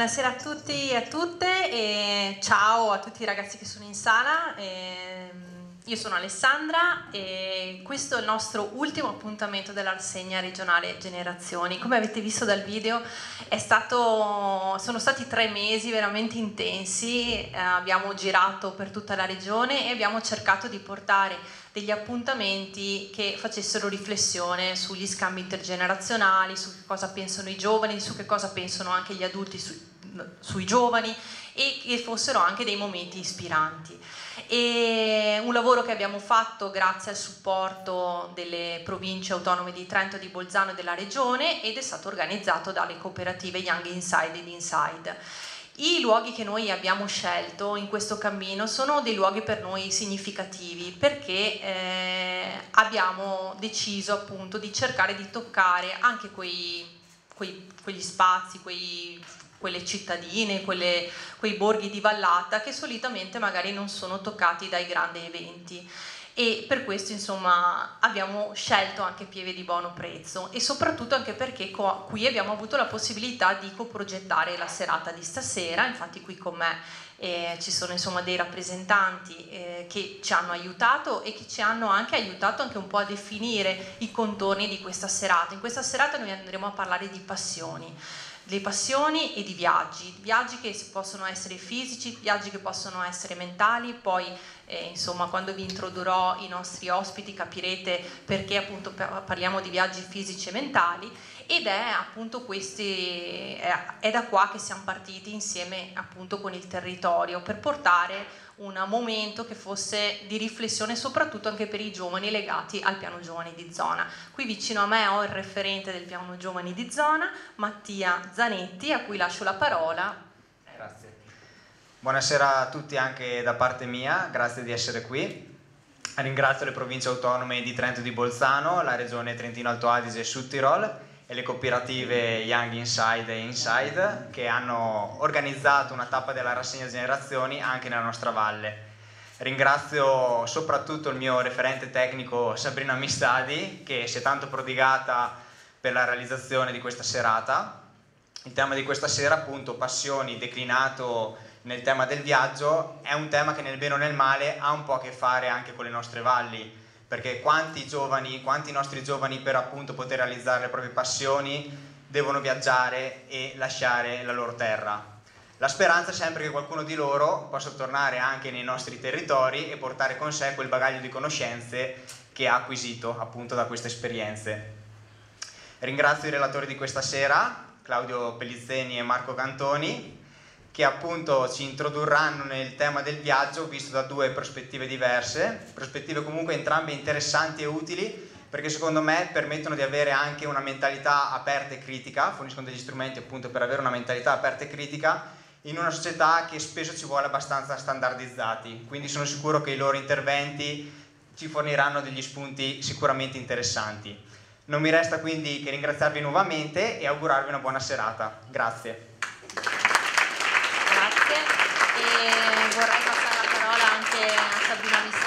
Buonasera a tutti e a tutte e ciao a tutti i ragazzi che sono in sala. Ehm, io sono Alessandra e questo è il nostro ultimo appuntamento della rassegna regionale Generazioni. Come avete visto dal video stato, sono stati tre mesi veramente intensi, eh, abbiamo girato per tutta la regione e abbiamo cercato di portare degli appuntamenti che facessero riflessione sugli scambi intergenerazionali, su che cosa pensano i giovani, su che cosa pensano anche gli adulti su, sui giovani e che fossero anche dei momenti ispiranti. E un lavoro che abbiamo fatto grazie al supporto delle province autonome di Trento, di Bolzano e della regione ed è stato organizzato dalle cooperative Young Inside ed Inside. I luoghi che noi abbiamo scelto in questo cammino sono dei luoghi per noi significativi perché eh, abbiamo deciso appunto di cercare di toccare anche quei, quei, quegli spazi, quei, quelle cittadine, quelle, quei borghi di vallata che solitamente magari non sono toccati dai grandi eventi. E per questo insomma abbiamo scelto anche Pieve di Buono Prezzo e soprattutto anche perché qui abbiamo avuto la possibilità di coprogettare la serata di stasera, infatti qui con me eh, ci sono insomma dei rappresentanti eh, che ci hanno aiutato e che ci hanno anche aiutato anche un po' a definire i contorni di questa serata. In questa serata noi andremo a parlare di passioni le passioni e di viaggi, viaggi che possono essere fisici, viaggi che possono essere mentali, poi eh, insomma quando vi introdurrò i nostri ospiti capirete perché appunto parliamo di viaggi fisici e mentali ed è appunto questi, è da qua che siamo partiti insieme appunto con il territorio per portare un momento che fosse di riflessione soprattutto anche per i giovani legati al piano giovani di zona. Qui vicino a me ho il referente del piano giovani di zona, Mattia Zanetti, a cui lascio la parola. Grazie. Buonasera a tutti anche da parte mia, grazie di essere qui. Ringrazio le province autonome di Trento e di Bolzano, la regione Trentino Alto Adige e Südtirol e le cooperative Young Inside e Inside che hanno organizzato una tappa della rassegna generazioni anche nella nostra valle. Ringrazio soprattutto il mio referente tecnico Sabrina Mistadi che si è tanto prodigata per la realizzazione di questa serata. Il tema di questa sera, appunto, passioni declinato nel tema del viaggio, è un tema che nel bene o nel male ha un po' a che fare anche con le nostre valli perché quanti giovani, quanti nostri giovani per appunto poter realizzare le proprie passioni devono viaggiare e lasciare la loro terra. La speranza è sempre che qualcuno di loro possa tornare anche nei nostri territori e portare con sé quel bagaglio di conoscenze che ha acquisito appunto da queste esperienze. Ringrazio i relatori di questa sera, Claudio Pellizzeni e Marco Cantoni, che appunto ci introdurranno nel tema del viaggio visto da due prospettive diverse, prospettive comunque entrambe interessanti e utili perché secondo me permettono di avere anche una mentalità aperta e critica, forniscono degli strumenti appunto per avere una mentalità aperta e critica in una società che spesso ci vuole abbastanza standardizzati, quindi sono sicuro che i loro interventi ci forniranno degli spunti sicuramente interessanti. Non mi resta quindi che ringraziarvi nuovamente e augurarvi una buona serata. Grazie.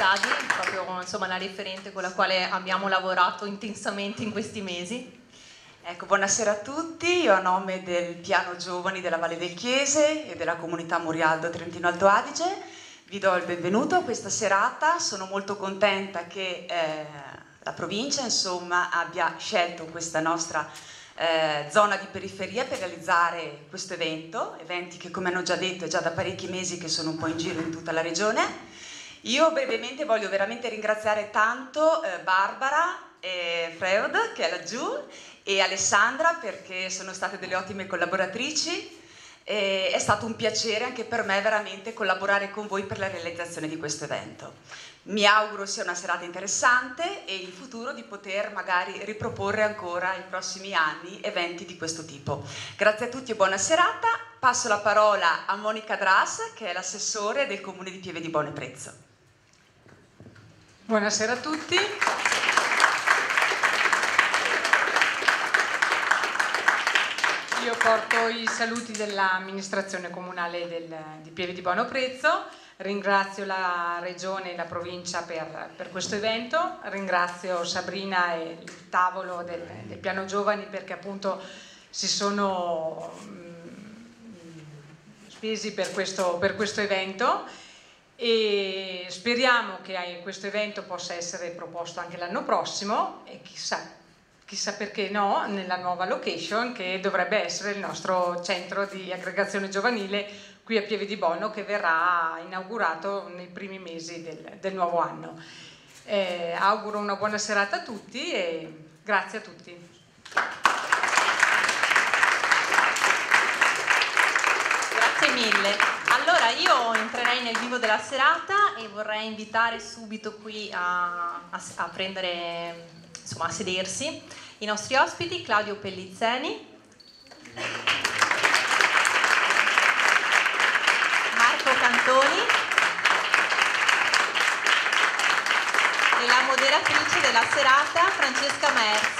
Gladi, proprio insomma, la referente con la quale abbiamo lavorato intensamente in questi mesi. Ecco, buonasera a tutti, io a nome del Piano Giovani della Valle del Chiese e della comunità Morialdo Trentino Alto Adige vi do il benvenuto a questa serata, sono molto contenta che eh, la provincia insomma, abbia scelto questa nostra eh, zona di periferia per realizzare questo evento, eventi che come hanno già detto è già da parecchi mesi che sono un po' in giro in tutta la regione. Io brevemente voglio veramente ringraziare tanto eh, Barbara e Freud che è laggiù e Alessandra perché sono state delle ottime collaboratrici. E è stato un piacere anche per me veramente collaborare con voi per la realizzazione di questo evento. Mi auguro sia una serata interessante e in futuro di poter magari riproporre ancora in prossimi anni eventi di questo tipo. Grazie a tutti e buona serata. Passo la parola a Monica Dras, che è l'assessore del Comune di Pieve di Bone Prezzo. Buonasera a tutti. Io porto i saluti dell'amministrazione comunale del, di Pieve di Buono Prezzo. Ringrazio la Regione e la Provincia per, per, questo evento, ringrazio Sabrina e il tavolo del, del Piano Giovani perché appunto si sono mm, spesi per questo, per questo evento e speriamo che questo evento possa essere proposto anche l'anno prossimo e chissà, chissà perché no, nella nuova location che dovrebbe essere il nostro centro di aggregazione giovanile qui a Pieve di Bono che verrà inaugurato nei primi mesi del, del nuovo anno. Eh, auguro una buona serata a tutti e grazie a tutti. Grazie mille. Allora io entrerei nel vivo della serata e vorrei invitare subito qui a, a, a prendere, insomma, a sedersi i nostri ospiti, Claudio Pellizzeni. Cantoni e la moderatrice della serata Francesca Merz.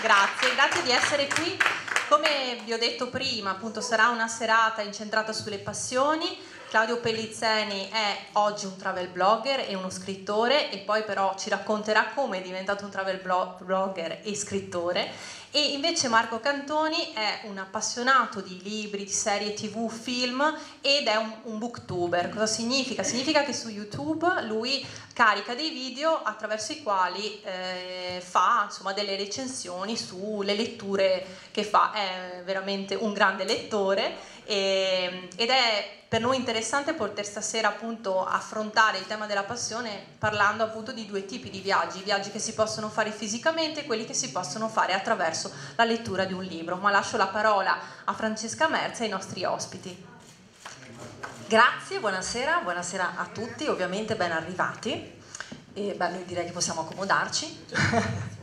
Grazie, grazie di essere qui. Come vi ho detto prima, appunto sarà una serata incentrata sulle passioni. Claudio Pellizzeni è oggi un travel blogger e uno scrittore e poi però ci racconterà come è diventato un travel blogger e scrittore e invece Marco Cantoni è un appassionato di libri, di serie tv, film ed è un, un booktuber. Cosa significa? Significa che su YouTube lui carica dei video attraverso i quali eh, fa insomma, delle recensioni sulle letture che fa. È veramente un grande lettore e, ed è per noi interessante poter stasera appunto affrontare il tema della passione parlando appunto di due tipi di viaggi, viaggi che si possono fare fisicamente e quelli che si possono fare attraverso la lettura di un libro. Ma lascio la parola a Francesca Merza e ai nostri ospiti. Grazie, buonasera, buonasera a tutti, ovviamente ben arrivati. E beh, noi direi che possiamo accomodarci.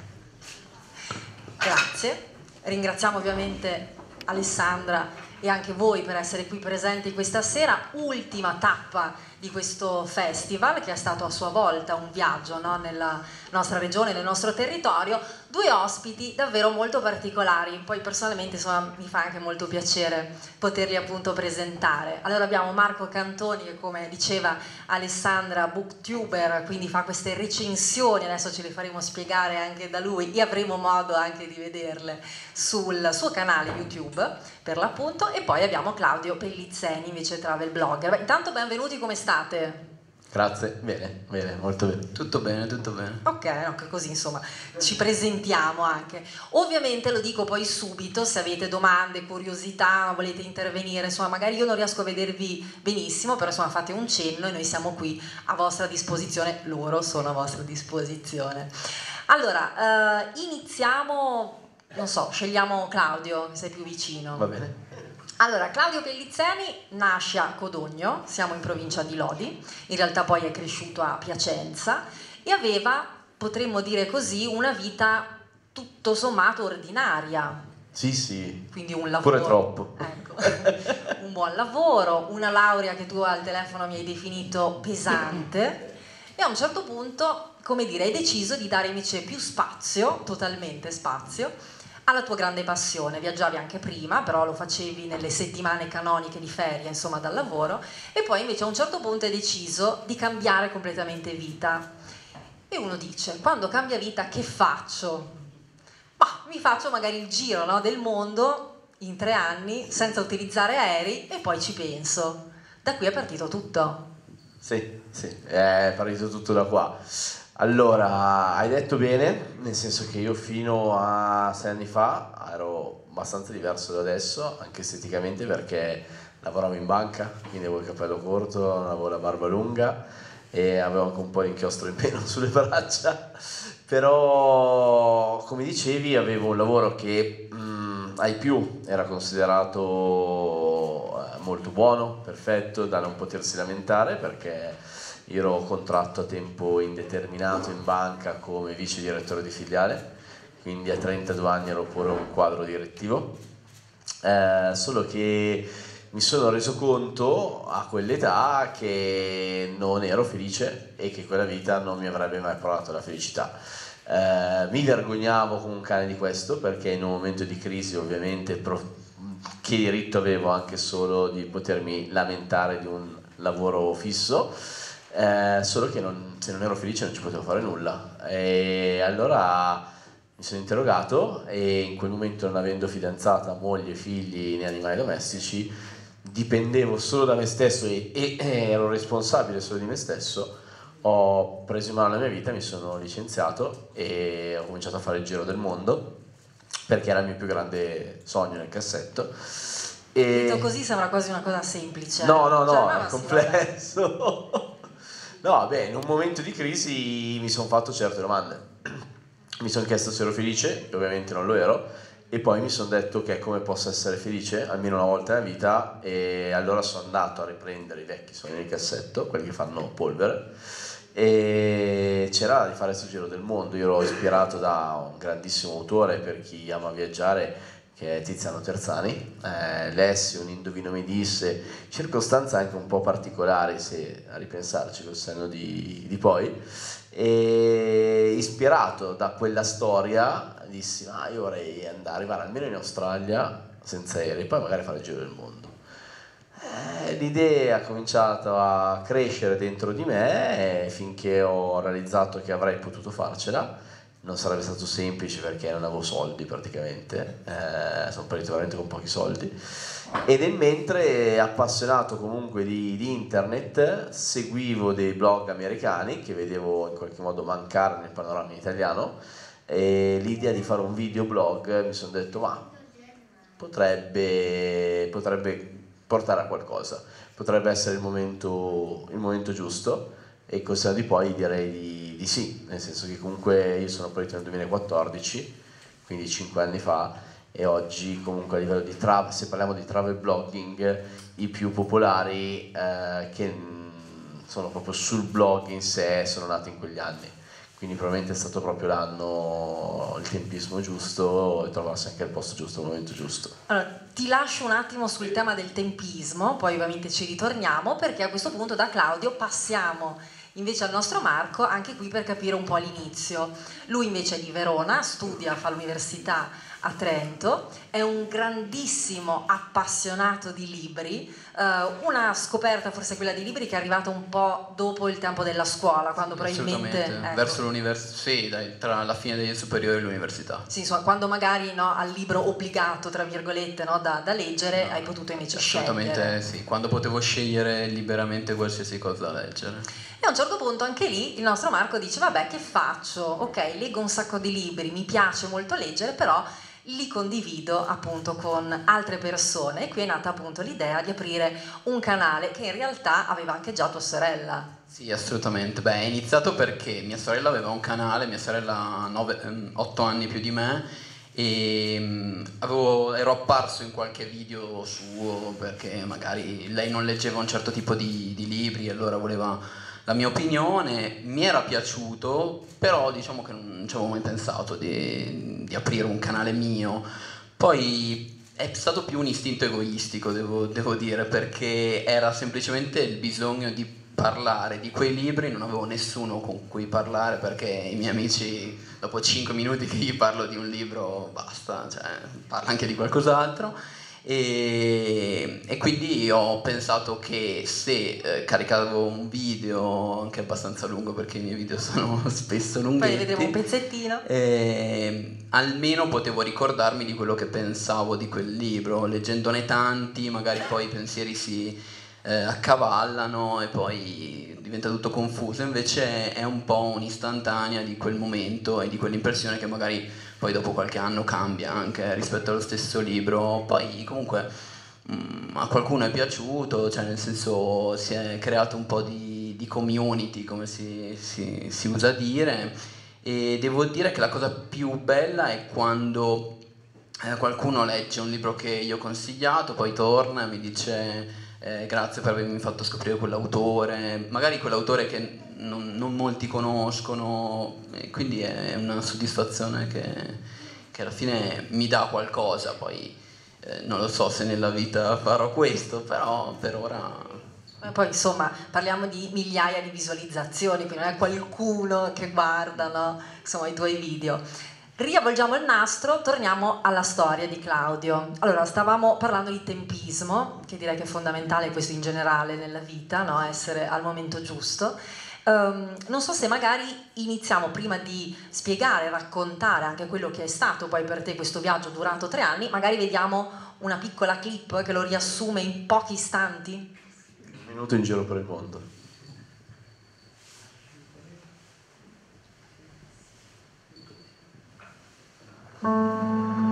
Grazie. Ringraziamo ovviamente Alessandra e anche voi per essere qui presenti questa sera. Ultima tappa di questo festival che è stato a sua volta un viaggio no? nella nostra regione, nel nostro territorio, due ospiti davvero molto particolari, poi personalmente insomma, mi fa anche molto piacere poterli appunto presentare. Allora abbiamo Marco Cantoni che come diceva Alessandra booktuber, quindi fa queste recensioni, adesso ce le faremo spiegare anche da lui e avremo modo anche di vederle sul suo canale YouTube per l'appunto e poi abbiamo Claudio Pellizzeni invece travel blogger. Intanto benvenuti come state? Grazie, bene, bene, molto bene. Tutto bene, tutto bene. Ok, no, così insomma ci presentiamo anche. Ovviamente lo dico poi subito, se avete domande, curiosità, volete intervenire, insomma magari io non riesco a vedervi benissimo, però insomma fate un cenno e noi siamo qui a vostra disposizione, loro sono a vostra disposizione. Allora, eh, iniziamo, non so, scegliamo Claudio, che sei più vicino. Va bene. Allora, Claudio Pellizzeni nasce a Codogno, siamo in provincia di Lodi, in realtà poi è cresciuto a Piacenza e aveva, potremmo dire così, una vita tutto sommato ordinaria. Sì, sì. Quindi un lavoro. Pure troppo. Ecco. un buon lavoro, una laurea che tu al telefono mi hai definito pesante e a un certo punto, come dire, hai deciso di dare invece più spazio, totalmente spazio, alla tua grande passione. Viaggiavi anche prima, però lo facevi nelle settimane canoniche di ferie, insomma, dal lavoro, e poi invece a un certo punto hai deciso di cambiare completamente vita. E uno dice, quando cambia vita che faccio? Ma mi faccio magari il giro no, del mondo in tre anni senza utilizzare aerei e poi ci penso. Da qui è partito tutto. Sì, sì, è partito tutto da qua. Allora, hai detto bene, nel senso che io fino a sei anni fa ero abbastanza diverso da adesso, anche esteticamente, perché lavoravo in banca, quindi avevo il capello corto, non avevo la barba lunga e avevo anche un po' di inchiostro in meno sulle braccia, però come dicevi avevo un lavoro che mh, ai più era considerato eh, molto buono, perfetto, da non potersi lamentare perché io ero contratto a tempo indeterminato in banca come vice direttore di filiale, quindi a 32 anni ero pure un quadro direttivo, eh, solo che mi sono reso conto a quell'età che non ero felice e che quella vita non mi avrebbe mai portato la felicità. Eh, mi vergognavo come un cane di questo perché in un momento di crisi ovviamente pro- che diritto avevo anche solo di potermi lamentare di un lavoro fisso eh, solo che non, se non ero felice non ci potevo fare nulla. E allora mi sono interrogato e in quel momento non avendo fidanzata, moglie, figli né animali domestici, dipendevo solo da me stesso e, e, e ero responsabile solo di me stesso, ho preso in mano la mia vita, mi sono licenziato e ho cominciato a fare il giro del mondo perché era il mio più grande sogno nel cassetto. E... Detto così sembra quasi una cosa semplice. No, no, no, cioè, è complesso. No, beh, in un momento di crisi mi sono fatto certe domande. mi sono chiesto se ero felice, ovviamente non lo ero, e poi mi sono detto che come posso essere felice almeno una volta nella vita e allora sono andato a riprendere i vecchi sogni di cassetto, quelli che fanno polvere, e c'era di fare questo giro del mondo. Io ero ispirato da un grandissimo autore per chi ama viaggiare che è Tiziano Terzani, eh, lessi un indovino mi disse, circostanze anche un po' particolari se a ripensarci col senno di, di poi, e ispirato da quella storia dissi ma io vorrei andare, arrivare almeno in Australia senza aerei, poi magari fare il giro del mondo. Eh, l'idea ha cominciato a crescere dentro di me finché ho realizzato che avrei potuto farcela non sarebbe stato semplice perché non avevo soldi praticamente, eh, sono partito veramente con pochi soldi. E nel mentre, appassionato comunque di, di, internet, seguivo dei blog americani che vedevo in qualche modo mancare nel panorama italiano e l'idea di fare un videoblog mi sono detto ma potrebbe, potrebbe portare a qualcosa, potrebbe essere il momento, il momento giusto e con di poi direi di, di, sì, nel senso che comunque io sono partito nel 2014, quindi 5 anni fa, e oggi comunque a livello di travel, se parliamo di travel blogging, i più popolari eh, che sono proprio sul blog in sé sono nati in quegli anni. Quindi probabilmente è stato proprio l'anno, il tempismo giusto e trovarsi anche al posto giusto, al momento giusto. Allora, ti lascio un attimo sul tema del tempismo, poi ovviamente ci ritorniamo, perché a questo punto da Claudio passiamo invece al nostro Marco anche qui per capire un po' l'inizio. Lui invece è di Verona, studia, fa l'università a Trento, è un grandissimo appassionato di libri, uh, una scoperta forse quella di libri che è arrivata un po' dopo il tempo della scuola, quando probabilmente... Ecco. Verso l'università, sì, dai, tra la fine degli superiori e l'università. Sì, insomma, quando magari no, al libro obbligato, tra virgolette, no, da, da, leggere, no, hai potuto invece assolutamente scegliere. Assolutamente sì, quando potevo scegliere liberamente qualsiasi cosa da leggere. A un certo punto anche lì il nostro Marco dice, vabbè, che faccio? Ok, leggo un sacco di libri, mi piace molto leggere, però li condivido appunto con altre persone e qui è nata appunto l'idea di aprire un canale che in realtà aveva anche già tua sorella. Sì, assolutamente. Beh, è iniziato perché mia sorella aveva un canale, mia sorella ha 8 ehm, anni più di me e mm, avevo, ero apparso in qualche video suo perché magari lei non leggeva un certo tipo di, di libri e allora voleva la mia opinione, mi era piaciuto, però diciamo che non ci avevo mai pensato di, di aprire un canale mio. Poi è stato più un istinto egoistico, devo, devo, dire, perché era semplicemente il bisogno di parlare di quei libri, non avevo nessuno con cui parlare perché i miei amici dopo 5 minuti che gli parlo di un libro basta, cioè parla anche di qualcos'altro e, e, quindi ho pensato che se eh, caricavo un video anche abbastanza lungo perché i miei video sono spesso lunghetti poi vedremo un pezzettino. eh, almeno potevo ricordarmi di quello che pensavo di quel libro leggendone tanti magari poi i pensieri si eh, accavallano e poi diventa tutto confuso. Invece è un po' un'istantanea di quel momento e di quell'impressione che magari poi dopo qualche anno cambia anche rispetto allo stesso libro, poi comunque mh, mm, a qualcuno è piaciuto, cioè nel senso si è creato un po' di, di community, come si, si, si, usa dire, e devo dire che la cosa più bella è quando eh, qualcuno legge un libro che io ho consigliato, poi torna e mi dice eh, grazie per avermi fatto scoprire quell'autore, magari quell'autore che non, non molti conoscono, quindi è una soddisfazione che, che, alla fine mi dà qualcosa, poi eh, non lo so se nella vita farò questo, però per ora... Poi insomma parliamo di migliaia di visualizzazioni, quindi non è qualcuno che guarda no? insomma, i tuoi video. Riavvolgiamo il nastro, torniamo alla storia di Claudio. Allora, stavamo parlando di tempismo, che direi che è fondamentale questo in generale nella vita, no? essere al momento giusto. Um, non so se magari iniziamo prima di spiegare, raccontare anche quello che è stato poi per te questo viaggio durato tre anni, magari vediamo una piccola clip che lo riassume in pochi istanti. Un minuto in giro per il mondo. Grazie.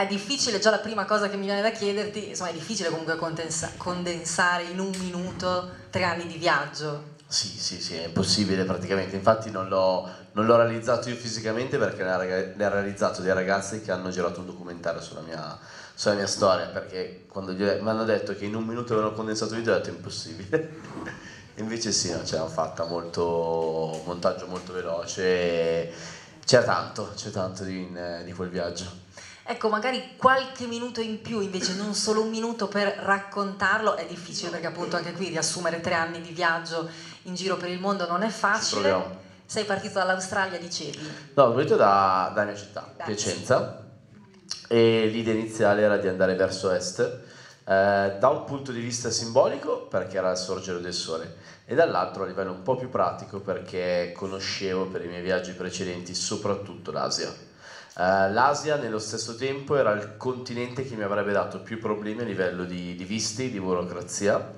È difficile, già la prima cosa che mi viene da chiederti, insomma è difficile comunque condensa- condensare in un minuto tre anni di viaggio. Sì, sì, sì, è impossibile praticamente, infatti non l'ho, non l'ho realizzato io fisicamente perché ne ha realizzato dei ragazzi che hanno girato un documentario sulla mia, sulla mia storia, perché quando mi hanno detto che in un minuto avevano condensato il video ho detto impossibile. Invece sì, no, ce l'hanno fatta molto, montaggio molto veloce c'è tanto, c'è tanto di, in, di quel viaggio. Ecco, magari qualche minuto in più, invece non solo un minuto per raccontarlo, è difficile perché appunto anche qui riassumere tre anni di viaggio in giro per il mondo non è facile. Sei partito dall'Australia, dicevi? No, sono partito da, dalla mia città, Grazie. Piacenza, e l'idea iniziale era di andare verso est, eh, da un punto di vista simbolico perché era il sorgere del sole e dall'altro a livello un po' più pratico perché conoscevo per i miei viaggi precedenti soprattutto l'Asia. Uh, L'Asia nello stesso tempo era il continente che mi avrebbe dato più problemi a livello di, di visti, di burocrazia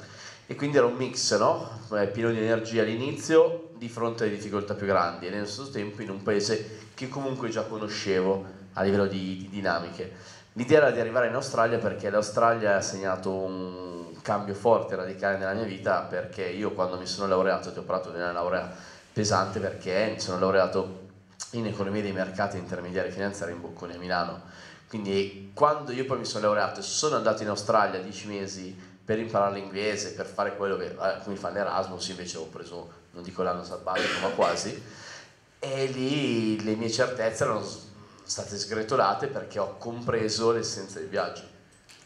e quindi era un mix, no? pieno di energia all'inizio di fronte alle difficoltà più grandi e nello stesso tempo in un paese che comunque già conoscevo a livello di, di dinamiche. L'idea era di arrivare in Australia perché l'Australia ha segnato un cambio forte, radicale nella mia vita perché io quando mi sono laureato, ti ho parlato di una laurea pesante perché mi sono laureato in economia dei mercati intermediari finanziari in Bocconi a Milano. Quindi quando io poi mi sono laureato e sono andato in Australia 10 mesi per imparare l'inglese, per fare quello che come fa l'Erasmus, invece ho preso, non dico l'anno sabbatico, ma quasi, e lì le mie certezze erano state sgretolate perché ho compreso l'essenza del viaggio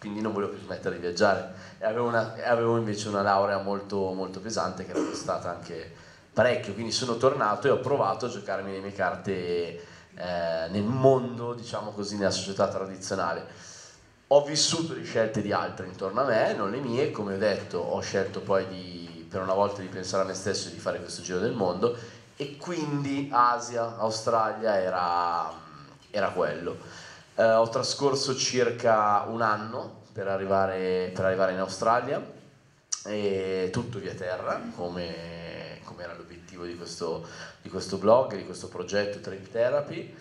quindi non volevo più smettere di viaggiare. Avevo, una, avevo invece una laurea molto, molto pesante che era costata anche parecchio, quindi sono tornato e ho provato a giocarmi le mie carte eh, nel mondo, diciamo così, nella società tradizionale. Ho vissuto le scelte di altri intorno a me, non le mie, come ho detto, ho scelto poi di, per una volta di pensare a me stesso e di fare questo giro del mondo e quindi Asia, Australia era, era quello. Eh, ho trascorso circa un anno per arrivare, per arrivare in Australia, e tutto via terra, come, era l'obiettivo di questo, di questo, blog, di questo progetto Trip Therapy.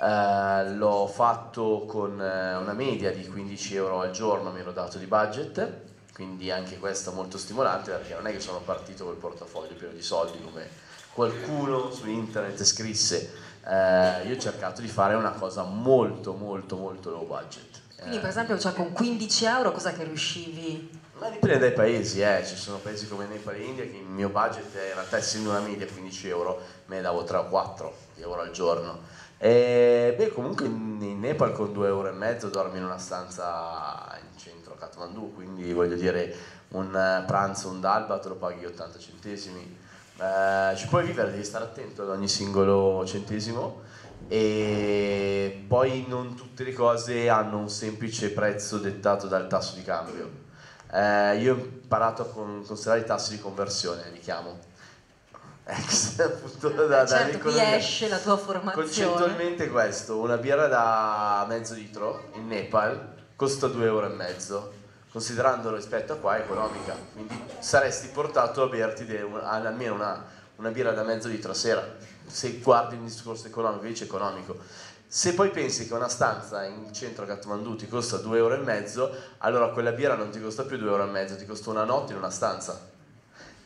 Eh, l'ho fatto con eh, una media di 15 euro al giorno, mi ero dato di budget, quindi anche questo molto stimolante perché non è che sono partito col portafoglio pieno di soldi come qualcuno su internet scrisse, eh, io ho cercato di fare una cosa molto molto molto low budget quindi per esempio cioè, con 15 euro cosa che riuscivi? Ma dipende dai paesi, eh. ci sono paesi come Nepal e India che il mio budget realtà essendo una media 15 euro me ne davo 3 o 4 euro al giorno. E beh comunque in Nepal con 2 euro e mezzo dormi in una stanza in centro a Kathmandu, quindi voglio dire un pranzo, un dalba te lo paghi 80 centesimi. Eh, ci puoi vivere, devi stare attento ad ogni singolo centesimo e poi non tutte le cose hanno un semplice prezzo dettato dal tasso di cambio. Eh, io ho imparato a considerare i tassi di conversione, li chiamo. Ex, appunto, da, certo, qui esce la tua formazione. Concettualmente questo, una birra da mezzo litro in Nepal costa 2,5 euro, considerandolo rispetto a qua economica, quindi saresti portato a berti almeno una, una birra da mezzo litro a sera se guardi il discorso economico, dice economico. Se poi pensi che una stanza in centro a Kathmandu ti costa 2,5 euro, allora quella birra non ti costa più 2,5 euro, ti costa una notte in una stanza.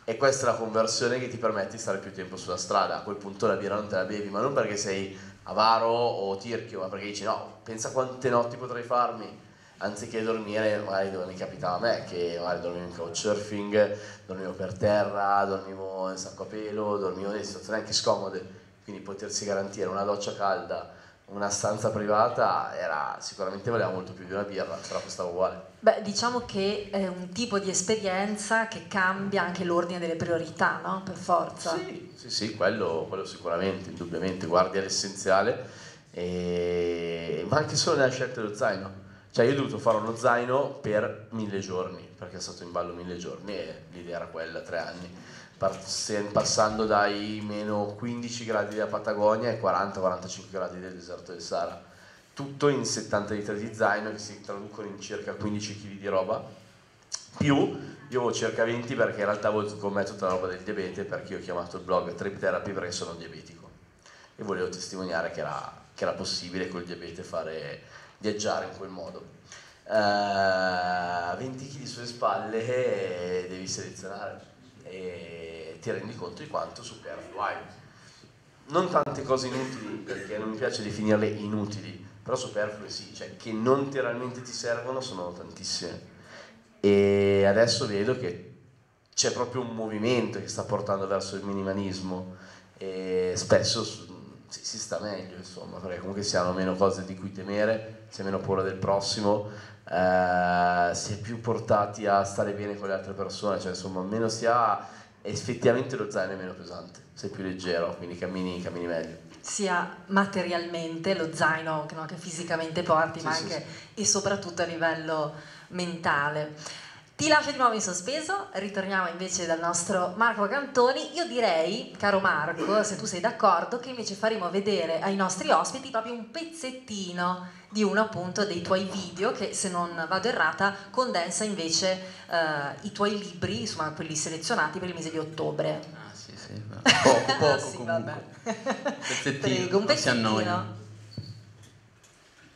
E questa è la conversione che ti permette di stare più tempo sulla strada. A quel punto la birra non te la bevi, ma non perché sei avaro o tirchio, ma perché dici no, pensa quante notti potrei farmi anziché dormire magari dove mi capitava a me, che magari dormivo in couchsurfing, dormivo per terra, dormivo in sacco a pelo, dormivo in situazioni anche scomode, quindi potersi garantire una doccia calda, una stanza privata era sicuramente valeva molto più di una birra, però costava uguale. Beh, diciamo che è un tipo di esperienza che cambia anche l'ordine delle priorità, no? Per forza. Sì, sì, sì quello, quello sicuramente, indubbiamente, guardi all'essenziale, e... ma anche solo nella scelta dello zaino cioè io ho dovuto fare uno zaino per mille giorni, perché è stato in ballo mille giorni e l'idea era quella, tre anni. Passando dai meno 15 gradi della Patagonia ai 40-45 gradi del deserto del Sahara. Tutto in 70 litri di zaino che si traducono in circa 15 kg di roba. Più io avevo circa 20 perché in realtà avevo con me tutta la roba del diabete perché io ho chiamato il blog Trip Therapy perché sono diabetico e volevo testimoniare che era, che era possibile col diabete fare viaggiare in quel modo. Uh, 20 kg sulle spalle devi selezionare e ti rendi conto di quanto superfluo hai. Non tante cose inutili, perché non mi piace definirle inutili, però superflue sì, cioè che non realmente ti servono sono tantissime. E adesso vedo che c'è proprio un movimento che sta portando verso il minimalismo e spesso si, si sta meglio, insomma, perché comunque si hanno meno cose di cui temere, si ha meno paura del prossimo, eh, si è più portati a stare bene con le altre persone, cioè insomma meno si ha, effettivamente lo zaino è meno pesante, sei più leggero, quindi cammini, cammini meglio sia materialmente lo zaino no, che fisicamente porti, sì, ma anche sì. e soprattutto a livello mentale. Ti lascio di nuovo in sospeso, ritorniamo invece dal nostro Marco Cantoni. Io direi, caro Marco, se tu sei d'accordo, che invece faremo vedere ai nostri ospiti proprio un pezzettino di uno appunto dei tuoi video che se non vado errata condensa invece eh, i tuoi libri, insomma quelli selezionati per il mese di ottobre. Ah sì sì, poco poco sì, comunque. Prego, un pezzettino.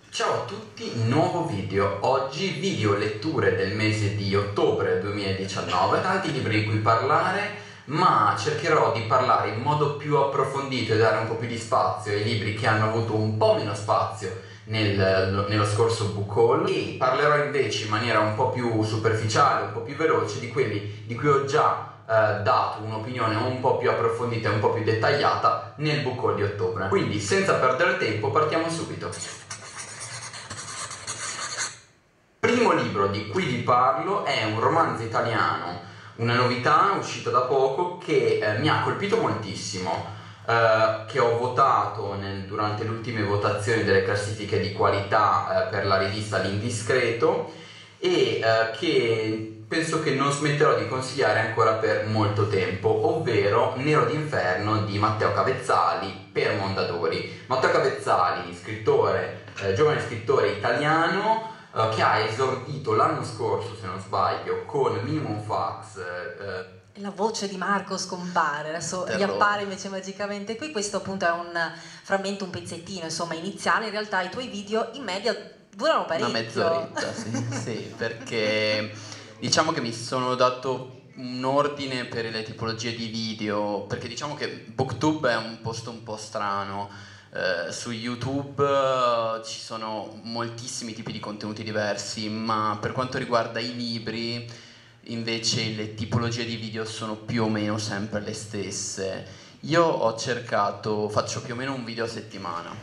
Ciao a tutti, nuovo video. Oggi video letture del mese di ottobre 2019, tanti libri di cui parlare, ma cercherò di parlare in modo più approfondito e dare un po' più di spazio ai libri che hanno avuto un po' meno spazio nel, nello scorso book haul e parlerò invece in maniera un po' più superficiale, un po' più veloce di quelli di cui ho già eh, dato un'opinione un po' più approfondita e un po' più dettagliata nel book di ottobre. Quindi senza perdere tempo partiamo subito. primo libro di cui vi parlo è un romanzo italiano, una novità uscita da poco che eh, mi ha colpito moltissimo. Eh, che ho votato nel- durante le ultime votazioni delle classifiche di qualità eh, per la rivista L'Indiscreto e eh, che penso che non smetterò di consigliare ancora per molto tempo, ovvero Nero d'Inferno di Matteo Cavezzali per Mondadori. Matteo Cavezzali, scrittore, eh, giovane scrittore italiano eh, che ha esordito l'anno scorso, se non sbaglio, con Minimum Fax. La voce di Marco scompare, adesso riappare invece magicamente qui. Questo appunto è un frammento, un pezzettino, insomma, iniziale. In realtà i tuoi video in media durano parecchio. Una mezz'oretta, sì, sì, perché diciamo che mi sono dato un ordine per le tipologie di video, perché diciamo che Booktube è un posto un po' strano. Eh, su YouTube eh, ci sono moltissimi tipi di contenuti diversi, ma per quanto riguarda i libri, invece le tipologie di video sono più o meno sempre le stesse. Io ho cercato, faccio più o meno un video a settimana.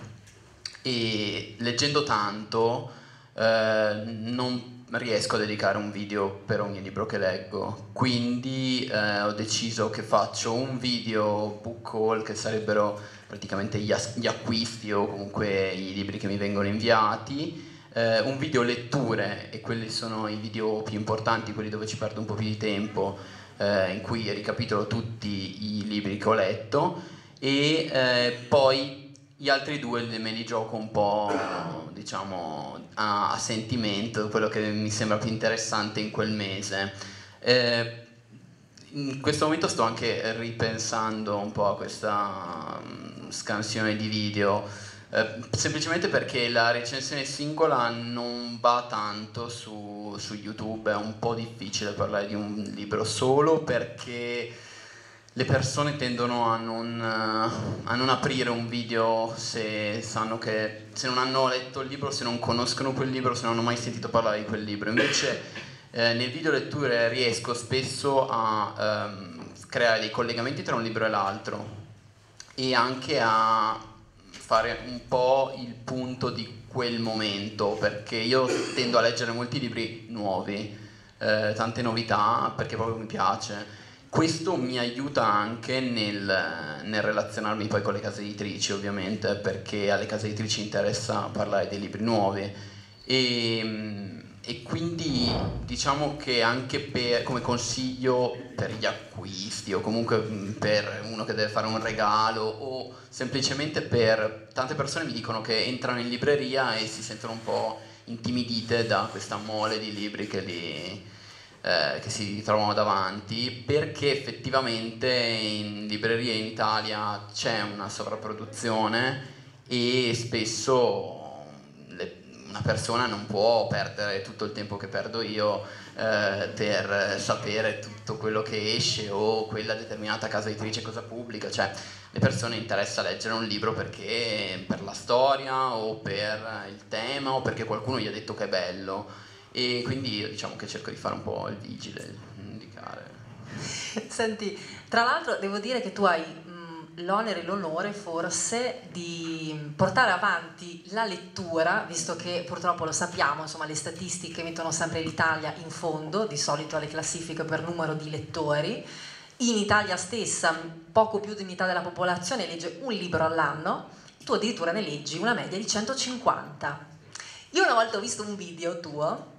E leggendo tanto eh, non riesco a dedicare un video per ogni libro che leggo, quindi eh, ho deciso che faccio un video book haul che sarebbero praticamente gli, gli acquisti o comunque i libri che mi vengono inviati, eh, un video letture e quelli sono i video più importanti, quelli dove ci perdo un po' più di tempo, eh, in cui ricapitolo tutti i libri che ho letto e eh, poi gli altri due me li gioco un po' diciamo a, a sentimento, quello che mi sembra più interessante in quel mese. Eh, in questo momento sto anche ripensando un po' a questa mm, scansione di video, eh, semplicemente perché la recensione singola non va tanto su, su YouTube, è un po' difficile parlare di un libro solo perché le persone tendono a non, eh, a non aprire un video se che se non hanno letto il libro, se non conoscono quel libro, se non hanno mai sentito parlare di quel libro. Invece eh, nel video letture riesco spesso a ehm, creare dei collegamenti tra un libro e l'altro e anche a fare un po' il punto di quel momento, perché io tendo a leggere molti libri nuovi, eh, tante novità, perché proprio mi piace. Questo mi aiuta anche nel, nel relazionarmi poi con le case editrici, ovviamente, perché alle case editrici interessa parlare dei libri nuovi. E, e quindi diciamo che anche per, come consiglio per gli acquisti o comunque per uno che deve fare un regalo o semplicemente per tante persone mi dicono che entrano in libreria e si sentono un po' intimidite da questa mole di libri che li, eh, che si trovano davanti perché effettivamente in librerie in Italia c'è una sovrapproduzione e spesso una persona non può perdere tutto il tempo che perdo io eh, per sapere tutto quello che esce o quella determinata casa editrice cosa pubblica, cioè le persone interessa leggere un libro perché per la storia o per il tema o perché qualcuno gli ha detto che è bello e quindi io diciamo che cerco di fare un po' il vigile, indicare. Senti, tra l'altro devo dire che tu hai l'onere e l'onore forse di portare avanti la lettura, visto che purtroppo lo sappiamo, insomma le statistiche mettono sempre l'Italia in fondo, di solito alle classifiche per numero di lettori. In Italia stessa, poco più di metà della popolazione legge un libro all'anno, tu addirittura ne leggi una media di 150. Io una volta ho visto un video tuo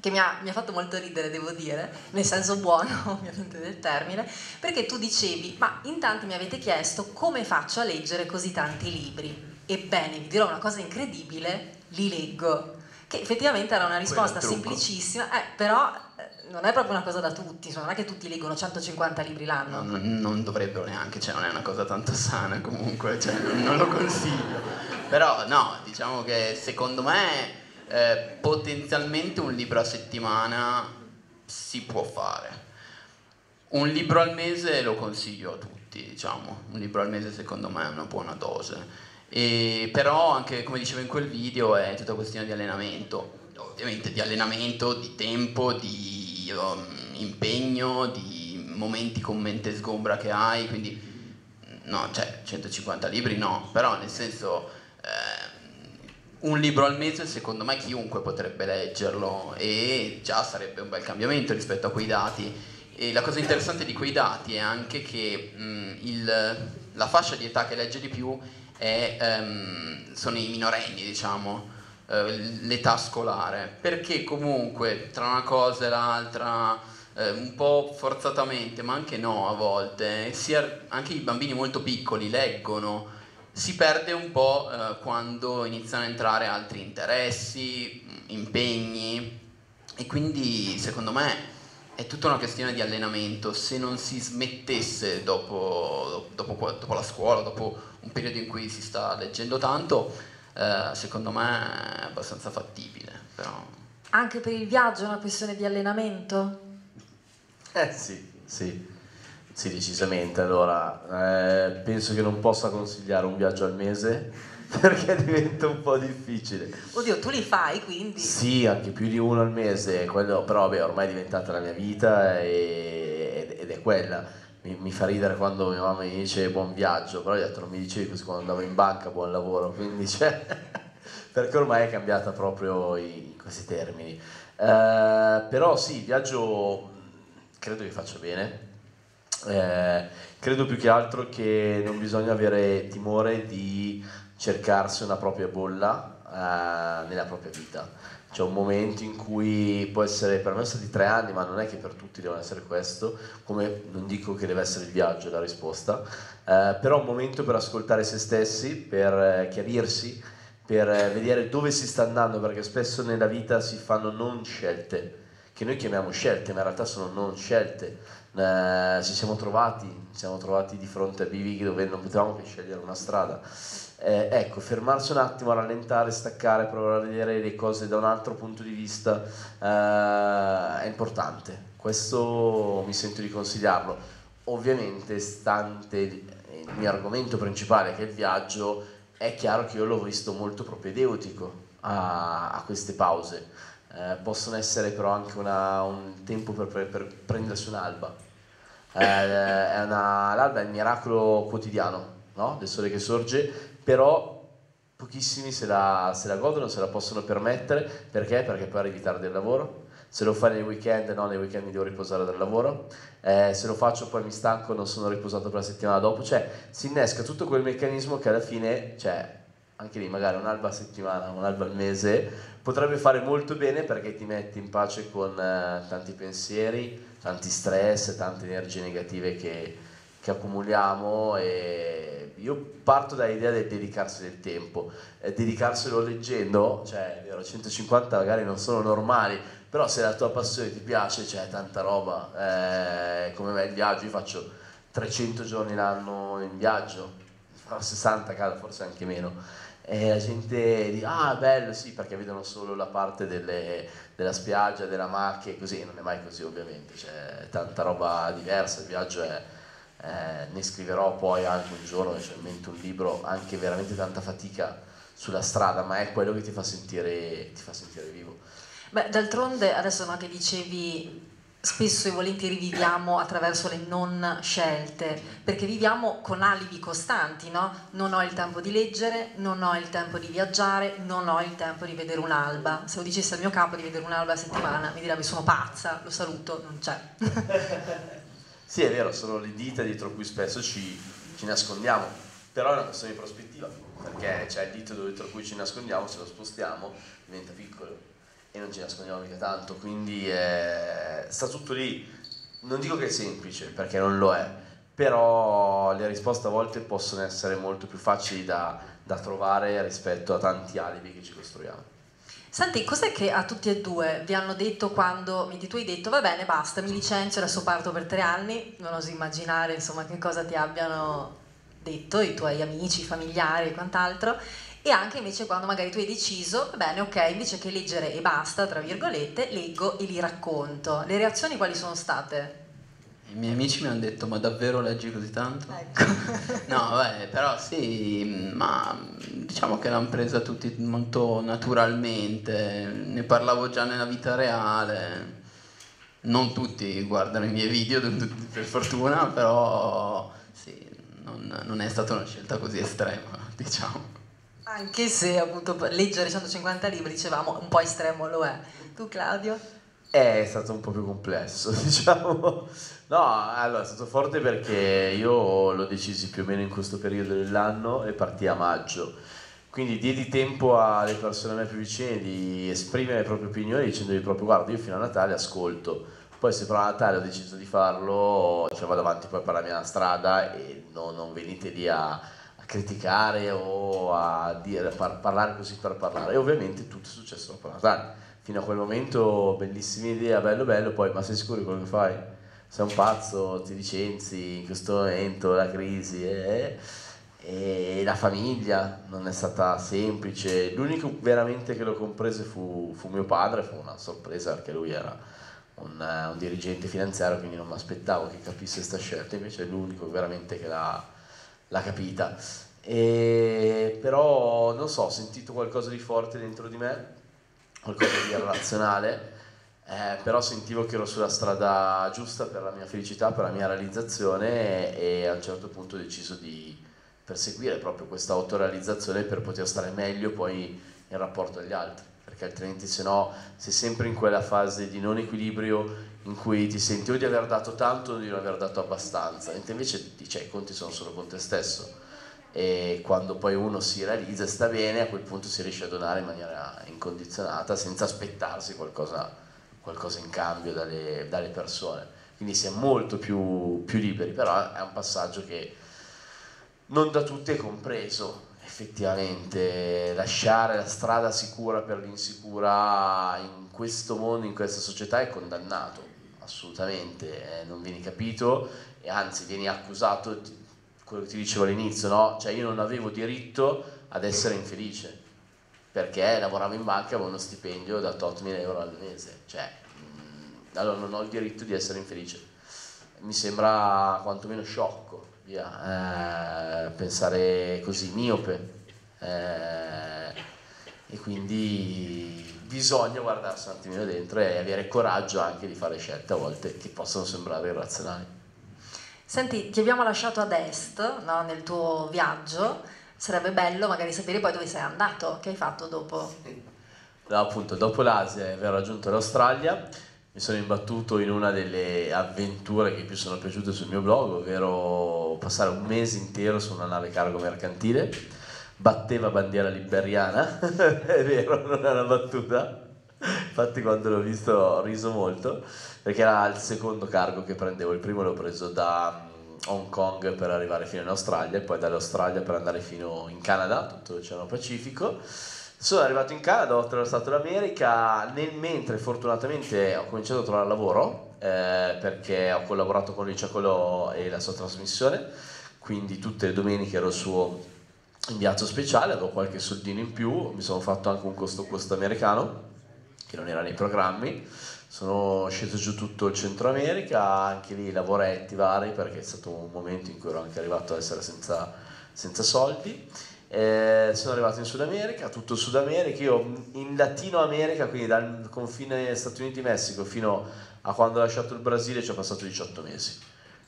che mi ha, mi ha fatto molto ridere, devo dire, nel senso buono ovviamente del termine, perché tu dicevi, ma in tanti mi avete chiesto come faccio a leggere così tanti libri. Ebbene, vi dirò una cosa incredibile, li leggo. Che effettivamente era una risposta semplicissima, eh, però eh, non è proprio una cosa da tutti, non è che tutti leggono 150 libri l'anno. Non, non dovrebbero neanche, cioè non è una cosa tanto sana comunque, cioè non lo consiglio. Però no, diciamo che secondo me eh, potenzialmente un libro a settimana si può fare. Un libro al mese lo consiglio a tutti, diciamo, un libro al mese secondo me è una buona dose. E però anche come dicevo in quel video è tutta questione di allenamento, ovviamente di allenamento, di tempo, di um, impegno, di momenti con mente sgombra che hai, quindi no, cioè 150 libri no, però nel senso un libro al mese secondo me chiunque potrebbe leggerlo e già sarebbe un bel cambiamento rispetto a quei dati. E la cosa interessante di quei dati è anche che mh, il, la fascia di età che legge di più è, um, sono i minorenni, diciamo, uh, l'età scolare, perché comunque tra una cosa e l'altra, uh, un po' forzatamente, ma anche no a volte, anche i bambini molto piccoli leggono, si perde un po' uh, quando iniziano a entrare altri interessi, impegni e quindi secondo me è tutta una questione di allenamento, se non si smettesse dopo, dopo, dopo la scuola, dopo un periodo in cui si sta leggendo tanto, eh, secondo me è abbastanza fattibile. Però... Anche per il viaggio è una questione di allenamento? Eh sì, sì, sì decisamente. Allora, eh, penso che non possa consigliare un viaggio al mese perché diventa un po' difficile. Oddio, tu li fai quindi? Sì, anche più di uno al mese, quello, però vabbè, ormai è diventata la mia vita e, ed è quella. Mi, mi, fa ridere quando mia mamma mi dice buon viaggio, però ho detto non mi dicevi così quando andavo in banca buon lavoro, quindi cioè, perché ormai è cambiata proprio in questi termini. Uh, però sì, viaggio credo che faccia bene. Eh, credo più che altro che non bisogna avere timore di cercarsi una propria bolla eh, nella propria vita. C'è un momento in cui può essere, per me sono stati tre anni, ma non è che per tutti devono essere questo, come non dico che deve essere il viaggio la risposta, eh, però un momento per ascoltare se stessi, per eh, chiarirsi, per eh, vedere dove si sta andando, perché spesso nella vita si fanno non scelte, che noi chiamiamo scelte, ma in realtà sono non scelte. Eh, ci siamo trovati, siamo trovati di fronte a bivi dove non potevamo che scegliere una strada eh, ecco, fermarsi un attimo, rallentare, staccare, provare a vedere le cose da un altro punto di vista eh, è importante. Questo mi sento di consigliarlo. Ovviamente, stante il mio argomento principale, che è il viaggio, è chiaro che io l'ho visto molto propedeutico a, a queste pause. Eh, possono essere però anche una, un tempo per, per, per prendersi un'alba. Eh, è una, l'alba è il miracolo quotidiano no? del sole che sorge però pochissimi se la, se la, godono, se la possono permettere, perché? Perché poi arrivi tardi al lavoro, se lo fai nei weekend, no, nei weekend mi devo riposare dal lavoro, eh, se lo faccio poi mi stanco, non sono riposato per la settimana dopo, cioè si innesca tutto quel meccanismo che alla fine, cioè, anche lì magari un'alba a settimana, un'alba al mese, potrebbe fare molto bene perché ti metti in pace con eh, tanti pensieri, tanti stress, tante energie negative che, che accumuliamo e io parto dall'idea del dedicarsi del tempo, eh, dedicarselo leggendo, cioè è vero, 150 magari non sono normali, però se la tua passione ti piace c'è tanta roba, eh, come me il viaggio, io faccio 300 giorni l'anno in viaggio, 60 casa, forse anche meno, e la gente dice ah bello sì perché vedono solo la parte delle, della spiaggia, della macchia e così, non è mai così ovviamente, c'è tanta roba diversa, il viaggio è eh, ne scriverò poi anche un giorno, eventualmente un libro, anche veramente tanta fatica sulla strada, ma è quello che ti fa sentire, ti fa sentire vivo. Beh, d'altronde adesso no, che dicevi spesso e volentieri viviamo attraverso le non scelte, perché viviamo con alibi costanti, no? Non ho il tempo di leggere, non ho il tempo di viaggiare, non ho il tempo di vedere un'alba. Se lo dicesse al mio capo di vedere un'alba a settimana, mi direbbe sono pazza, lo saluto, non c'è. Sì, è vero, sono le dita dietro cui spesso ci, ci nascondiamo, però è una questione di prospettiva, perché c'è il dito dietro cui ci nascondiamo, se lo spostiamo diventa piccolo non ci nascondiamo mica tanto, quindi eh, sta tutto lì. Non dico che è semplice, perché non lo è, però le risposte a volte possono essere molto più facili da, da trovare rispetto a tanti alibi che ci costruiamo. Senti, cos'è che a tutti e due vi hanno detto quando tu hai detto va bene, basta, mi licenzio, adesso parto per tre anni, non oso immaginare insomma che cosa ti abbiano detto i tuoi amici, familiari e quant'altro, e anche invece quando magari tu hai deciso, bene, ok, invece che leggere e basta, tra virgolette, leggo e li racconto. Le reazioni quali sono state? I miei amici mi hanno detto, ma davvero leggi così tanto? Ecco. no, vabbè, però sì, ma diciamo che l'hanno presa tutti molto naturalmente, ne parlavo già nella vita reale. Non tutti guardano i miei video, per fortuna, però sì, non, non è stata una scelta così estrema, diciamo. Anche se appunto leggere 150 libri, dicevamo, un po' estremo lo è. Tu Claudio? È stato un po' più complesso, diciamo. No, allora è stato forte perché io l'ho decisi più o meno in questo periodo dell'anno e partì a maggio. Quindi diedi tempo alle persone a me più vicine di esprimere le proprie opinioni dicendogli proprio guarda io fino a Natale ascolto, poi se per Natale ho deciso di farlo, cioè vado avanti poi per la mia strada e no, non venite lì a, a criticare o a, dire, par- parlare così per parlare. E ovviamente tutto è successo dopo Natale fino a quel momento bellissima idea, bello bello, poi ma sei sicuro di quello che fai? Sei un pazzo, ti licenzi in questo momento, la crisi e, e la famiglia non è stata semplice, l'unico veramente che lo comprese fu, fu mio padre, fu una sorpresa perché lui era un, un dirigente finanziario, quindi non mi aspettavo che capisse questa scelta, invece è l'unico veramente che l'ha, l'ha capita. E, però non so, ho sentito qualcosa di forte dentro di me qualcosa di irrazionale, eh, però sentivo che ero sulla strada giusta per la mia felicità, per la mia realizzazione e, e a un certo punto ho deciso di perseguire proprio questa autorealizzazione per poter stare meglio poi in rapporto agli altri, perché altrimenti se no sei sempre in quella fase di non equilibrio in cui ti senti o di aver dato tanto o di non aver dato abbastanza, mentre invece cioè, i conti sono solo con te stesso. E quando poi uno si realizza e sta bene, a quel punto si riesce a donare in maniera incondizionata senza aspettarsi qualcosa, qualcosa in cambio dalle, dalle, persone. Quindi si è molto più, più liberi, però è un passaggio che non da tutti è compreso. Effettivamente lasciare la strada sicura per l'insicura in questo mondo, in questa società è condannato assolutamente, eh, non vieni capito e anzi vieni accusato quello che ti dicevo all'inizio, no? Cioè io non avevo diritto ad essere infelice perché lavoravo in banca e avevo uno stipendio da 8.000 euro al mese, cioè mh, allora non ho il diritto di essere infelice. Mi sembra quantomeno sciocco, via, eh, pensare così, miope. Eh, e quindi bisogna guardarsi un attimino dentro e avere coraggio anche di fare scelte a volte che possono sembrare irrazionali. Senti, ti abbiamo lasciato ad est no, nel tuo viaggio, sarebbe bello magari sapere poi dove sei andato, che hai fatto dopo? No, appunto, dopo l'Asia e aver raggiunto l'Australia mi sono imbattuto in una delle avventure che più sono piaciute sul mio blog, ovvero passare un mese intero su una nave cargo mercantile, batteva bandiera liberiana, è vero, non è una battuta, infatti quando l'ho visto ho riso molto perché era il secondo cargo che prendevo, il primo l'ho preso da mm, Hong Kong per arrivare fino in Australia e poi dall'Australia per andare fino in Canada, tutto l'Oceano Pacifico. Sono arrivato in Canada, ho attraversato l'America, nel mentre fortunatamente ho cominciato a trovare lavoro eh, perché ho collaborato con Licia Colò e la sua trasmissione, quindi tutte le domeniche ero suo inviato speciale, avevo qualche soldino in più, mi sono fatto anche un costo costo americano che non era nei programmi sono sceso giù tutto il Centro America, anche lì lavoretti vari perché è stato un momento in cui ero anche arrivato ad essere senza, senza soldi. Eh, sono arrivato in Sud America, tutto Sud America, io in Latino America, quindi dal confine Stati Uniti-Messico fino a quando ho lasciato il Brasile ci ho passato 18 mesi,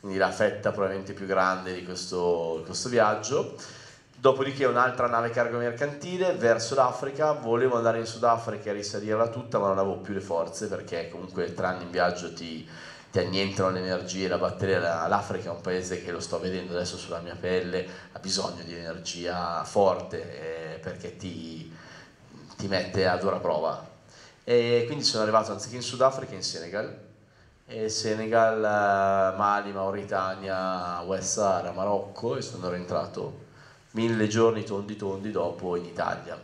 quindi la fetta probabilmente più grande di questo, questo viaggio. Dopodiché un'altra nave cargo mercantile verso l'Africa, volevo andare in Sudafrica e risalirla tutta, ma non avevo più le forze perché comunque tre anni in viaggio ti, ti annientano le energie, la batteria. L'Africa è un paese che lo sto vedendo adesso sulla mia pelle, ha bisogno di energia forte eh, perché ti, ti, mette a dura prova. E quindi sono arrivato anziché in Sudafrica in Senegal. E Senegal, Mali, Mauritania, West Sahara, Marocco e sono rientrato mille giorni tondi tondi dopo in Italia.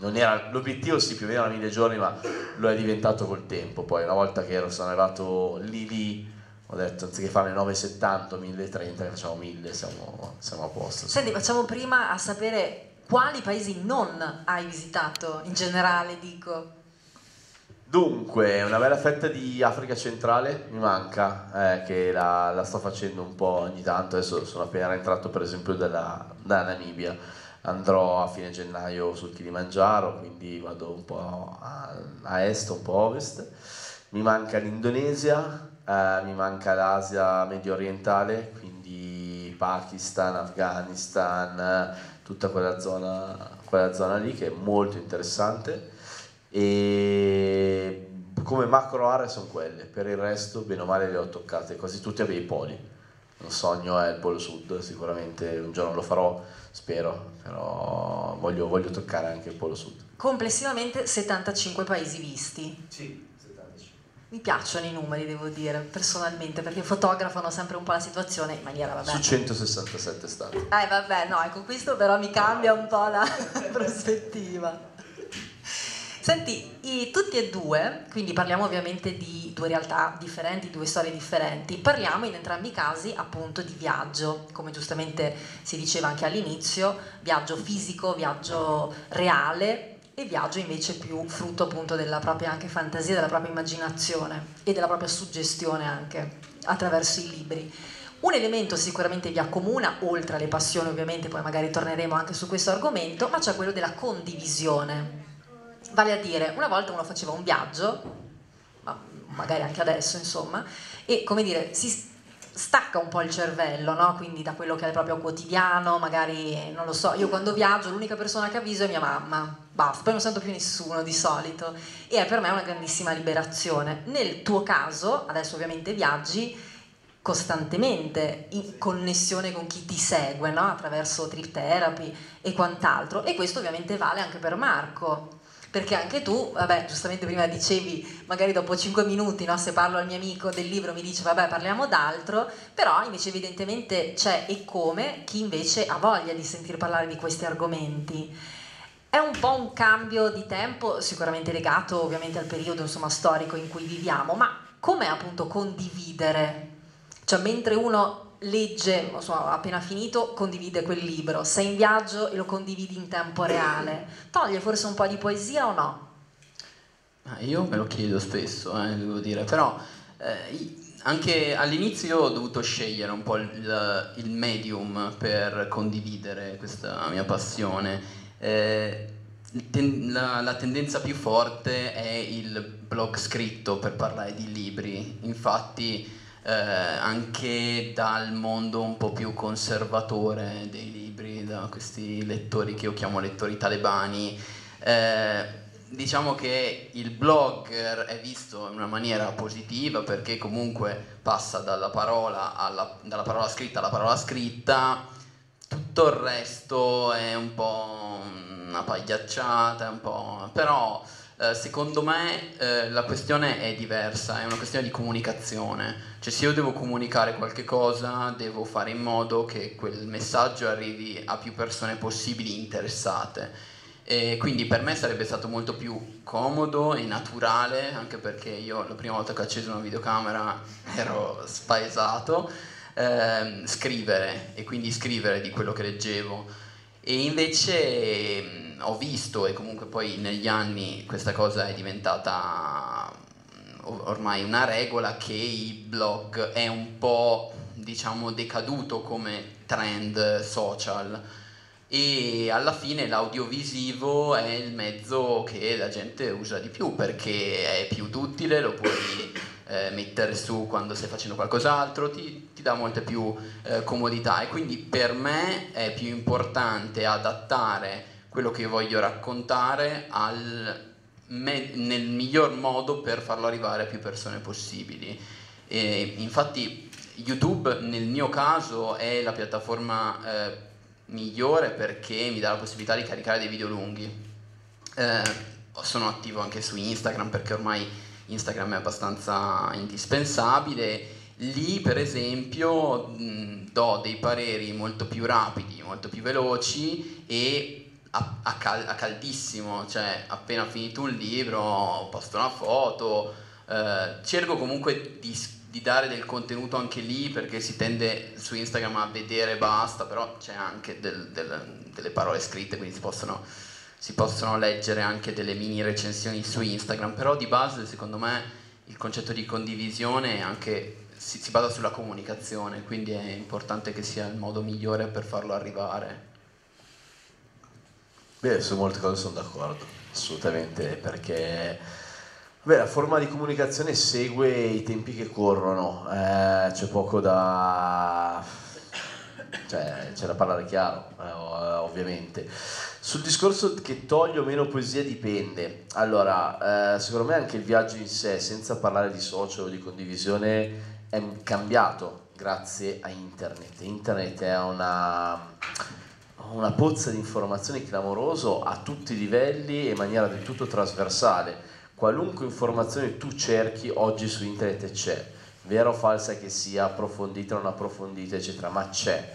Era, l'obiettivo sì più o meno era mille giorni ma lo è diventato col tempo. Poi una volta che ero, sono arrivato lì lì ho detto anziché fare 9,70 1030 facciamo 1000 siamo, siamo a posto. Senti facciamo prima a sapere quali paesi non hai visitato in generale dico Dunque, una bella fetta di Africa centrale mi manca, eh, che la, la, sto facendo un po' ogni tanto, adesso sono appena rientrato per esempio dalla, dalla Namibia, andrò a fine gennaio sul Kilimangiaro, quindi vado un po' a, a est, un po' a ovest, mi manca l'Indonesia, eh, mi manca l'Asia medio orientale, quindi Pakistan, Afghanistan, tutta quella zona, quella zona lì che è molto interessante e come macro aree sono quelle, per il resto bene o male le ho toccate quasi tutte a bei poli. Un sogno è il Polo Sud, sicuramente un giorno lo farò, spero, però voglio, voglio toccare anche il Polo Sud. Complessivamente 75 paesi visti. Sì, 75. Mi piacciono i numeri, devo dire, personalmente, perché fotografano sempre un po' la situazione in maniera, vabbè. Su 167 stati. Eh vabbè, no, ecco, questo però mi cambia un po' la prospettiva. Senti, i, tutti e due, quindi parliamo ovviamente di due realtà differenti, due storie differenti, parliamo in entrambi i casi appunto di viaggio, come giustamente si diceva anche all'inizio, viaggio fisico, viaggio reale e viaggio invece più frutto appunto della propria anche fantasia, della propria immaginazione e della propria suggestione anche attraverso i libri. Un elemento sicuramente vi accomuna, oltre alle passioni ovviamente, poi magari torneremo anche su questo argomento, ma c'è quello della condivisione Vale a dire, una volta uno faceva un viaggio, ma magari anche adesso insomma, e come dire, si stacca un po' il cervello, no? quindi da quello che è proprio quotidiano, magari, non lo so, io quando viaggio l'unica persona che avviso è mia mamma, basta, poi non sento più nessuno di solito e è per me una grandissima liberazione. Nel tuo caso, adesso ovviamente viaggi costantemente in connessione con chi ti segue, no? attraverso trip therapy e quant'altro e questo ovviamente vale anche per Marco perché anche tu, vabbè, giustamente prima dicevi, magari dopo 5 minuti, no, se parlo al mio amico del libro mi dice vabbè parliamo d'altro, però invece evidentemente c'è e come chi invece ha voglia di sentir parlare di questi argomenti. È un po' un cambio di tempo, sicuramente legato ovviamente al periodo insomma, storico in cui viviamo, ma come appunto condividere? Cioè mentre uno legge, so, appena finito, condivide quel libro, sei in viaggio e lo condividi in tempo reale, toglie forse un po' di poesia o no? Io me lo chiedo spesso, eh, devo dire, però eh, anche all'inizio ho dovuto scegliere un po' il, il medium per condividere questa mia passione. Eh, la, la, tendenza più forte è il blog scritto per parlare di libri, infatti eh, anche dal mondo un po' più conservatore dei libri, da questi lettori che io chiamo lettori talebani. Eh, diciamo che il blogger è visto in una maniera positiva perché comunque passa dalla parola, alla, dalla parola scritta alla parola scritta, tutto il resto è un po' una pagliacciata, un po'... però eh, secondo me eh, la questione è diversa, è una questione di comunicazione. Cioè se io devo comunicare qualche cosa, devo fare in modo che quel messaggio arrivi a più persone possibili interessate. E quindi per me sarebbe stato molto più comodo e naturale, anche perché io la prima volta che ho acceso una videocamera ero spaesato, ehm, scrivere e quindi scrivere di quello che leggevo. E invece ho visto e comunque poi negli anni questa cosa è diventata ormai una regola che il blog è un po' diciamo decaduto come trend social e alla fine l'audiovisivo è il mezzo che la gente usa di più perché è più duttile, lo puoi eh, mettere su quando stai facendo qualcos'altro, ti, ti dà molte più eh, comodità e quindi per me è più importante adattare quello che voglio raccontare me- nel miglior modo per farlo arrivare a più persone possibili. E infatti YouTube nel mio caso è la piattaforma eh, migliore perché mi dà la possibilità di caricare dei video lunghi. Eh, sono attivo anche su Instagram perché ormai Instagram è abbastanza indispensabile. Lì per esempio do dei pareri molto più rapidi, molto più veloci e a, a, cal, a, caldissimo, cioè appena finito un libro posto una foto, eh, cerco comunque di, di, dare del contenuto anche lì perché si tende su Instagram a vedere e basta, però c'è anche del, del, delle parole scritte, quindi si possono, si possono leggere anche delle mini recensioni su Instagram, però di base secondo me il concetto di condivisione anche si, si basa sulla comunicazione, quindi è importante che sia il modo migliore per farlo arrivare. Beh, su molte cose sono d'accordo, assolutamente, perché beh, la forma di comunicazione segue i tempi che corrono, eh, c'è poco da... Cioè, c'è da parlare chiaro, eh, ovviamente. Sul discorso che toglie o meno poesia dipende. Allora, eh, secondo me anche il viaggio in sé, senza parlare di social o di condivisione, è cambiato grazie a internet. Internet è una, una pozza di informazioni clamoroso a tutti i livelli e in maniera del tutto trasversale. Qualunque informazione tu cerchi oggi su internet c'è, vera o falsa che sia, approfondita o non approfondita, eccetera, ma c'è.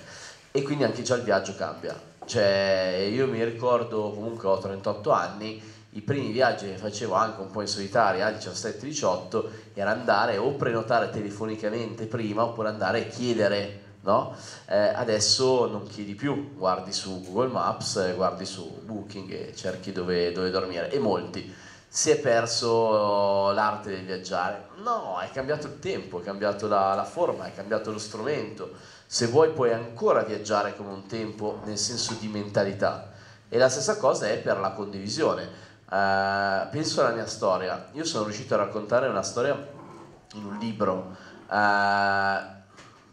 E quindi anche già il viaggio cambia cioè, io mi ricordo, comunque ho 38 anni, i primi viaggi che facevo anche un po' in solitaria a 17-18 era andare o prenotare telefonicamente prima oppure andare a chiedere No? Eh, adesso non chiedi più, guardi su Google Maps, guardi su Booking e cerchi dove, dove, dormire. E molti si è perso l'arte del viaggiare. No, è cambiato il tempo, è cambiato la, la forma, è cambiato lo strumento se vuoi puoi ancora viaggiare come un tempo nel senso di mentalità. E la stessa cosa è per la condivisione. Uh, penso alla mia storia. Io sono riuscito a raccontare una storia in un libro. Uh,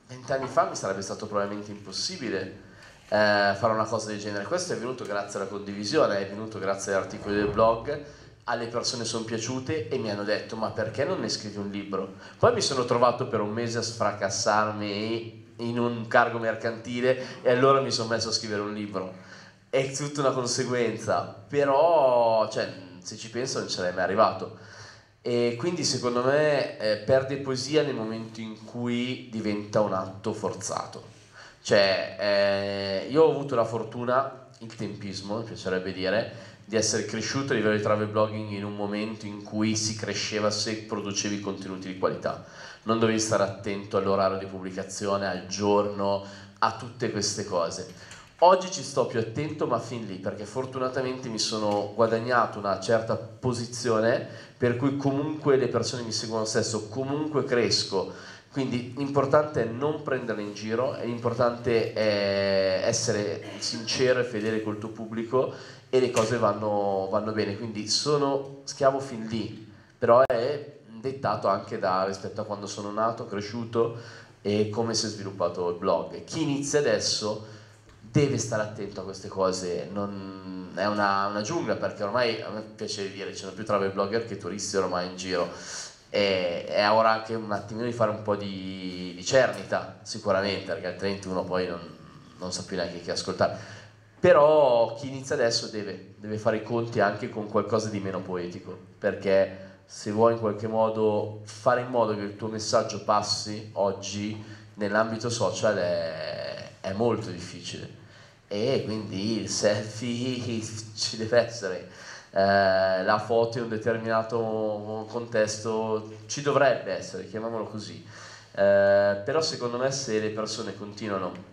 Vent'anni fa mi sarebbe stato probabilmente impossibile uh, fare una cosa del genere. Questo è venuto grazie alla condivisione, è venuto grazie agli articoli del blog. Alle persone sono piaciute e mi hanno detto: Ma perché non ne scrivi un libro? Poi mi sono trovato per un mese a sfracassarmi in un cargo mercantile e allora mi sono messo a scrivere un libro. È tutta una conseguenza, però cioè, se ci penso non ce l'hai mai arrivato. E quindi secondo me eh, perde poesia nel momento in cui diventa un atto forzato. Cioè, eh, io ho avuto la fortuna, il tempismo, mi piacerebbe dire, di essere cresciuto a livello di travel blogging in un momento in cui si cresceva se producevi contenuti di qualità non dovevi stare attento all'orario di pubblicazione, al giorno, a tutte queste cose. Oggi ci sto più attento, ma fin lì, perché fortunatamente mi sono guadagnato una certa posizione per cui comunque le persone mi seguono stesso, comunque cresco. Quindi l'importante è non prenderle in giro, l'importante è essere sincero e fedele col tuo pubblico e le cose vanno, vanno bene. Quindi sono schiavo fin lì, però è dettato anche da rispetto a quando sono nato, cresciuto e come si è sviluppato il blog. Chi inizia adesso deve stare attento a queste cose, non, è una, una, giungla perché ormai a me piace dire, ci sono più travel blogger che turisti ormai in giro è ora anche un attimino di fare un po' di, di cernita sicuramente perché altrimenti uno poi non, non sa più neanche chi ascoltare però chi inizia adesso deve, deve fare i conti anche con qualcosa di meno poetico perché se vuoi in qualche modo fare in modo che il tuo messaggio passi oggi nell'ambito social è, è molto difficile. E quindi il selfie ci deve essere. Eh, la foto in un determinato contesto ci dovrebbe essere, chiamiamolo così. Eh, però secondo me se le persone continuano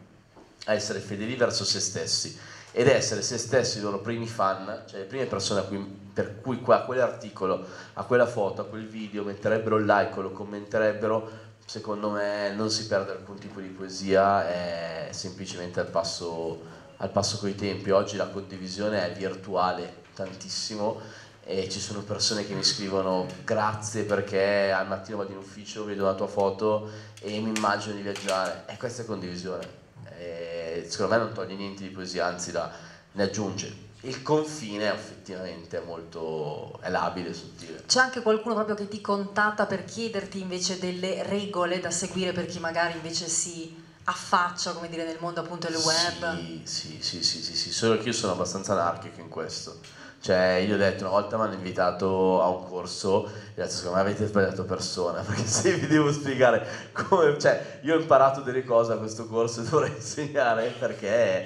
a essere fedeli verso se stessi ed essere se stessi i loro primi fan, cioè le prime persone cui, per cui a quell'articolo, a quella foto, a quel video metterebbero il like lo commenterebbero, secondo me non si perde alcun tipo di poesia, è semplicemente al passo, al passo coi tempi. Oggi la condivisione è virtuale tantissimo e ci sono persone che mi scrivono grazie perché al mattino vado in ufficio, vedo la tua foto e mi immagino di viaggiare e questa è condivisione e secondo me non toglie niente di poesia, anzi la, ne aggiunge. Il confine effettivamente è molto è labile sottile. C'è anche qualcuno proprio che ti contatta per chiederti invece delle regole da seguire per chi magari invece si affaccia, come dire, nel mondo appunto del web? Sì, sì, sì, sì, sì, sì. solo che io sono abbastanza anarchico in questo cioè, io ho detto, una volta mi hanno invitato a un corso, e ho detto, secondo me avete sbagliato persona, perché se vi devo spiegare come... Cioè, io ho imparato delle cose a questo corso e dovrei insegnare perché...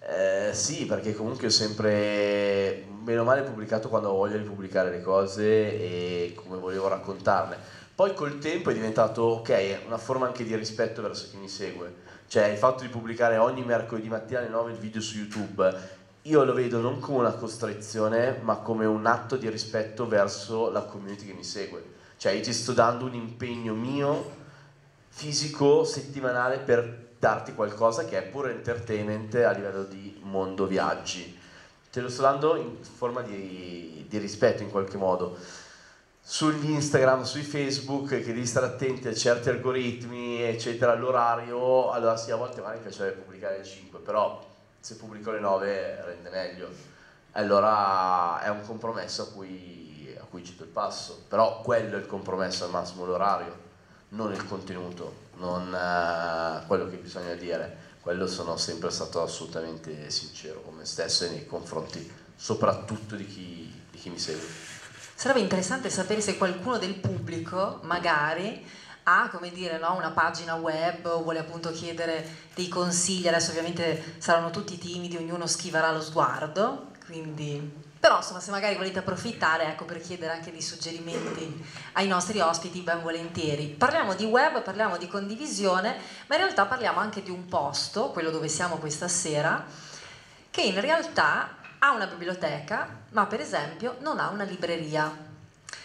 Eh, sì, perché comunque ho sempre, meno male, pubblicato quando ho voglia di pubblicare le cose e come volevo raccontarle. Poi col tempo è diventato, ok, una forma anche di rispetto verso chi mi segue. Cioè, il fatto di pubblicare ogni mercoledì mattina alle 9 il video su YouTube io lo vedo non come una costrizione, ma come un atto di rispetto verso la community che mi segue. Cioè, io ti sto dando un impegno mio fisico settimanale per darti qualcosa che è pure entertainment a livello di mondo viaggi. Te lo sto dando in forma di, di rispetto in qualche modo. Sugli Instagram, sui Facebook, che devi stare attenti a certi algoritmi, eccetera, all'orario, allora sì, a volte magari mi piacerebbe pubblicare alle 5, però se pubblico alle 9 rende meglio. Allora è un compromesso a cui, a cui cito il passo, però quello è il compromesso al massimo l'orario, non il contenuto, non eh, quello che bisogna dire. Quello sono sempre stato assolutamente sincero con me stesso e nei confronti soprattutto di chi, di chi mi segue. Sarebbe interessante sapere se qualcuno del pubblico magari ha come dire, no, una pagina web o vuole appunto chiedere dei consigli, adesso ovviamente saranno tutti timidi, ognuno schiverà lo sguardo, quindi... Però insomma se magari volete approfittare ecco, per chiedere anche dei suggerimenti ai nostri ospiti ben volentieri. Parliamo di web, parliamo di condivisione, ma in realtà parliamo anche di un posto, quello dove siamo questa sera, che in realtà ha una biblioteca, ma per esempio non ha una libreria.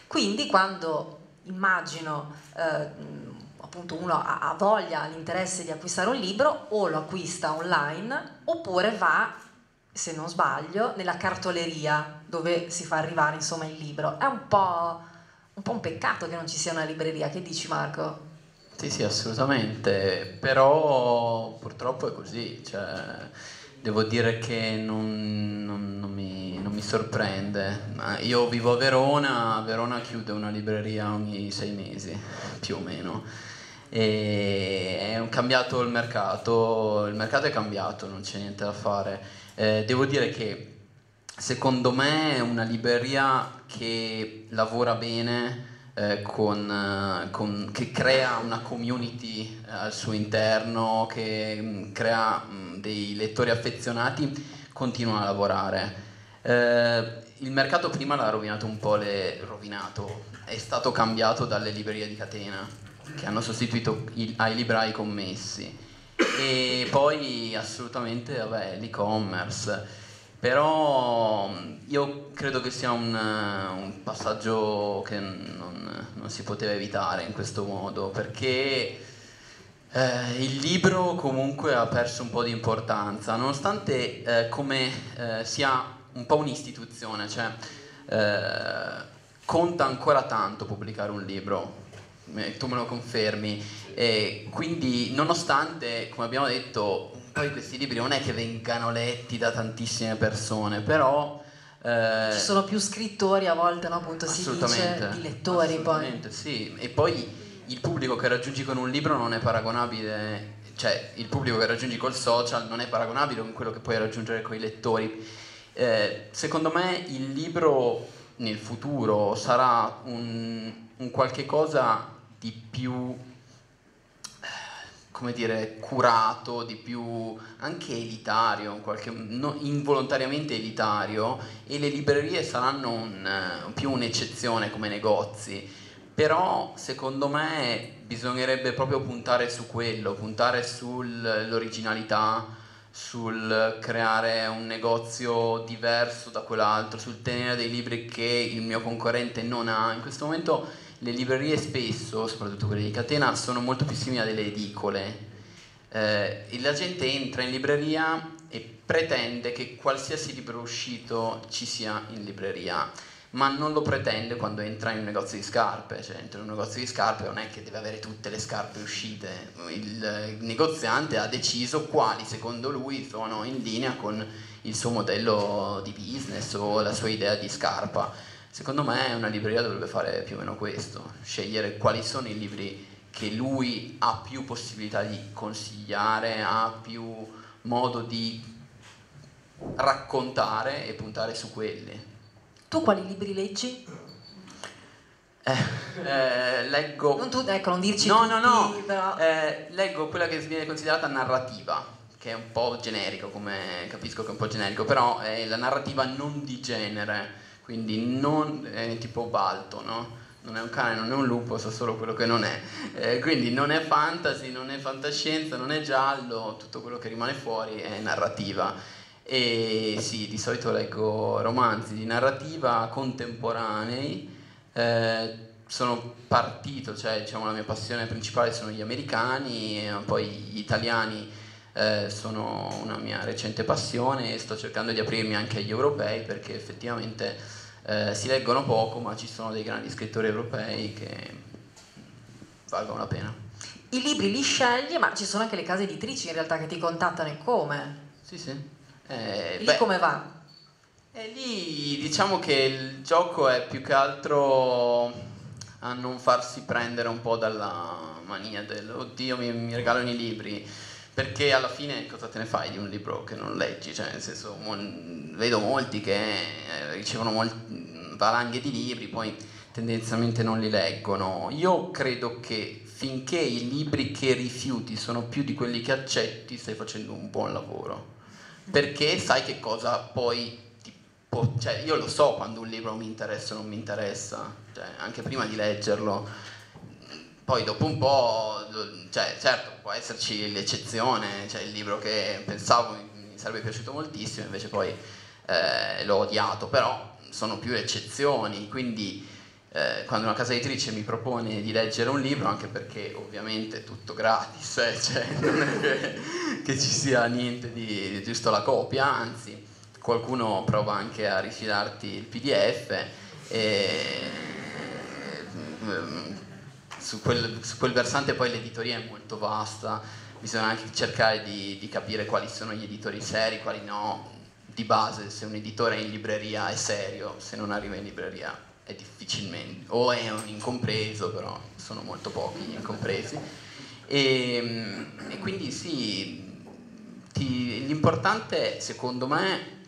Quindi quando immagino eh, appunto uno ha, voglia, l'interesse di acquistare un libro, o lo acquista online, oppure va, se non sbaglio, nella cartoleria dove si fa arrivare insomma il libro. È un po', un, po un peccato che non ci sia una libreria, che dici Marco? Sì, sì, assolutamente, però purtroppo è così, cioè, devo dire che non, non, non, mi, non, mi, sorprende. Io vivo a Verona, a Verona chiude una libreria ogni sei mesi, più o meno. E è cambiato il mercato, il mercato è cambiato, non c'è niente da fare. Eh, devo dire che secondo me una libreria che lavora bene, eh, con, con, che crea una community eh, al suo interno, che mh, mm, crea mh, mm, dei lettori affezionati, continua a lavorare. Eh, il mercato prima l'ha rovinato un po', le, rovinato, è stato cambiato dalle librerie di catena che hanno sostituito i, ai librai commessi e poi assolutamente vabbè, l'e-commerce però io credo che sia un, un passaggio che non, non, si poteva evitare in questo modo perché eh, il libro comunque ha perso un po' di importanza nonostante eh, come eh, sia un po' un'istituzione cioè eh, conta ancora tanto pubblicare un libro eh, tu me lo confermi. E quindi nonostante come abbiamo detto poi questi libri non è che vengano letti da tantissime persone, però... Eh, Ci sono più scrittori a volte, no? Appunto si dice, di lettori poi. sì. E poi il pubblico che raggiungi con un libro non è paragonabile, cioè il pubblico che raggiungi col social non è paragonabile con quello che puoi raggiungere con i lettori. Eh, secondo me il libro nel futuro sarà un, un qualche cosa di più come dire, curato, di più anche elitario, qualche, no, involontariamente elitario e le librerie saranno un, più un'eccezione come negozi. Però secondo me bisognerebbe proprio puntare su quello, puntare sull'originalità, sul creare un negozio diverso da quell'altro, sul tenere dei libri che il mio concorrente non ha. In questo momento le librerie spesso, soprattutto quelle di catena, sono molto più simili a delle edicole. Eh, la gente entra in libreria e pretende che qualsiasi libro uscito ci sia in libreria, ma non lo pretende quando entra in un negozio di scarpe, cioè entra in un negozio di scarpe non è che deve avere tutte le scarpe uscite, il negoziante ha deciso quali secondo lui sono in linea con il suo modello di business o la sua idea di scarpa Secondo me una libreria dovrebbe fare più o meno questo, scegliere quali sono i libri che lui ha più possibilità di consigliare, ha più modo di raccontare e puntare su quelli. Tu quali libri leggi? Eh, eh, leggo. Non tu, ecco, non dirci no, tutti, no, no. Però... Eh, leggo quella che viene considerata narrativa, che è un po' generico, come capisco che è un po' generico, però è la narrativa non di genere quindi non è tipo Balto, no? non è un cane, non è un lupo, so solo quello che non è. Eh, quindi non è fantasy, non è fantascienza, non è giallo, tutto quello che rimane fuori è narrativa. E sì, di solito leggo romanzi di narrativa contemporanei. Eh, sono partito, cioè diciamo la mia passione principale sono gli americani, poi gli italiani eh, sono una mia recente passione e sto cercando di aprirmi anche agli europei perché effettivamente eh, si leggono poco ma ci sono dei grandi scrittori europei che valgono la pena. I libri li scegli ma ci sono anche le case editrici in realtà che ti contattano e come? Sì, sì. Eh, Lì beh, come va? E lì diciamo che il gioco è più che altro a non farsi prendere un po' dalla mania del oddio mi, mi regalano i libri perché alla fine cosa te ne fai di un libro che non leggi? Cioè, nel senso, vedo molti che eh, ricevono mol- valanghe di libri, poi tendenzialmente non li leggono. Io credo che finché i libri che rifiuti sono più di quelli che accetti, stai facendo un buon lavoro. Perché sai che cosa poi cioè, io lo so quando un libro mi interessa o non mi interessa, cioè, anche prima di leggerlo poi dopo un po', cioè, certo, può esserci l'eccezione, cioè il libro che pensavo mi sarebbe piaciuto moltissimo, invece poi eh, l'ho odiato, però sono più eccezioni, quindi eh, quando una casa editrice mi propone di leggere un libro, anche perché ovviamente è tutto gratis, eh, cioè non è che, che ci sia niente di, di giusto la copia, anzi qualcuno prova anche a rifilarti il PDF e ehm, su quel, su quel versante poi l'editoria è molto vasta, bisogna anche cercare di, di capire quali sono gli editori seri, quali no. Di base, se un editore è in libreria è serio, se non arriva in libreria è difficilmente, o è un incompreso, però sono molto pochi gli incompresi. E, e quindi sì, ti- l'importante secondo me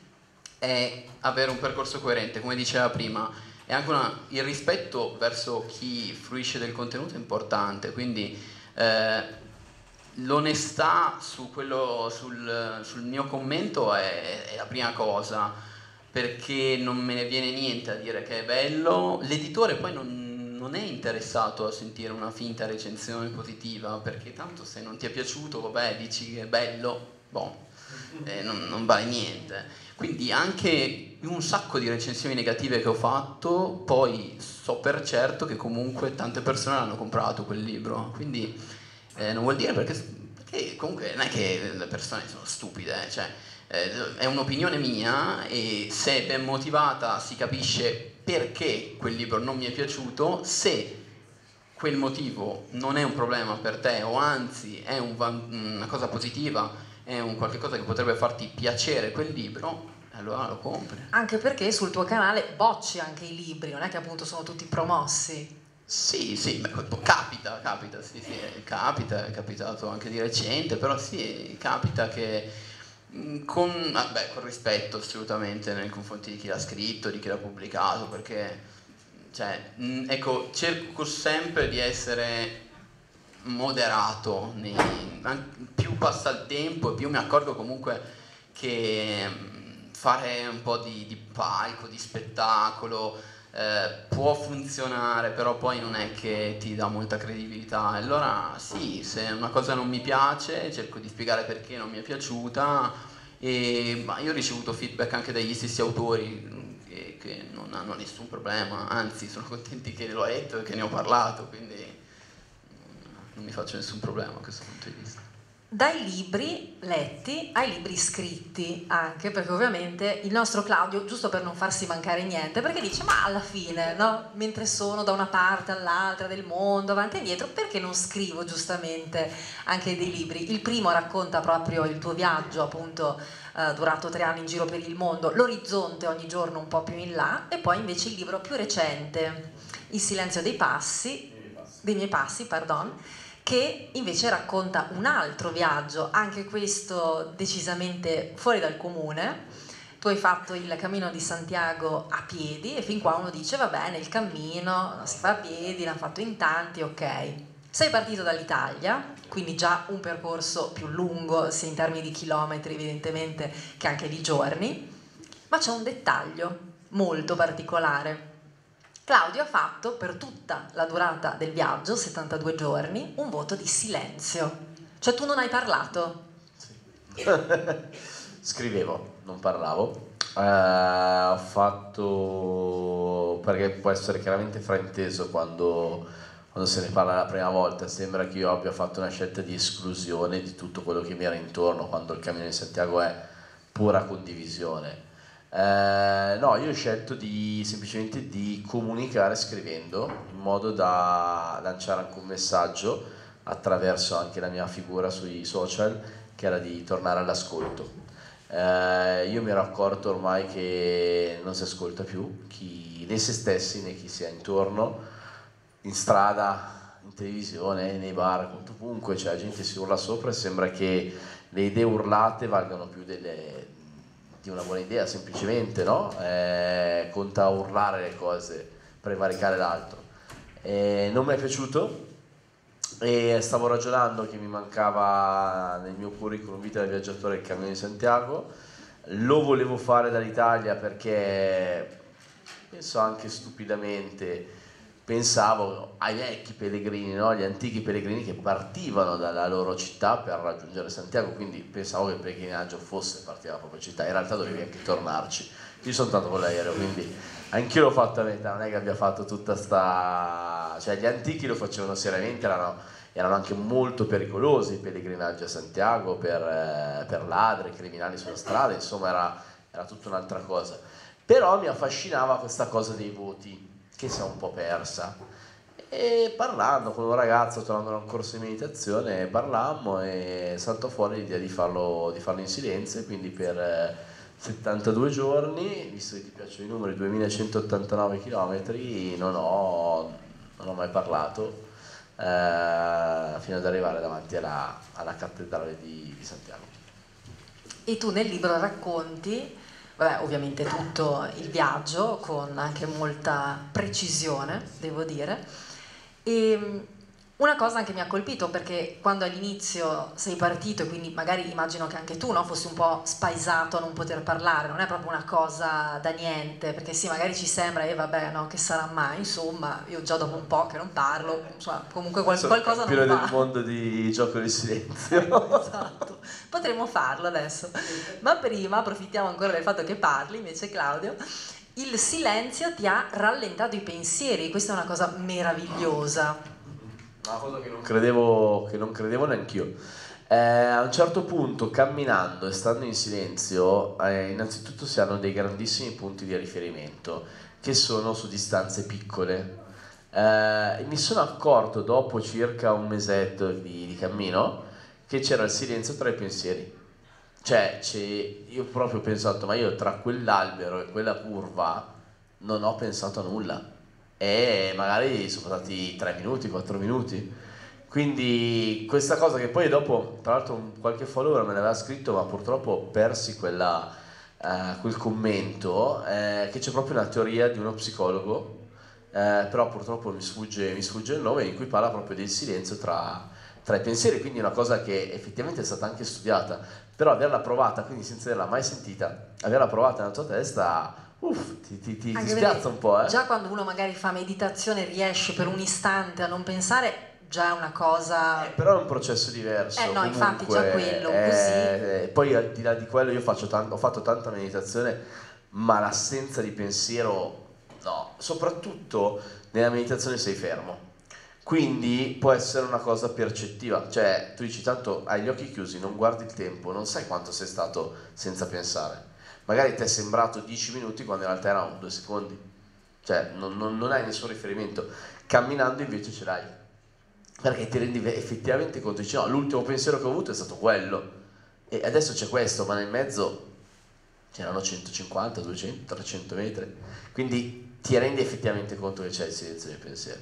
è avere un percorso coerente, come diceva prima, e anche una- il rispetto verso chi fruisce del contenuto è importante, quindi eh, l'onestà su quello- sul, sul mio commento è, è la prima cosa, perché non me ne viene niente a dire che è bello, l'editore poi non, non è interessato a sentire una finta recensione positiva, perché tanto se non ti è piaciuto, vabbè, dici che è bello, boh, eh, non, non vale niente. Quindi anche un sacco di recensioni negative che ho fatto, poi so per certo che comunque tante persone hanno comprato quel libro. Quindi eh, non vuol dire perché, perché comunque non è che le persone sono stupide, eh, cioè eh, è un'opinione mia e se è ben motivata si capisce perché quel libro non mi è piaciuto, se quel motivo non è un problema per te o anzi è un una cosa positiva, è un qualche cosa che potrebbe farti piacere quel libro, allora lo compri. Anche perché sul tuo canale bocci anche i libri, non è che appunto sono tutti promossi. Sì, sì, capita, capita, sì, sì, capita, è capitato anche di recente, però sì, capita che mh, con, ah, beh, con rispetto assolutamente nei confronti di chi l'ha scritto, di chi l'ha pubblicato, perché cioè, mh, ecco, cerco sempre di essere moderato, nei- più passa il tempo e più mi accorgo comunque che mh, fare un po' di, di palco, di spettacolo, eh, può funzionare, però poi non è che ti dà molta credibilità. Allora sì, se una cosa non mi piace, cerco di spiegare perché non mi è piaciuta e ma io ho ricevuto feedback anche dagli stessi autori mh, che, che non hanno nessun problema, anzi sono contenti che l'ho letto e che ne ho parlato, quindi mh, non mi faccio nessun problema a questo punto di vista. Dai libri letti ai libri scritti anche, perché ovviamente il nostro Claudio, giusto per non farsi mancare niente, perché dice ma alla fine, no? mentre sono da una parte all'altra del mondo, avanti e indietro, perché non scrivo giustamente anche dei libri? Il primo racconta proprio il tuo viaggio, appunto, eh, durato tre anni in giro per il mondo, l'orizzonte ogni giorno un po' più in là, e poi invece il libro più recente, Il silenzio dei passi, dei miei passi, pardon, che invece racconta un altro viaggio, anche questo decisamente fuori dal comune. Tu hai fatto il cammino di Santiago a piedi e fin qua uno dice va bene, il cammino si fa a piedi, l'hanno fatto in tanti, ok. Sei partito dall'Italia, quindi già un percorso più lungo, sia in termini di chilometri evidentemente che anche di giorni, ma c'è un dettaglio molto particolare. Claudio ha fatto per tutta la durata del viaggio, 72 giorni, un voto di silenzio. Cioè tu non hai parlato. Scrivevo, non parlavo. Eh, ho fatto perché può essere chiaramente frainteso quando, quando se ne parla la prima volta. Sembra che io abbia fatto una scelta di esclusione di tutto quello che mi era intorno, quando il cammino di Santiago è pura condivisione. Eh, no, io ho scelto di, semplicemente di comunicare scrivendo in modo da lanciare anche un messaggio attraverso anche la mia figura sui social che era di tornare all'ascolto. Eh, io mi ero accorto ormai che non si ascolta più chi, né se stessi né chi sia intorno, in strada, in televisione, nei bar, ovunque, cioè la gente si urla sopra e sembra che le idee urlate valgano più delle, di una buona idea, semplicemente, no? Eh, conta urlare le cose, prevaricare l'altro. Eh, non mi è piaciuto e stavo ragionando che mi mancava nel mio curriculum vita da viaggiatore il Cammino di Santiago, lo volevo fare dall'Italia perché penso anche stupidamente pensavo ai vecchi pellegrini, no? agli antichi pellegrini che partivano dalla loro città per raggiungere Santiago, quindi pensavo che il pellegrinaggio fosse partire dalla propria città, in realtà dovevi anche tornarci. Io sono stato con l'aereo, quindi anch'io l'ho fatto a metà, non è che abbia fatto tutta sta... cioè gli antichi lo facevano seriamente, erano, erano anche molto pericolosi i pellegrinaggi a Santiago per, eh, per ladri, criminali sulla strada, insomma era, era tutta un'altra cosa. Però mi affascinava questa cosa dei voti che si è un po' persa. E parlando con un ragazzo, tornando da un corso di meditazione, parlammo e saltò fuori l'idea di farlo, di farlo in silenzio, quindi per 72 giorni, visto che ti piacciono i numeri, 2189 km, non ho, non ho mai parlato eh, fino ad arrivare davanti alla, alla cattedrale di, di Santiago. E tu nel libro racconti Vabbè, ovviamente tutto il viaggio con anche molta precisione, devo dire. E una cosa anche mi ha colpito perché quando all'inizio sei partito e quindi magari immagino che anche tu no, fossi un po' spaesato a non poter parlare, non è proprio una cosa da niente, perché sì, magari ci sembra, e eh, vabbè, no, che sarà mai, insomma, io già dopo un po' che non parlo, insomma, comunque qual- qualcosa non va. del mondo di gioco di silenzio. esatto potremmo farlo adesso. Ma prima approfittiamo ancora del fatto che parli, invece Claudio. Il silenzio ti ha rallentato i pensieri, questa è una cosa meravigliosa. Una cosa che non credevo, che non credevo neanch'io. Eh, a un certo punto, camminando e stando in silenzio, eh, innanzitutto si hanno dei grandissimi punti di riferimento che sono su distanze piccole. Eh, mi sono accorto dopo circa un mesetto di, di cammino che c'era il silenzio tra i pensieri. Cioè, io proprio ho pensato, ma io tra quell'albero e quella curva non ho pensato a nulla. E magari sono stati 3 minuti, 4 minuti. Quindi questa cosa che poi dopo, tra l'altro qualche follower me l'aveva scritto, ma purtroppo ho persi quella, eh, quel commento, eh, che c'è proprio una teoria di uno psicologo, eh, però purtroppo mi sfugge, mi sfugge il nome, in cui parla proprio del silenzio tra, tra i pensieri, quindi è una cosa che effettivamente è stata anche studiata, però averla provata, quindi senza averla mai sentita, averla provata nella tua testa, uff, ti, ti, ti, ti spiazza un po'. Eh? Già quando uno magari fa meditazione riesce per un istante a non pensare, già è una cosa... Eh, però è un processo diverso. Eh no, Comunque, infatti già quello, eh, così... Eh, poi al di là di quello io tanto, ho fatto tanta meditazione, ma l'assenza di pensiero, no, soprattutto nella meditazione sei fermo quindi può essere una cosa percettiva, cioè tu dici tanto hai gli occhi chiusi, non guardi il tempo, non sai quanto sei stato senza pensare. Magari ti è sembrato 10 minuti quando in realtà erano 2 secondi, cioè non, non, non hai nessun riferimento. Camminando invece ce l'hai, perché ti rendi effettivamente conto, dici no, l'ultimo pensiero che ho avuto è stato quello e adesso c'è questo, ma nel mezzo c'erano 150, 200, 300 metri, quindi ti rendi effettivamente conto che c'è il silenzio dei pensieri.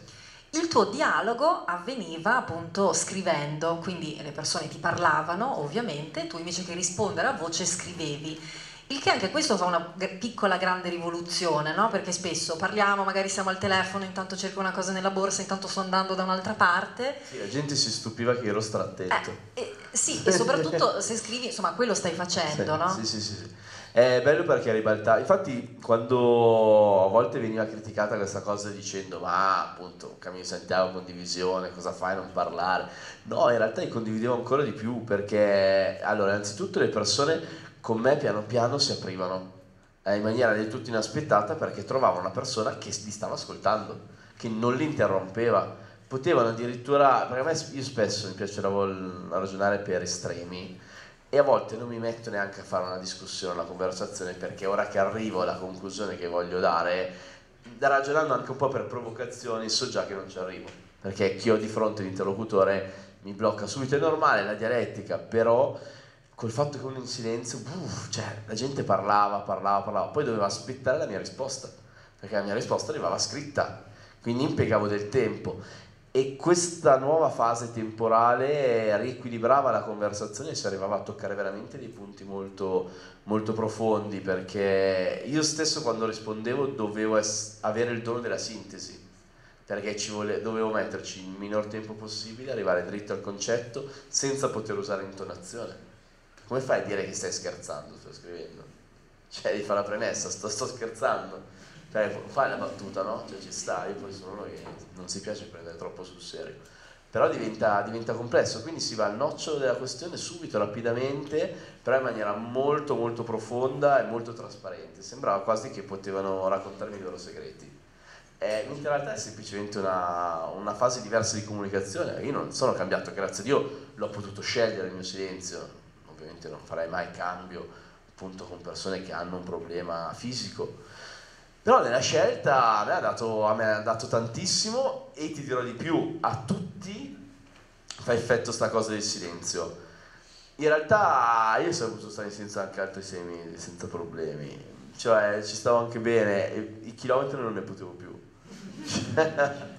Il tuo dialogo avveniva appunto scrivendo, quindi le persone ti parlavano ovviamente, tu invece che rispondere a voce scrivevi. Il che anche questo fa una piccola grande rivoluzione, no? Perché spesso parliamo, magari siamo al telefono, intanto cerco una cosa nella borsa, intanto sto andando da un'altra parte. Sì, la gente si stupiva che ero strattetto. Eh, eh, sì, e soprattutto se scrivi, insomma, quello stai facendo, sì, no? Sì, sì, sì. sì. È bello perché ribalta. Infatti, quando a volte veniva criticata questa cosa dicendo ma appunto Camino Santiago condivisione, cosa fai a non parlare? No, in realtà io condividevo ancora di più perché allora, innanzitutto le persone con me piano piano si aprivano eh, in maniera del tutto inaspettata perché trovavano una persona che li stava ascoltando, che non li interrompeva. Potevano addirittura, perché a me io spesso mi piace ragionare per estremi e a volte non mi metto neanche a fare una discussione, una conversazione, perché ora che arrivo alla conclusione che voglio dare, ragionando anche un po' per provocazioni, so già che non ci arrivo, perché chi ho di fronte l'interlocutore mi blocca subito, è normale la dialettica, però col fatto che uno in silenzio, uff, cioè la gente parlava, parlava, parlava, poi doveva aspettare la mia risposta, perché la mia risposta arrivava scritta, quindi impiegavo del tempo. E questa nuova fase temporale riequilibrava la conversazione e si arrivava a toccare veramente dei punti molto, molto profondi, perché io stesso quando rispondevo dovevo es- avere il dono della sintesi perché vole- dovevo metterci il minor tempo possibile, arrivare dritto al concetto senza poter usare intonazione. Come fai a dire che stai scherzando? Sto scrivendo. Cioè, devi fare la premessa, sto, sto scherzando. Cioè, fai la battuta, no? Cioè, ci sta, io poi sono uno che non si piace prendere troppo sul serio. Però diventa, diventa complesso, quindi si va al nocciolo della questione subito, rapidamente, però in maniera molto molto profonda e molto trasparente. Sembrava quasi che potevano raccontarmi i loro segreti. Eh, in realtà è semplicemente una, una, fase diversa di comunicazione. Io non sono cambiato, grazie a Dio l'ho potuto scegliere il mio silenzio. Ovviamente non farei mai cambio appunto con persone che hanno un problema fisico. Però nella scelta a me ha dato, dato tantissimo e ti dirò di più, a tutti fa effetto sta cosa del silenzio. In realtà io sono potuto stare in silenzio anche altri sei mesi senza problemi, cioè ci stavo anche bene, i chilometri non ne potevo più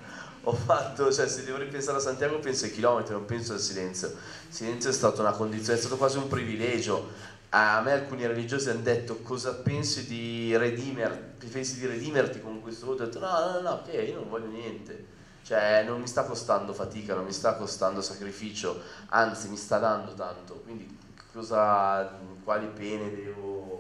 ho fatto, cioè se devo ripensare a Santiago penso ai chilometri, non penso al silenzio. Il silenzio è stata una condizione, è stato quasi un privilegio. A me alcuni religiosi hanno detto cosa pensi di redimerti, pensi di redimerti con questo voto? Ho detto no, no, no, ok, io non voglio niente. Cioè non mi sta costando fatica, non mi sta costando sacrificio, anzi mi sta dando tanto. Quindi cosa, quali pene devo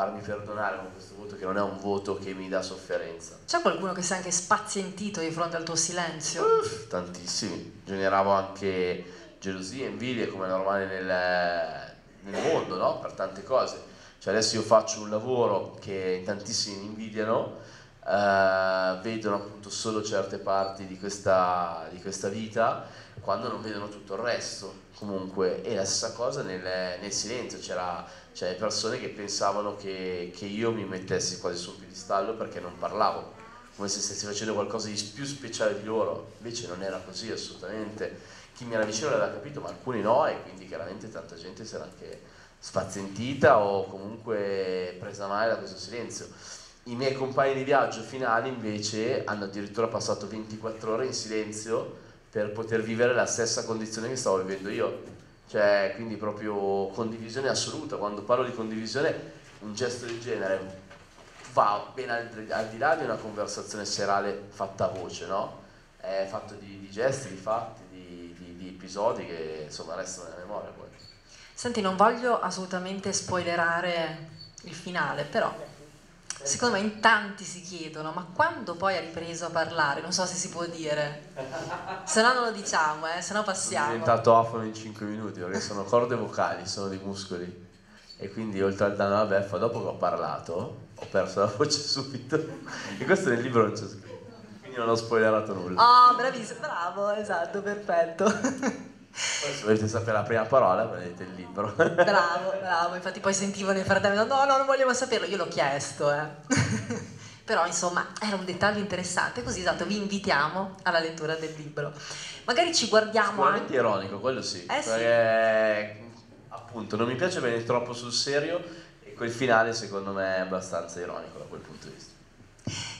farmi perdonare con questo voto che non è un voto che mi dà sofferenza. C'è qualcuno che si è anche spazientito di fronte al tuo silenzio? Uff, tantissimi, generavo anche gelosia, invidia come è normale nel, nel mondo, no? Per tante cose. Cioè adesso io faccio un lavoro che tantissimi mi invidiano, eh, vedono appunto solo certe parti di questa, di questa vita quando non vedono tutto il resto comunque e la stessa cosa nel, nel silenzio c'era cioè persone che pensavano che, che, io mi mettessi quasi sul piedistallo perché non parlavo come se stessi facendo qualcosa di più speciale di loro. Invece non era così assolutamente. Chi mi era vicino l'aveva capito ma alcuni no e quindi chiaramente tanta gente si era anche spazientita o comunque presa male da questo silenzio. I miei compagni di viaggio finali invece hanno addirittura passato 24 ore in silenzio per poter vivere la stessa condizione che stavo vivendo io. Cioè, quindi proprio condivisione assoluta. Quando parlo di condivisione, un gesto del genere va ben al, al di là di una conversazione serale fatta a voce, no? È fatto di, di gesti, di fatti, di, di, di, episodi che insomma restano nella memoria poi. Senti, non voglio assolutamente spoilerare il finale, però Secondo me in tanti si chiedono, ma quando poi ha ripreso a parlare? Non so se si può dire. Se no non lo diciamo, eh, se no passiamo. Sono diventato afono in 5 minuti perché sono corde vocali, sono dei muscoli. E quindi oltre al danno alla beffa, dopo che ho parlato, ho perso la voce subito. E questo nel libro non c'è scritto. Quindi non ho spoilerato nulla. Oh, bravissimo, bravo, esatto, perfetto. Poi se volete sapere la prima parola prendete il libro. Bravo, bravo, infatti poi sentivo nel fratello, no, no, non vogliamo saperlo, io l'ho chiesto, eh. Però insomma era un dettaglio interessante, così esatto, vi invitiamo alla lettura del libro. Magari ci guardiamo anche... ironico, quello sì, eh, perché sì. appunto non mi piace venire troppo sul serio e quel finale secondo me è abbastanza ironico da quel punto di vista.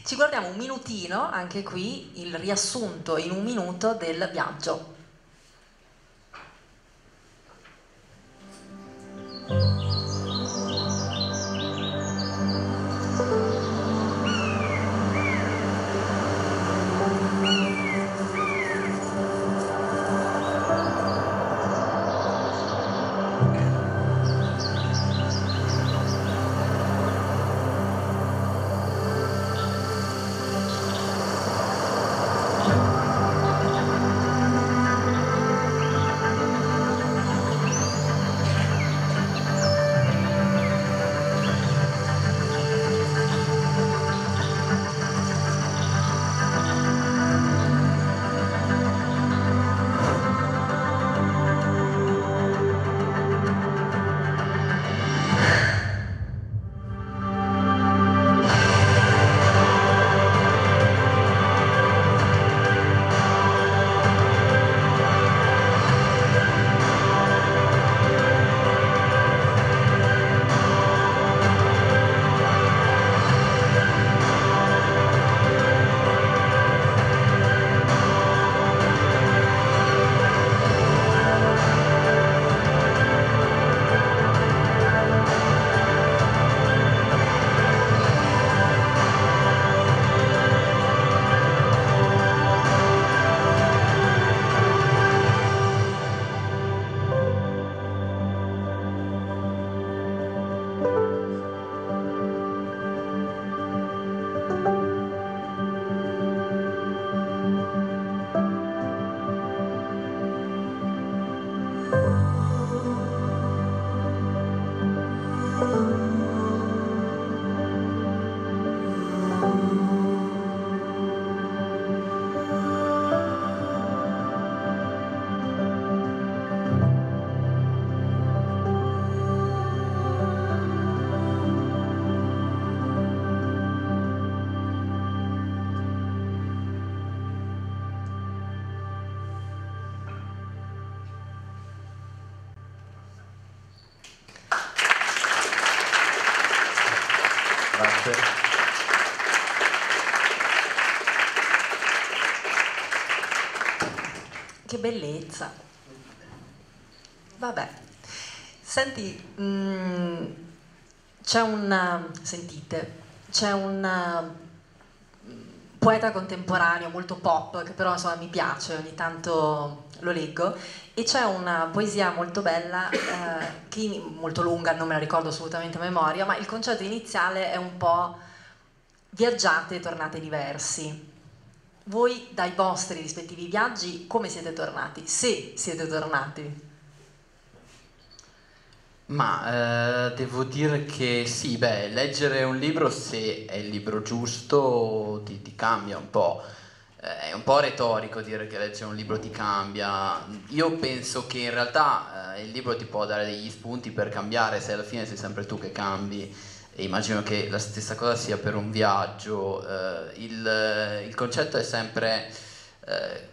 Ci guardiamo un minutino, anche qui, il riassunto in un minuto del viaggio. Grazie. Bellezza. Vabbè. Senti, mm, c'è un... sentite, c'è un mm, poeta contemporaneo molto pop che però insomma mi piace, ogni tanto lo leggo e c'è una poesia molto bella, eh, che, molto lunga, non me la ricordo assolutamente a memoria, ma il concetto iniziale è un po' viaggiate e tornate diversi. Voi dai vostri rispettivi viaggi come siete tornati? Se siete tornati. Ma eh, devo dire che sì, beh, leggere un libro se è il libro giusto ti, ti cambia un po'. Eh, è un po' retorico dire che leggere un libro ti cambia. Io penso che in realtà eh, il libro ti può dare degli spunti per cambiare se alla fine sei sempre tu che cambi. E immagino che la stessa cosa sia per un viaggio. Eh, il, il, concetto è sempre eh,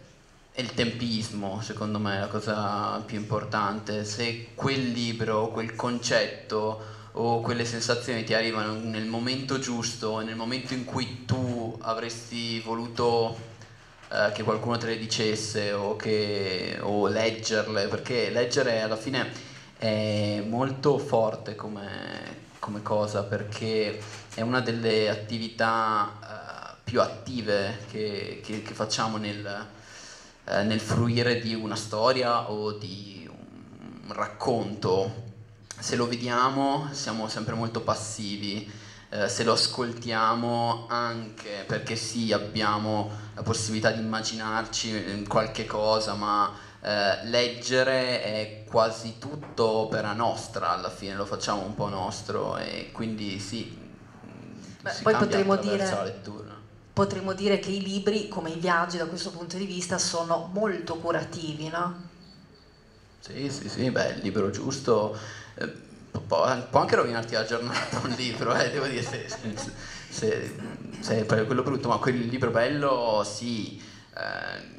il tempismo, secondo me, è la cosa più importante. Se quel libro, quel concetto o quelle sensazioni ti arrivano nel momento giusto, nel momento in cui tu avresti voluto eh, che qualcuno te le dicesse o, che, o leggerle, perché leggere alla fine è molto forte come, come cosa, perché è una delle attività uh, più attive che, che, che facciamo nel, uh, nel fruire di una storia o di un racconto. Se lo vediamo siamo sempre molto passivi, eh, se lo ascoltiamo anche perché sì abbiamo la possibilità di immaginarci qualche cosa, ma eh, leggere è quasi tutto opera nostra, alla fine lo facciamo un po' nostro e quindi sì. Beh, poi potremmo dire, potremmo dire che i libri, come i viaggi da questo punto di vista, sono molto curativi, no? Sì, sì, sì, beh, il libro giusto eh, può, può, anche rovinarti la giornata un libro, eh, devo dire, se, se, se, se, è quello brutto, ma quel libro bello sì. Eh,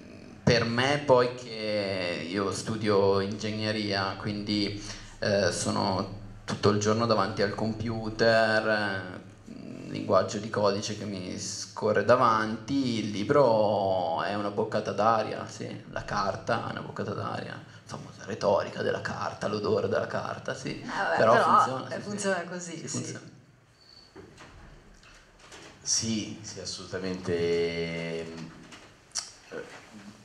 per me poi che io studio ingegneria, quindi eh, sono tutto il giorno davanti al computer, eh, linguaggio di codice che mi scorre davanti, il libro è una boccata d'aria, sì, la carta è una boccata d'aria, insomma, la retorica della carta, l'odore della carta, sì, eh vabbè, però, però, funziona. Sì, funziona così, sì. Funziona. Sì, sì, assolutamente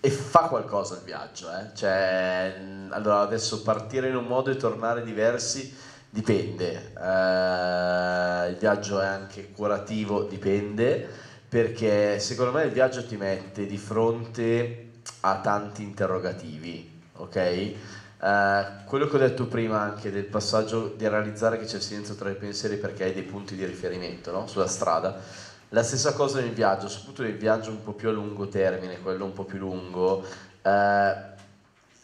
e fa qualcosa il viaggio, eh? cioè, allora adesso partire in un modo e tornare diversi dipende, eh, il viaggio è anche curativo, dipende, perché secondo me il viaggio ti mette di fronte a tanti interrogativi, ok? Eh, quello che ho detto prima anche del passaggio di realizzare che c'è silenzio tra i pensieri perché hai dei punti di riferimento no? sulla strada, la stessa cosa nel viaggio, soprattutto nel viaggio un po' più a lungo termine, quello un po' più lungo, eh,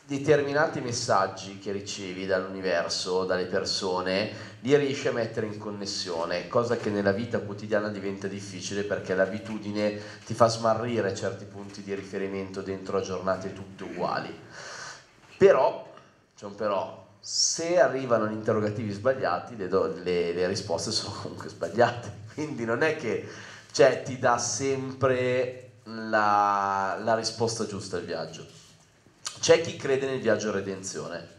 determinati messaggi che ricevi dall'universo, dalle persone, li riesci a mettere in connessione, cosa che nella vita quotidiana diventa difficile perché l'abitudine ti fa smarrire certi punti di riferimento dentro a giornate tutte uguali. Però, c'è un però, se arrivano gli interrogativi sbagliati, le, do, le, le risposte sono comunque sbagliate. Quindi non è che cioè ti dà sempre la, la risposta giusta al viaggio. C'è chi crede nel viaggio redenzione,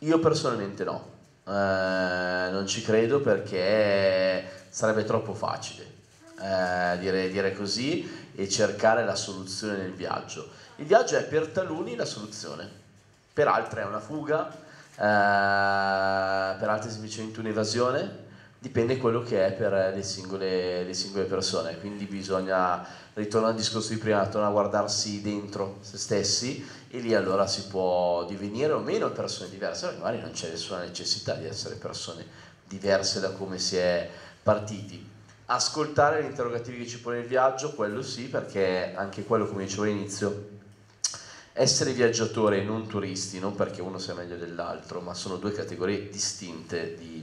io personalmente no, eh, non ci credo perché sarebbe troppo facile eh, dire, dire così e cercare la soluzione nel viaggio. Il viaggio è per taluni la soluzione, per altri è una fuga, eh, per altri semplicemente un'evasione, dipende quello che è per le singole, le singole persone, quindi bisogna, ritorno al discorso di prima, tornare a guardarsi dentro se stessi e lì allora si può divenire o meno persone diverse, perché magari non c'è nessuna necessità di essere persone diverse da come si è partiti. Ascoltare gli interrogativi che ci pone il viaggio, quello sì, perché anche quello, come dicevo all'inizio, essere viaggiatore e non turisti, non perché uno sia meglio dell'altro, ma sono due categorie distinte di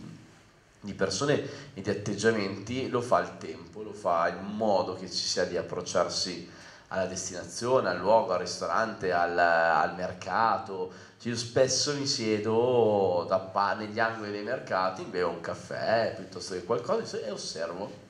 di persone e di atteggiamenti lo fa il tempo, lo fa il modo che ci sia di approcciarsi alla destinazione, al luogo, al ristorante, al, al mercato. Io spesso mi siedo da, negli angoli dei mercati, bevo un caffè piuttosto che qualcosa e osservo.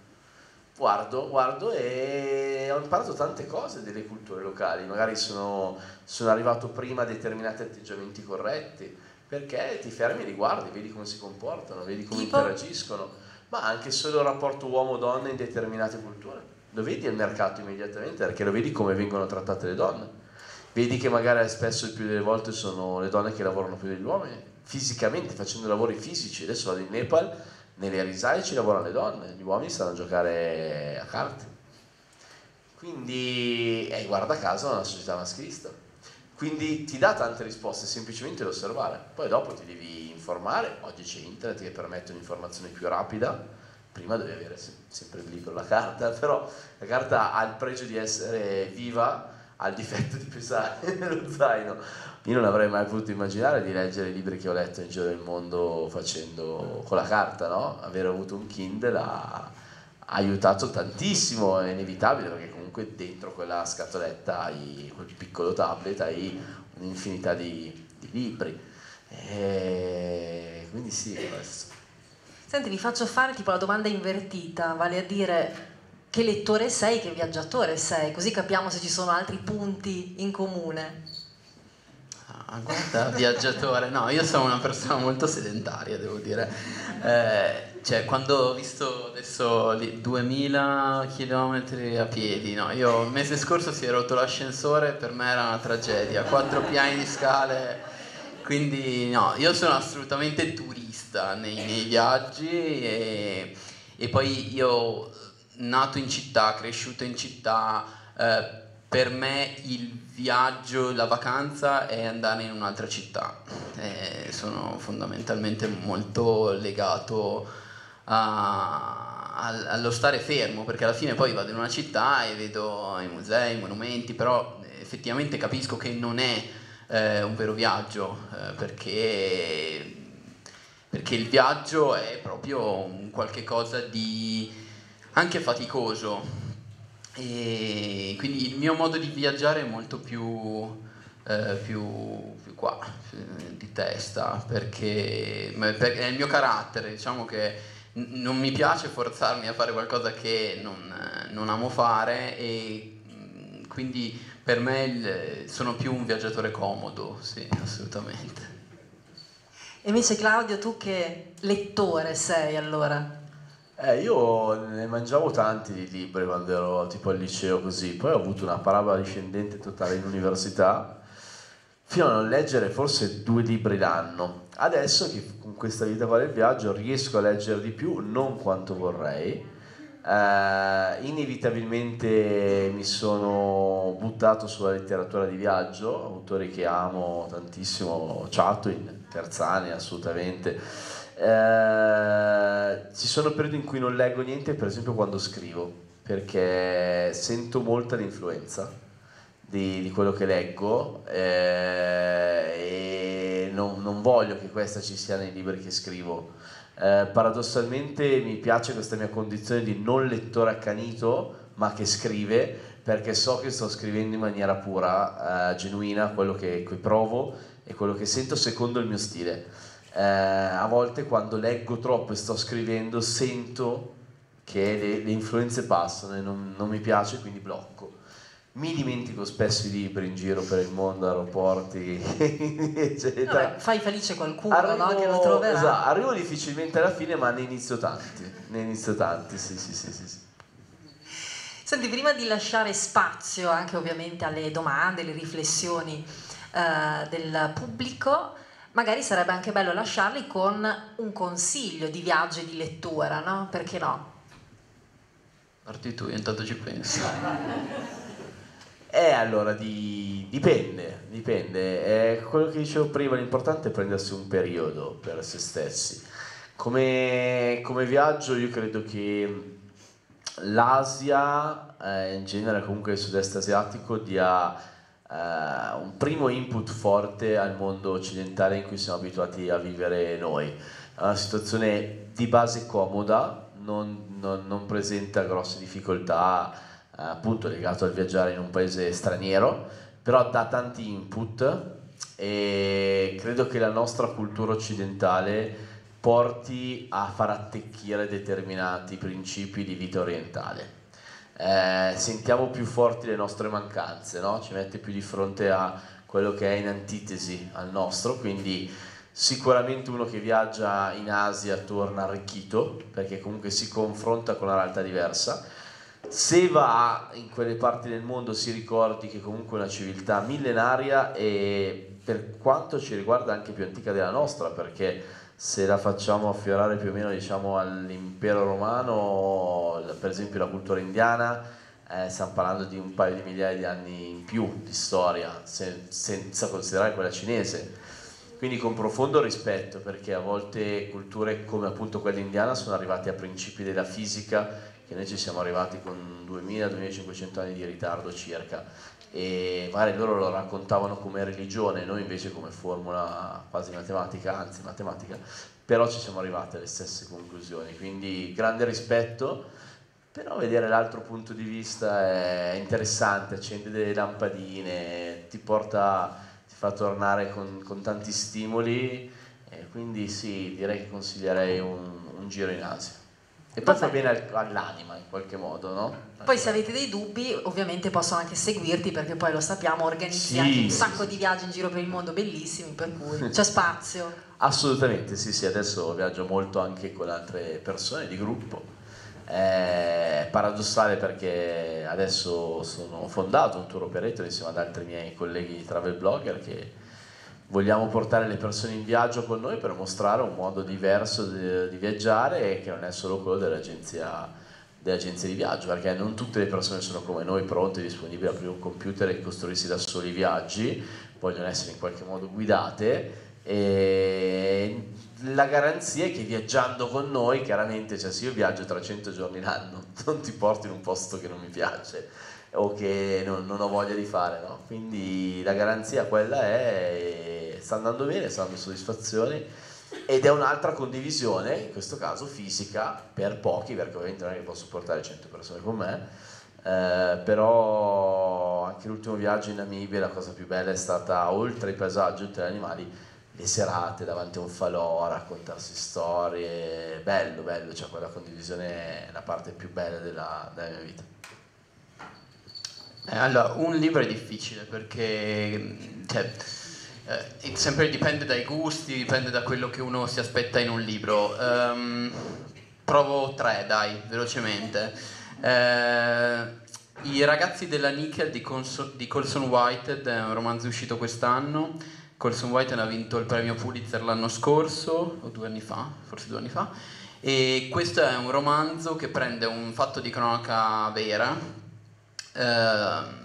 guardo, guardo e ho imparato tante cose delle culture locali, magari sono, sono arrivato prima a determinati atteggiamenti corretti, perché ti fermi e li guardi, vedi come si comportano, vedi come Tipo? interagiscono, ma anche solo il rapporto uomo-donna in determinate culture. Lo vedi al mercato immediatamente perché lo vedi come vengono trattate le donne. Vedi che magari spesso il più delle volte sono le donne che lavorano più degli uomini, fisicamente, facendo lavori fisici. Adesso vado in Nepal, nelle risaie ci lavorano le donne, gli uomini stanno a giocare a carte. Quindi, eh, guarda caso, è una società maschilista. Quindi ti dà tante risposte, semplicemente da osservare. Poi dopo ti devi informare, oggi c'è internet che permette un'informazione più rapida, prima devi avere se- sempre il libro, la carta, però la carta ha il pregio di essere viva, ha il difetto di pesare nello zaino. Io non avrei mai potuto immaginare di leggere i libri che ho letto in giro del mondo facendo con la carta, no? Aver avuto un Kindle ha, aiutato tantissimo, è inevitabile perché comunque dentro quella scatoletta hai quel piccolo tablet, hai un'infinità di, di libri. E quindi sì, questo. Senti, vi faccio fare tipo la domanda invertita, vale a dire che lettore sei, che viaggiatore sei, così capiamo se ci sono altri punti in comune. Ah, guarda, viaggiatore, no, io sono una persona molto sedentaria, devo dire. Eh, cioè, quando ho visto lì 2000 km a piedi, no, io il mese scorso si è rotto l'ascensore, per me era una tragedia, quattro piani di scale, quindi no, io sono assolutamente turista nei, nei viaggi e, e poi io nato in città, cresciuto in città, eh, per me il viaggio, la vacanza è andare in un'altra città. Eh, sono fondamentalmente molto legato a- al- allo stare fermo, perché alla fine poi vado in una città e vedo i musei, i monumenti, però effettivamente capisco che non è eh, un vero viaggio, eh, perché, perché il viaggio è proprio un qualche cosa di anche faticoso. E quindi il mio modo di viaggiare è molto più, eh, più, più qua, eh, di testa, perché, perché è il mio carattere, diciamo che non mi piace forzarmi a fare qualcosa che non, non amo fare e mm, quindi per me il- sono più un viaggiatore comodo, sì, assolutamente. E invece Claudio, tu che lettore sei allora? Eh, io ne mangiavo tanti di libri quando ero tipo al liceo così, poi ho avuto una parabola discendente totale in università, fino a non leggere forse due libri l'anno. Adesso che con questa vita qua del viaggio riesco a leggere di più, non quanto vorrei. Eh, inevitabilmente mi sono buttato sulla letteratura di viaggio, autori che amo tantissimo, Chatwin, Terzani assolutamente. Eh, ci sono periodi in cui non leggo niente, per esempio quando scrivo, perché sento molta l'influenza di, di quello che leggo eh, e non, non voglio che questa ci sia nei libri che scrivo. Eh, paradossalmente mi piace questa mia condizione di non lettore accanito, ma che scrive, perché so che sto scrivendo in maniera pura, eh, genuina, quello che, che provo e quello che sento secondo il mio stile. Eh, a volte quando leggo troppo e sto scrivendo sento che le, le influenze passano e non, non mi piace, quindi blocco. Mi dimentico spesso i libri in giro per il mondo, aeroporti, eccetera. Vabbè, fai felice qualcuno, no? Arrivo, Che lo troverà. esatto, arrivo difficilmente alla fine, ma ne inizio tanti. Ne inizio tanti, sì, sì, sì, sì. sì. Senti, prima di lasciare spazio anche ovviamente alle domande, alle riflessioni eh, del pubblico, magari sarebbe anche bello lasciarli con un consiglio di viaggio e di lettura, no? Perché no? Parti tu, io intanto ci penso. Eh, allora, di- dipende, dipende. È quello che dicevo prima, l'importante è prendersi un periodo per se stessi. Come, come viaggio io credo che l'Asia, eh, in genere comunque il sud-est asiatico, dia eh, un primo input forte al mondo occidentale in cui siamo abituati a vivere noi. È una situazione di base comoda, non, non- non presenta grosse difficoltà, eh, appunto legato al viaggiare in un paese straniero, però dà tanti input e credo che la nostra cultura occidentale porti a far attecchire determinati principi di vita orientale. Eh, sentiamo più forti le nostre mancanze, no? ci mette più di fronte a quello che è in antitesi al nostro, quindi sicuramente uno che viaggia in Asia torna arricchito perché comunque si confronta con una realtà diversa. Se va in quelle parti del mondo si ricordi che comunque è una civiltà millenaria e per quanto ci riguarda anche più antica della nostra perché se la facciamo affiorare più o meno diciamo, all'impero romano, per esempio la cultura indiana, eh, stiamo parlando di un paio di migliaia di anni in più di storia, se, senza considerare quella cinese. Quindi con profondo rispetto, perché a volte culture come appunto quella indiana sono arrivate a principi della fisica che noi ci siamo arrivati con 2000-2500 anni di ritardo circa e magari loro lo raccontavano come religione, noi invece come formula quasi matematica, anzi matematica, però ci siamo arrivati alle stesse conclusioni, quindi grande rispetto, però vedere l'altro punto di vista è interessante, accende delle lampadine, ti porta, ti fa tornare con, con tanti stimoli, quindi sì, direi che consiglierei un, un giro in Asia. E poi fa bene all'anima in qualche modo, no? Poi se avete dei dubbi ovviamente possono anche seguirti perché poi lo sappiamo, organizzi sì, anche un sacco sì, di viaggi in giro per il mondo bellissimi, per cui c'è spazio. Assolutamente, sì, sì, adesso viaggio molto anche con altre persone di gruppo. È paradossale perché adesso sono fondato un tour operator insieme ad altri miei colleghi travel blogger che vogliamo portare le persone in viaggio con noi per mostrare un modo diverso di, di viaggiare e che non è solo quello dell'agenzia, dell'agenzia, di viaggio, perché non tutte le persone sono come noi pronte, disponibili a aprire un computer e costruirsi da soli i viaggi, vogliono essere in qualche modo guidate e la garanzia è che viaggiando con noi, chiaramente, cioè se io viaggio 300 giorni l'anno, non ti porto in un posto che non mi piace o che non, non ho voglia di fare, no? Quindi la garanzia quella è, sta andando bene, sta dando soddisfazioni ed è un'altra condivisione, in questo caso fisica, per pochi, perché ovviamente non è che posso portare 100 persone con me, eh, però anche l'ultimo viaggio in Namibia la cosa più bella è stata, oltre ai paesaggi, oltre agli animali, le serate davanti a un falò a raccontarsi storie, bello, bello, cioè quella condivisione è la parte più bella della, della mia vita. Eh, allora, un libro è difficile perché cioè, eh, sempre dipende dai gusti, dipende da quello che uno si aspetta in un libro. Um, provo tre, dai, velocemente. Eh, I ragazzi della Nickel di, Conso- di Colson Whitehead è un romanzo uscito quest'anno. Colson Whitehead ha vinto il premio Pulitzer l'anno scorso, o due anni fa, forse due anni fa. E questo è un romanzo che prende un fatto di cronaca vera, Uh,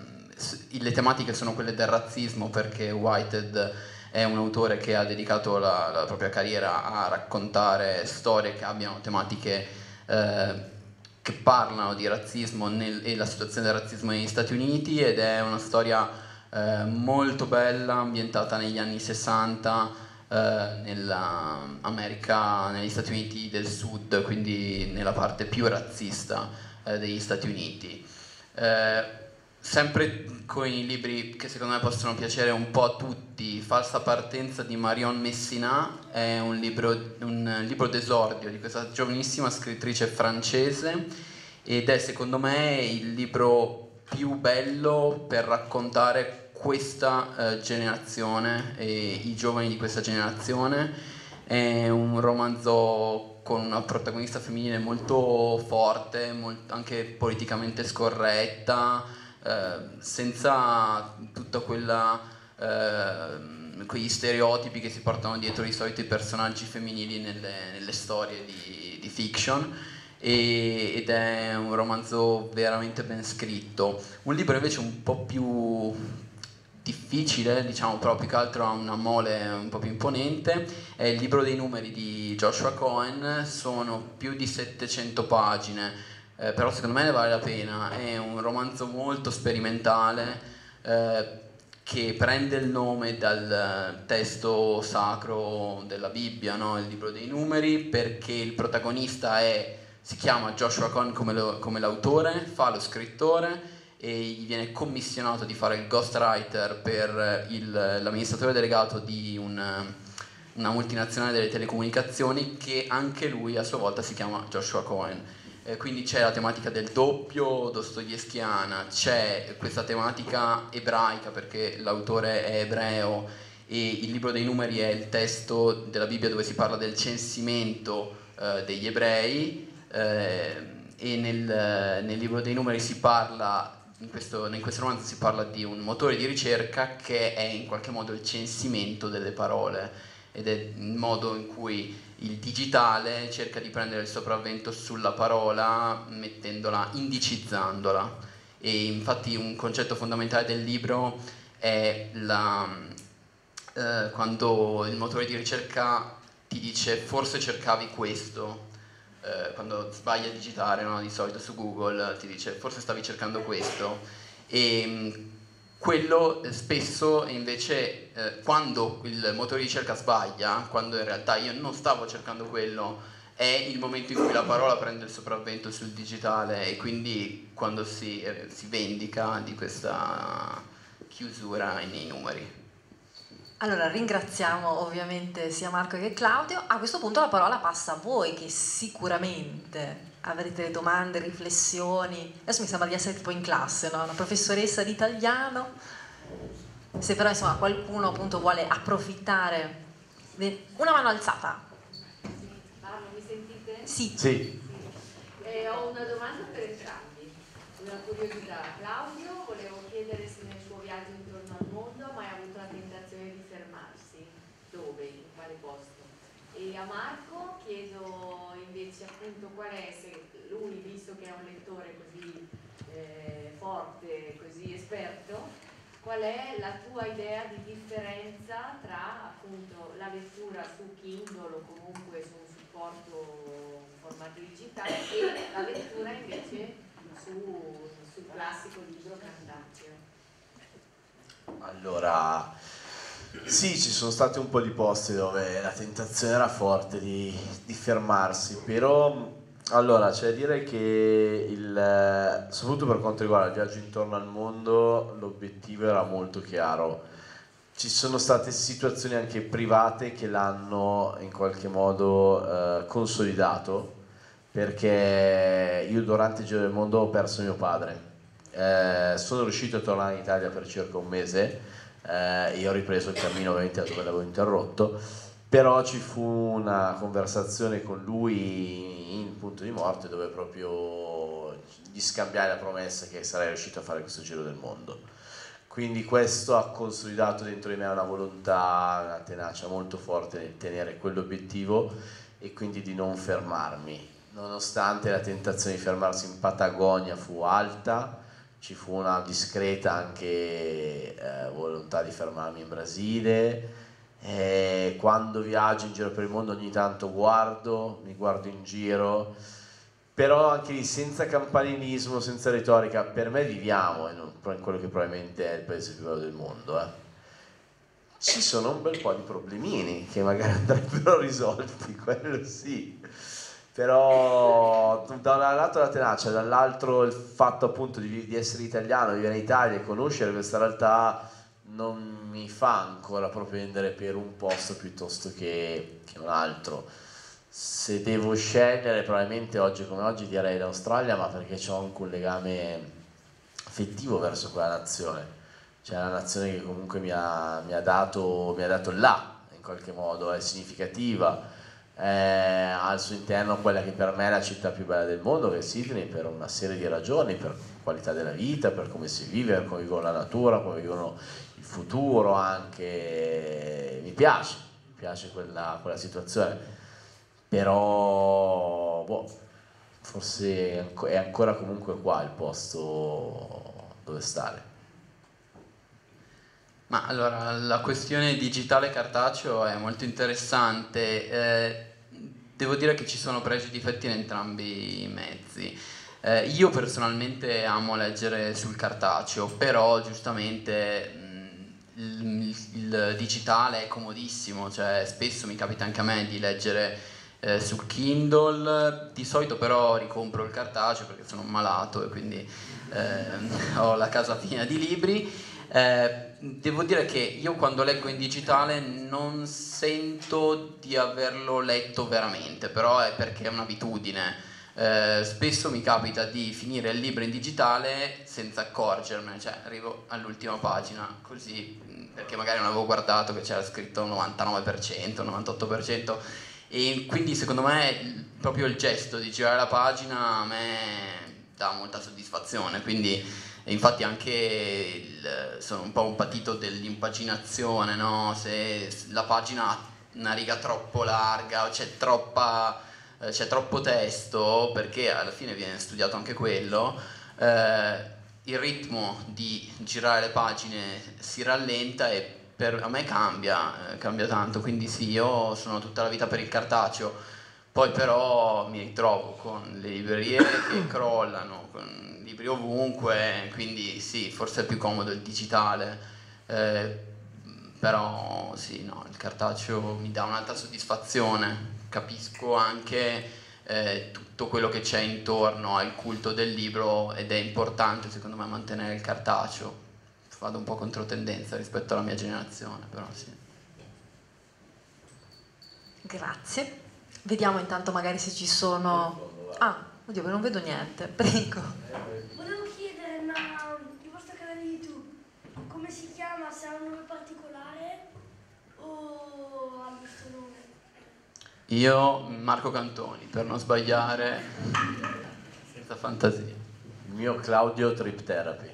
le tematiche sono quelle del razzismo perché Whitehead è un autore che ha dedicato la, la propria carriera a raccontare storie che abbiano tematiche uh, che parlano di razzismo nel, e la situazione del razzismo negli Stati Uniti ed è una storia uh, molto bella ambientata negli anni 60 nell'America, negli Stati Uniti del Sud, quindi nella parte più razzista degli Stati Uniti. Eh, sempre con i libri che secondo me possono piacere un po' a tutti, Falsa partenza di Marion Messina è un libro, un libro d'esordio di questa giovanissima scrittrice francese ed è secondo me il libro più bello per raccontare questa eh, generazione e i giovani di questa generazione. È un romanzo con una protagonista femminile molto forte, molt, anche politicamente scorretta, eh, senza tutta quella eh, quegli stereotipi che si portano dietro i soliti personaggi femminili nelle, nelle storie di, di fiction e, ed è un romanzo veramente ben scritto. Un libro invece un po' più difficile, diciamo però più che altro ha una mole un po' più imponente, è il libro dei numeri di Joshua Cohen, sono più di 700 pagine, eh, però secondo me ne vale la pena, è un romanzo molto sperimentale eh, che prende il nome dal testo sacro della Bibbia, no? il libro dei numeri, perché il protagonista è, si chiama Joshua Cohen come, lo, come l'autore, fa lo scrittore, e gli viene commissionato di fare il ghostwriter per il, l'amministratore delegato di un, una multinazionale delle telecomunicazioni che anche lui a sua volta si chiama Joshua Cohen. Eh, quindi c'è la tematica del doppio dostoevskiana, c'è questa tematica ebraica perché l'autore è ebreo e il libro dei numeri è il testo della Bibbia dove si parla del censimento eh, degli ebrei eh, e nel, nel libro dei numeri si parla in questo, in questo, romanzo si parla di un motore di ricerca che è in qualche modo il censimento delle parole ed è il modo in cui il digitale cerca di prendere il sopravvento sulla parola mettendola, indicizzandola. E infatti un concetto fondamentale del libro è la, eh, quando il motore di ricerca ti dice forse cercavi questo, eh, quando sbagli a digitare no? di solito su Google ti dice forse stavi cercando questo e mm, quello eh, spesso invece eh, quando il motore di ricerca sbaglia, quando in realtà io non stavo cercando quello, è il momento in cui la parola prende il sopravvento sul digitale e quindi quando si, eh, si vendica di questa chiusura nei numeri. Allora ringraziamo ovviamente sia Marco che Claudio. A questo punto la parola passa a voi che sicuramente avrete domande, riflessioni. Adesso mi sembra di essere tipo in classe, no? Una professoressa di italiano. Se però insomma qualcuno appunto vuole approfittare. Una mano alzata. Parlo, mi sentite? Sì. Sì. Eh, ho una domanda per entrambi. Una curiosità. Claudio, volevo chiedere se nel suo viaggio intorno al mondo ha mai avuto la tentazione di fermarsi. Dove? In quale posto? Marco chiedo invece appunto qual è, se lui, visto che è un lettore così eh, forte, così esperto, qual è la tua idea di differenza tra appunto la lettura su Kindle o comunque su un supporto in formato digitale e la lettura invece su, sul classico libro cartaceo? Allora, sì, ci sono stati un po' di posti dove la tentazione era forte di, di fermarsi, però allora c'è da dire che il, soprattutto per quanto riguarda il viaggio intorno al mondo l'obiettivo era molto chiaro. Ci sono state situazioni anche private che l'hanno in qualche modo eh, consolidato perché io durante il giro del mondo ho perso mio padre. Eh, sono riuscito a tornare in Italia per circa un mese eh, e ho ripreso il cammino ovviamente da dove l'avevo interrotto, però ci fu una conversazione con lui in punto di morte dove proprio gli scambiai la promessa che sarei riuscito a fare questo giro del mondo. Quindi questo ha consolidato dentro di me una volontà, una tenacia molto forte nel tenere quell'obiettivo e quindi di non fermarmi. Nonostante la tentazione di fermarsi in Patagonia fu alta, ci fu una discreta anche eh, volontà di fermarmi in Brasile. E quando viaggio in giro per il mondo ogni tanto guardo, mi guardo in giro, però anche lì senza campanilismo, senza retorica, per me viviamo in, in quello che probabilmente è il paese più bello del mondo. Eh. Ci sono un bel po' di problemini che magari andrebbero risolti, quello sì però da un lato la tenacia, dall'altro il fatto appunto di, di, essere italiano, vivere in Italia e conoscere questa realtà non mi fa ancora propendere per un posto piuttosto che, che un altro. Se devo scegliere, probabilmente oggi come oggi direi l'Australia, ma perché ho anche un legame affettivo verso quella nazione. Cioè la nazione che comunque mi ha, mi ha, dato, mi ha dato là, in qualche modo, è significativa eh, al suo interno quella che per me è la città più bella del mondo, che è Sydney, per una serie di ragioni, per qualità della vita, per come si vive, per come vivono la natura, come vivono il futuro anche. Mi piace, mi piace quella, quella situazione, però boh, forse è ancora comunque qua il posto dove stare. Ma allora, la questione digitale cartaceo è molto interessante. Eh, devo dire che ci sono pregi e difetti in entrambi i mezzi. Eh, io personalmente amo leggere sul cartaceo, però giustamente mh, il, il, digitale è comodissimo, cioè spesso mi capita anche a me di leggere eh, sul Kindle, di solito però ricompro il cartaceo perché sono malato e quindi eh, ho la casa piena di libri Eh, devo dire che io quando leggo in digitale non sento di averlo letto veramente, però è perché è un'abitudine. Eh, spesso mi capita di finire il libro in digitale senza accorgermene, cioè arrivo all'ultima pagina così, perché magari non avevo guardato che c'era scritto 99%, 98% e quindi secondo me proprio il gesto di girare la pagina a me dà molta soddisfazione, quindi infatti anche il, sono un po' un patito dell'impaginazione, no? se la pagina ha una riga troppo larga o c'è troppa eh, c'è troppo testo, perché alla fine viene studiato anche quello, eh, il ritmo di girare le pagine si rallenta e per, a me cambia, eh, cambia tanto, quindi sì, io sono tutta la vita per il cartaceo, poi però mi ritrovo con le librerie che crollano, con libri ovunque, quindi sì, forse è più comodo il digitale, eh, però sì, no, il cartaceo mi dà un'altra soddisfazione capisco anche eh, tutto quello che c'è intorno al culto del libro ed è importante secondo me mantenere il cartaceo. Vado un po' controtendenza rispetto alla mia generazione, però sì. Grazie. Vediamo intanto magari se ci sono... Ah, oddio, non vedo niente. Prego. Volevo chiedere, ma il vostro canale YouTube come si chiama? Se ha un nome particolare o ha questo nome? Io, Marco Cantoni, per non sbagliare, senza fantasia. Il mio Claudio Trip Therapy.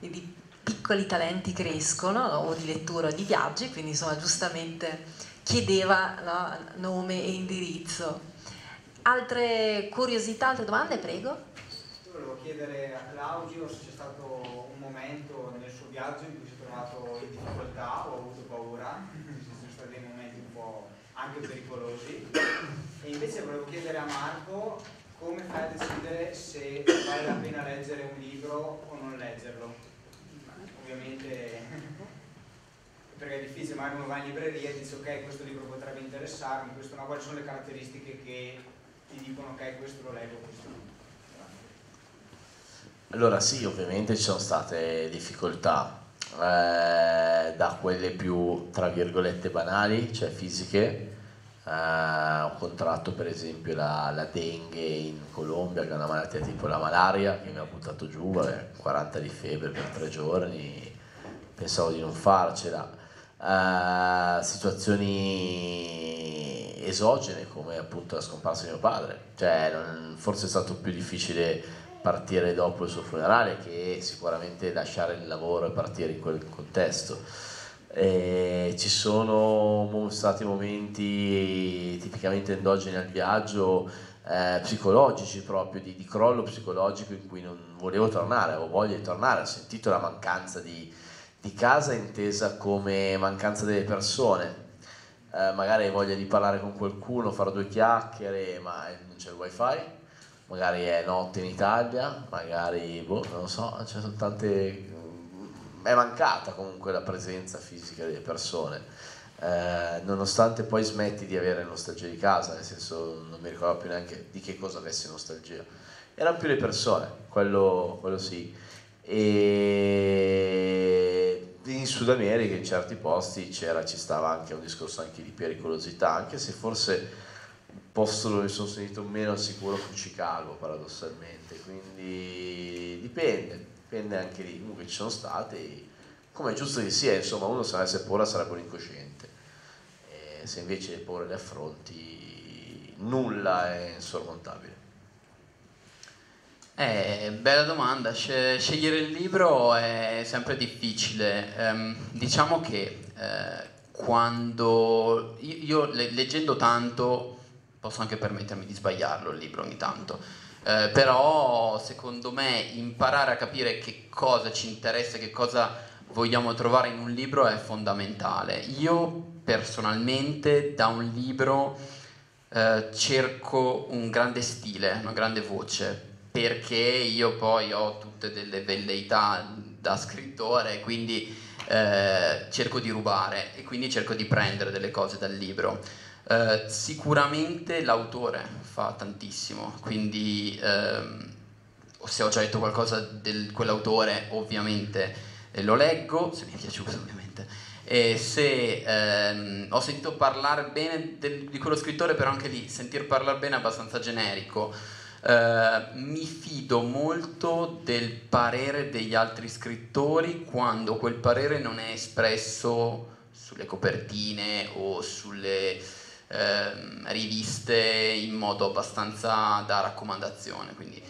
Vedi, piccoli talenti crescono, o di lettura o di viaggi, quindi insomma giustamente chiedeva no, nome e indirizzo. Altre curiosità, altre domande, prego? Io volevo chiedere a Claudio se c'è stato un momento nel suo viaggio in cui si è trovato in difficoltà o ha avuto paura, ci sono stati dei momenti un po' anche pericolosi. E invece volevo chiedere a Marco come fai a decidere se vale la pena leggere un libro o non leggerlo. Ovviamente perché è difficile, magari uno va in libreria e dice ok questo libro potrebbe interessarmi, questo no, quali sono le caratteristiche che ti dicono ok questo lo leggo, questo no. Allora sì, ovviamente ci sono state difficoltà, eh, da quelle più, tra virgolette, banali, cioè fisiche. Eh, ho contratto per esempio la, la, dengue in Colombia, che è una malattia tipo la malaria, che mi ha buttato giù, vabbè, 40 di febbre per tre giorni, pensavo di non farcela. Uh, situazioni esogene come appunto la scomparsa di mio padre, cioè non, forse è stato più difficile partire dopo il suo funerale che sicuramente lasciare il lavoro e partire in quel contesto. E ci sono stati momenti tipicamente endogeni al viaggio, eh, psicologici proprio, di, di, crollo psicologico in cui non volevo tornare, avevo voglia di tornare, ho sentito la mancanza di, di casa intesa come mancanza delle persone, eh, magari hai voglia di parlare con qualcuno, fare due chiacchiere, ma non c'è il wifi. Magari è notte in Italia, magari, boh, non lo so, ci sono tante... è mancata comunque la presenza fisica delle persone, eh, nonostante poi smetti di avere nostalgia di casa, nel senso non mi ricordo più neanche di che cosa avessi nostalgia, erano più le persone, quello, quello sì. E in Sud America in certi posti c'era, ci stava anche un discorso anche di pericolosità, anche se forse posto dove sono sentito meno sicuro fu Chicago paradossalmente, quindi dipende, dipende anche lì, comunque ci sono stati, come è giusto che sia, insomma uno se avesse paura sarebbe un incosciente, e se invece le paure le affronti nulla è insormontabile. Eh, bella domanda, scegliere il libro è sempre difficile, um, diciamo che eh, quando io, io leggendo tanto posso anche permettermi di sbagliarlo il libro ogni tanto. Eh, però secondo me imparare a capire che cosa ci interessa, che cosa vogliamo trovare in un libro è fondamentale. Io personalmente da un libro eh, cerco un grande stile, una grande voce, perché io poi ho tutte delle velleità da scrittore, quindi eh, cerco di rubare e quindi cerco di prendere delle cose dal libro. Eh, sicuramente l'autore fa tantissimo, quindi ehm, se ho già letto qualcosa di quell'autore ovviamente eh, lo leggo, se mi è piaciuto ovviamente, e se ehm, ho sentito parlare bene del, di quello scrittore, però anche lì sentir parlare bene è abbastanza generico. Eh, mi fido molto del parere degli altri scrittori quando quel parere non è espresso sulle copertine o sulle eh, riviste in modo abbastanza da raccomandazione. Quindi,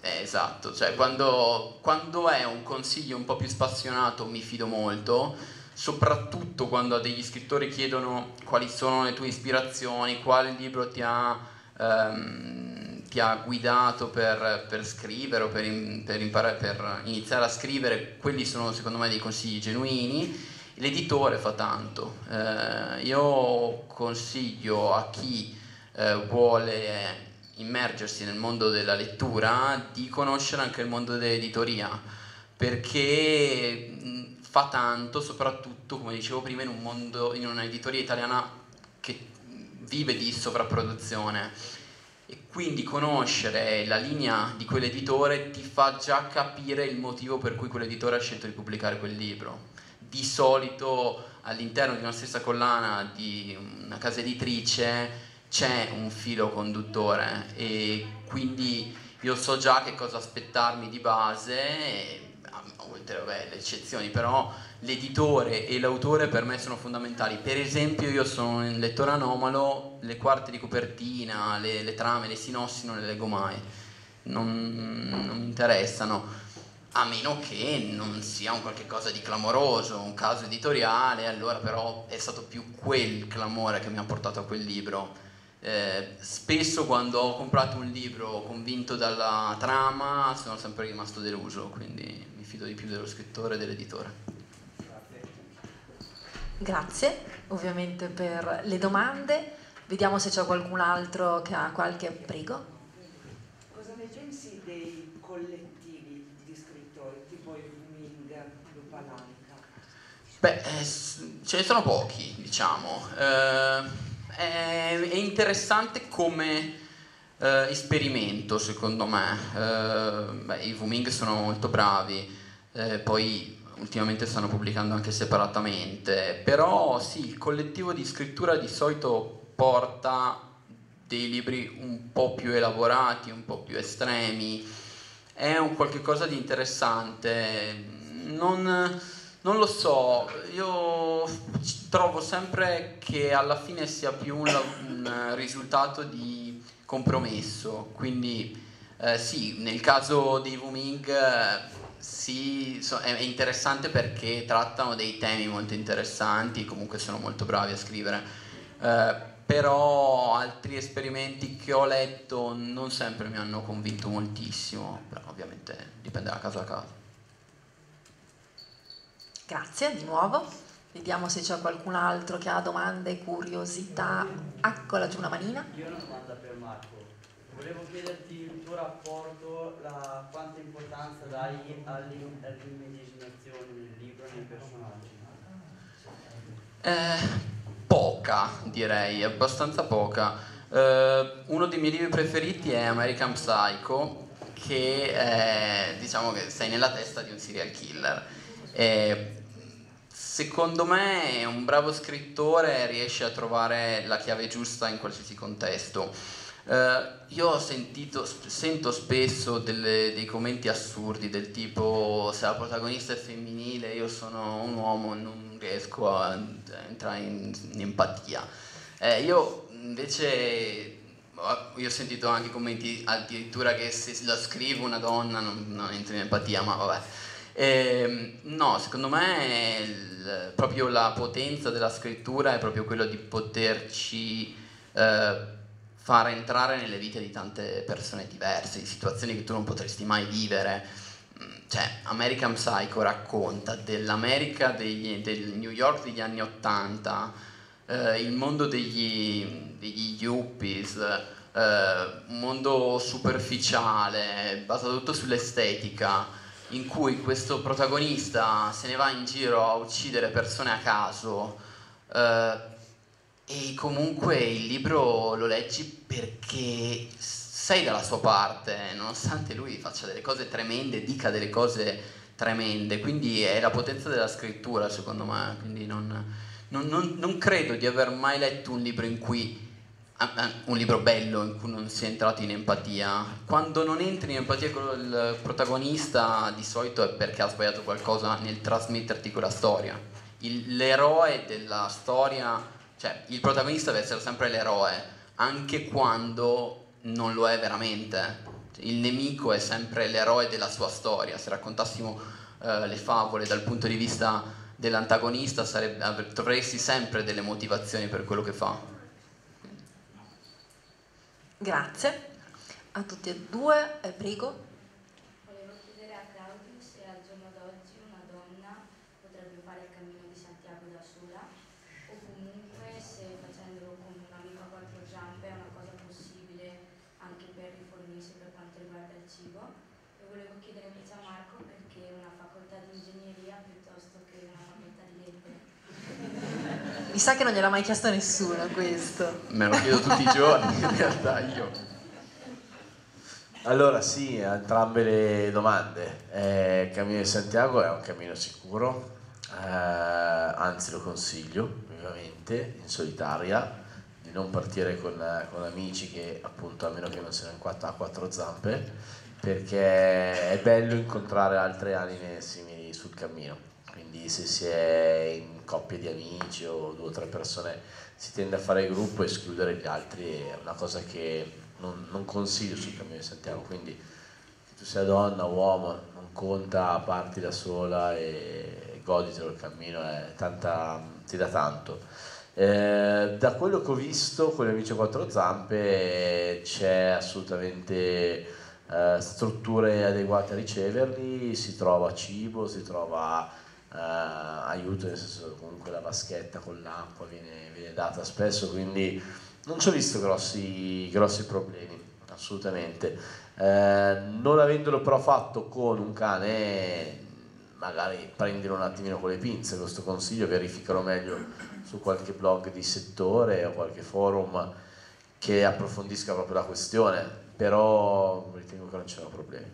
eh, esatto, cioè quando, quando è un consiglio un po' più spassionato mi fido molto soprattutto quando a degli scrittori chiedono quali sono le tue ispirazioni, quale libro ti ha, ehm, ti ha guidato per, per, scrivere o per, per, imparare, per iniziare a scrivere, quelli sono secondo me dei consigli genuini. L'editore fa tanto. Eh, io consiglio a chi eh, vuole immergersi nel mondo della lettura di conoscere anche il mondo dell'editoria perché fa tanto, soprattutto, come dicevo prima, in un mondo, in un'editoria italiana che vive di sovrapproduzione. Quindi conoscere la linea di quell'editore ti fa già capire il motivo per cui quell'editore ha scelto di pubblicare quel libro. Di solito all'interno di una stessa collana di una casa editrice c'è un filo conduttore e quindi io so già che cosa aspettarmi di base oltre vabbè, le eccezioni, però l'editore e l'autore per me sono fondamentali. Per esempio io sono un lettore anomalo, le quarte di copertina, le, le trame, le sinossi non le leggo mai, non, non mi interessano a meno che non sia un qualche cosa di clamoroso, un caso editoriale, allora però è stato più quel clamore che mi ha portato a quel libro. Eh, spesso quando ho comprato un libro convinto dalla trama sono sempre rimasto deluso, quindi fido di più dello scrittore e dell'editore. Grazie ovviamente per le domande. Vediamo se c'è qualcun altro che ha qualche prego. Cosa ne pensi dei collettivi di scrittori, tipo il Wing, Lupa Lanica? Beh, eh, ce ne sono pochi, diciamo. Eh, è, è, interessante come eh, esperimento, secondo me. Eh, beh, I Wuming sono molto bravi eh, poi ultimamente stanno pubblicando anche separatamente, però sì, il collettivo di scrittura di solito porta dei libri un po' più elaborati, un po' più estremi, è un qualche cosa di interessante, non, non lo so, io trovo sempre che alla fine sia più un, un risultato di compromesso, quindi eh, sì, nel caso dei Wuming sì, so, è, interessante perché trattano dei temi molto interessanti, comunque sono molto bravi a scrivere, eh, però altri esperimenti che ho letto non sempre mi hanno convinto moltissimo, però ovviamente dipende da caso a caso. Grazie di nuovo. Vediamo se c'è qualcun altro che ha domande, curiosità. Eccola giù una manina. Io ho una domanda per Marco. Volevo chiederti il tuo rapporto, la, quanta importanza dai all'immedesimazione nel libro e nei personaggi. Eh, poca, direi, abbastanza poca. Eh, uno dei miei libri preferiti è American Psycho, che è, diciamo che sei nella testa di un serial killer. E, secondo me un bravo scrittore riesce a trovare la chiave giusta in qualsiasi contesto Uh, io ho sentito, sento spesso delle, dei commenti assurdi del tipo se la protagonista è femminile io sono un uomo non riesco a entrare in, in empatia. Eh, io invece io ho sentito anche commenti addirittura che se la scrivo una donna non, non entro in empatia, ma vabbè. Eh, no, secondo me il, proprio la potenza della scrittura è proprio quello di poterci eh, far entrare nelle vite di tante persone diverse, in situazioni che tu non potresti mai vivere. Mm, cioè, American Psycho racconta dell'America degli, del New York degli anni Ottanta, eh, il mondo degli, degli yuppies, eh, un mondo superficiale, basato tutto sull'estetica, in cui questo protagonista se ne va in giro a uccidere persone a caso. Eh, e comunque il libro lo leggi perché sei dalla sua parte, nonostante lui faccia delle cose tremende, dica delle cose tremende, quindi è la potenza della scrittura secondo me, quindi non, non, non, non credo di aver mai letto un libro in cui un libro bello in cui non si è entrati in empatia. Quando non entri in empatia con il protagonista, di solito è perché ha sbagliato qualcosa nel trasmetterti quella storia. Il, l'eroe della storia, cioè il protagonista deve essere sempre l'eroe, anche quando non lo è veramente. Il nemico è sempre l'eroe della sua storia. Se raccontassimo eh, le favole dal punto di vista dell'antagonista, sarebbe, troveresti sempre delle motivazioni per quello che fa. Grazie a tutti e due, prego. Volevo chiedere a Claudio se al giorno d'oggi una donna potrebbe fare il cammino di Santiago da sola o comunque se facendolo con un amico a quattro zampe è una cosa possibile anche per rifornirsi per quanto riguarda il cibo. E volevo chiedere invece a Marco perché una facoltà di ingegneria piuttosto che una facoltà. Mi sa che non gliel'ha mai chiesto nessuno questo. Me lo chiedo tutti i giorni, in realtà io. Allora sì, a entrambe le domande. Eh, il Cammino di Santiago è un cammino sicuro, eh, anzi lo consiglio vivamente, in solitaria, di non partire con, con amici che appunto a meno che non siano in quattro, a quattro zampe, perché è bello incontrare altre anime simili sul cammino. Quindi se si è in coppie di amici o due o tre persone si tende a fare gruppo e escludere gli altri è una cosa che non, non consiglio sul cammino di Santiago. Quindi tu sia donna, uomo, non conta, parti da sola e goditelo il cammino, tanta, ti dà tanto. Eh, da quello che ho visto con gli amici a quattro zampe c'è assolutamente eh, strutture adeguate a riceverli, si trova cibo, si trova aiuto, nel senso comunque la vaschetta con l'acqua viene, viene data spesso, quindi non ci ho visto grossi, grossi problemi, assolutamente. Eh, non avendolo però fatto con un cane, magari prendilo un attimino con le pinze, questo consiglio verificherò meglio su qualche blog di settore o qualche forum che approfondisca proprio la questione, però ritengo che non c'erano problemi.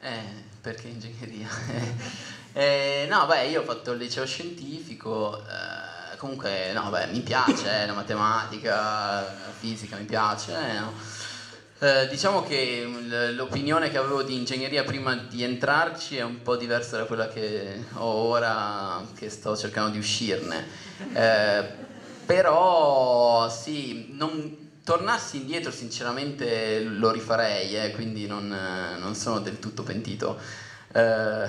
Eh, perché ingegneria? eh, no, beh, io ho fatto il liceo scientifico, eh, comunque, no, beh, mi piace eh, la matematica, la fisica mi piace, eh, no. Eh, diciamo che l'opinione che avevo di ingegneria prima di entrarci è un po' diversa da quella che ho ora che sto cercando di uscirne. Eh, però sì, non, tornassi indietro sinceramente lo rifarei, eh, quindi non, non, sono del tutto pentito. Eh,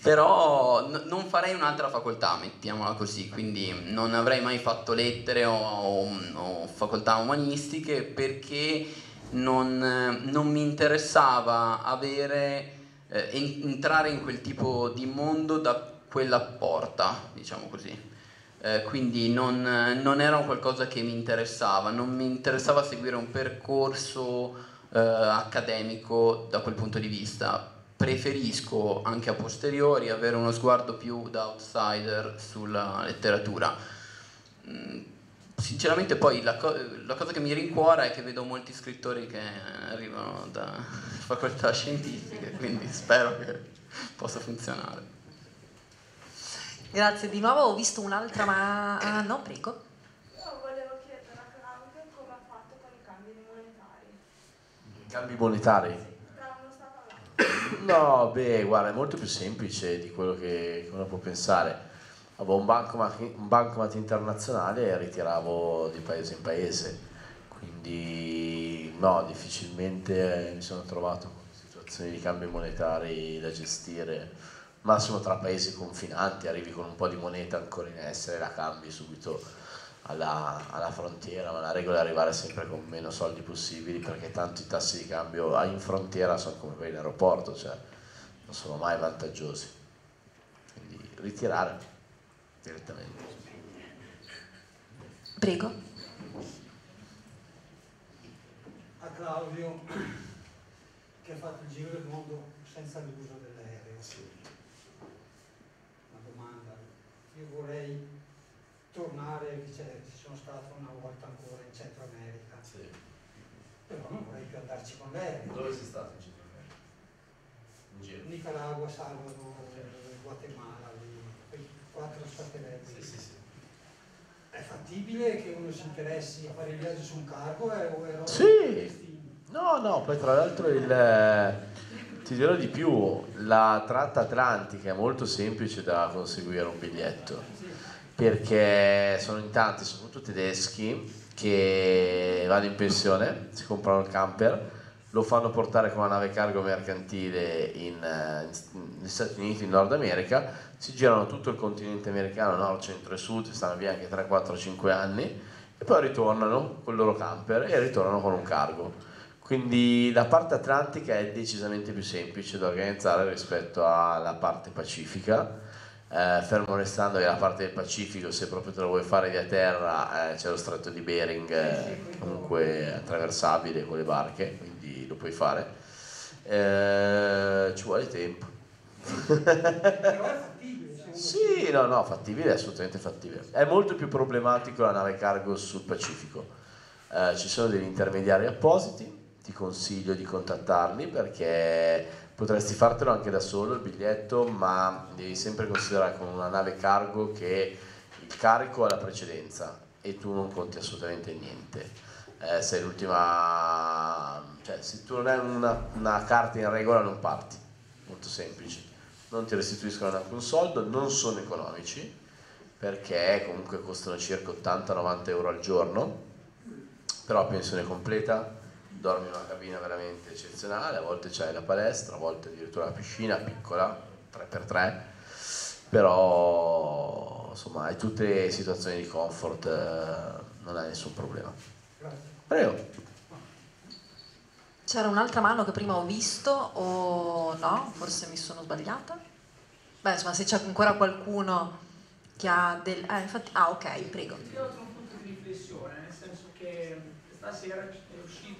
però n- non farei un'altra facoltà, mettiamola così, quindi non avrei mai fatto lettere o, o, o facoltà umanistiche perché non, non mi interessava avere, eh, entrare in quel tipo di mondo da quella porta, diciamo così. Eh, quindi non, non, era qualcosa che mi interessava, non mi interessava seguire un percorso eh, accademico da quel punto di vista preferisco anche a posteriori avere uno sguardo più da outsider sulla letteratura. Mm, sinceramente poi la, co- la, cosa che mi rincuora è che vedo molti scrittori che arrivano da facoltà scientifiche, quindi spero che possa funzionare. Grazie, di nuovo ho visto un'altra ma... Ah, no, prego. Io volevo chiedere a Claudio come ha fatto con i cambi monetari. I cambi monetari? No, beh, guarda, è molto più semplice di quello che uno può pensare. Avevo un bancomat, un bancomat internazionale e ritiravo di paese in paese, quindi no, difficilmente mi sono trovato con situazioni di cambi monetari da gestire. Massimo tra paesi confinanti, arrivi con un po' di moneta ancora in essere, la cambi subito alla, alla, frontiera, ma la regola è arrivare sempre con meno soldi possibili perché tanto i tassi di cambio in frontiera sono come quelli in aeroporto, cioè non sono mai vantaggiosi. Quindi ritirare direttamente. Prego. A Claudio che ha fatto il giro del mondo senza l'uso dell'aereo. Una domanda. Io vorrei tornare, ci sono stato una volta ancora in Centro America. Sì. però non vorrei più andarci con l'aereo. Dove sei stato in Centro America? In giro? Nicaragua, Salvador, Guatemala, lì, quei quattro statelli. Sì, sì, sì. È fattibile che uno si interessi a fare il viaggio su un cargo eh, o è Sì, no, no, poi tra l'altro il, ti dirò di più, la tratta atlantica è molto semplice da conseguire un biglietto, perché sono in tanti, soprattutto tedeschi, che vanno in pensione, si comprano il camper, lo fanno portare con una nave cargo mercantile in, eh, in- negli Stati Uniti, in Nord America, si girano tutto il continente americano, nord, centro e sud, stanno via anche 3, 4, 5 anni e poi ritornano con il loro camper e ritornano con un cargo. Quindi la parte atlantica è decisamente più semplice da organizzare rispetto alla parte pacifica. Eh, fermo restando che la parte del Pacifico, se proprio te lo vuoi fare via terra, eh, c'è lo stretto di Bering, eh, comunque attraversabile con le barche, quindi lo puoi fare. Eh, ci vuole tempo. Sì, no, no, fattibile, è assolutamente fattibile. È molto più problematico la nave cargo sul Pacifico. Eh, ci sono degli intermediari appositi, ti consiglio di contattarli perché potresti fartelo anche da solo il biglietto, ma devi sempre considerare con una nave cargo che il carico ha la precedenza e tu non conti assolutamente niente. Eh, sei l'ultima, cioè se tu non hai una, una carta in regola non parti, molto semplice non ti restituiscono neanche un soldo, non sono economici perché comunque costano circa 80-90 euro al giorno, però pensione completa, dormi in una cabina veramente eccezionale, a volte c'hai la palestra, a volte addirittura la piscina piccola, 3x3, però insomma hai tutte le situazioni di comfort, eh, non hai nessun problema. Prego. C'era un'altra mano che prima ho visto o no? Forse mi sono sbagliata? Beh, insomma, se c'è ancora qualcuno che ha del... Eh, infatti... Ah, ok, prego. Io ho un punto di riflessione, nel senso che stasera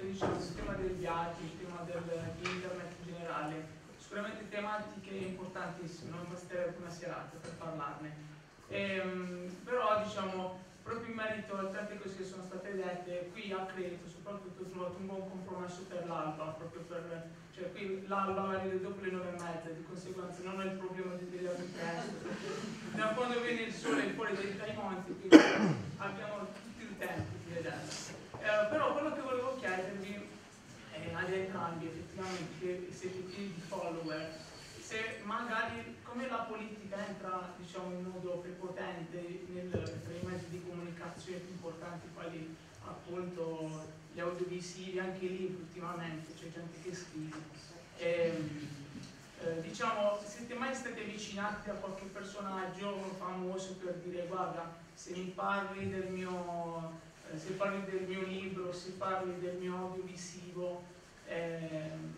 è uscito diciamo, il tema del viaggio, il tema dell'internet in generale, sicuramente tematiche importantissime, non basterebbe una serata per parlarne. Ehm, però diciamo, proprio in merito a tante cose che sono state dette, qui a Credito soprattutto ho trovato un buon compromesso per l'alba, proprio per, cioè qui l'alba arriva dopo le nove e mezza, di conseguenza non ho il problema di svegliarmi presto, perché da quando viene il sole fuori dai, monti, abbiamo tutto il tempo di vederlo. Eh, però quello che volevo chiedervi eh, agli entrambi effettivamente siete pieni di follower, se magari come la politica entra diciamo, in modo prepotente nel, tra i mezzi di comunicazione più importanti, quali appunto gli audiovisivi, anche i libri ultimamente, c'è gente che scrive. Ehm, eh, diciamo, siete mai stati avvicinati a qualche personaggio famoso per dire guarda, se mi parli del mio, eh, se parli del mio libro, se parli del mio audiovisivo, ehm,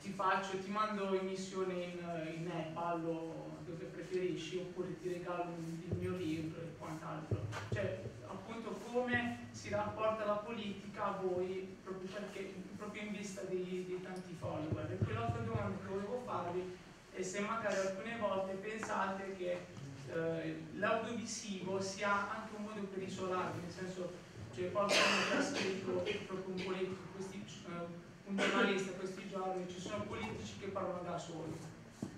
ti faccio, ti mando in missione in, in Nepal o dove preferisci, oppure ti regalo il mio libro e quant'altro. Cioè, appunto, come si rapporta la politica a voi proprio, perché, proprio in vista dei, dei tanti follower. E poi l'altra domanda che volevo farvi è se magari alcune volte pensate che eh, l'audiovisivo sia anche un modo per isolarvi, nel senso c'è qualcuno che ha scritto proprio un politico, questi, eh, un giornalista questi giorni, ci sono politici che parlano da soli,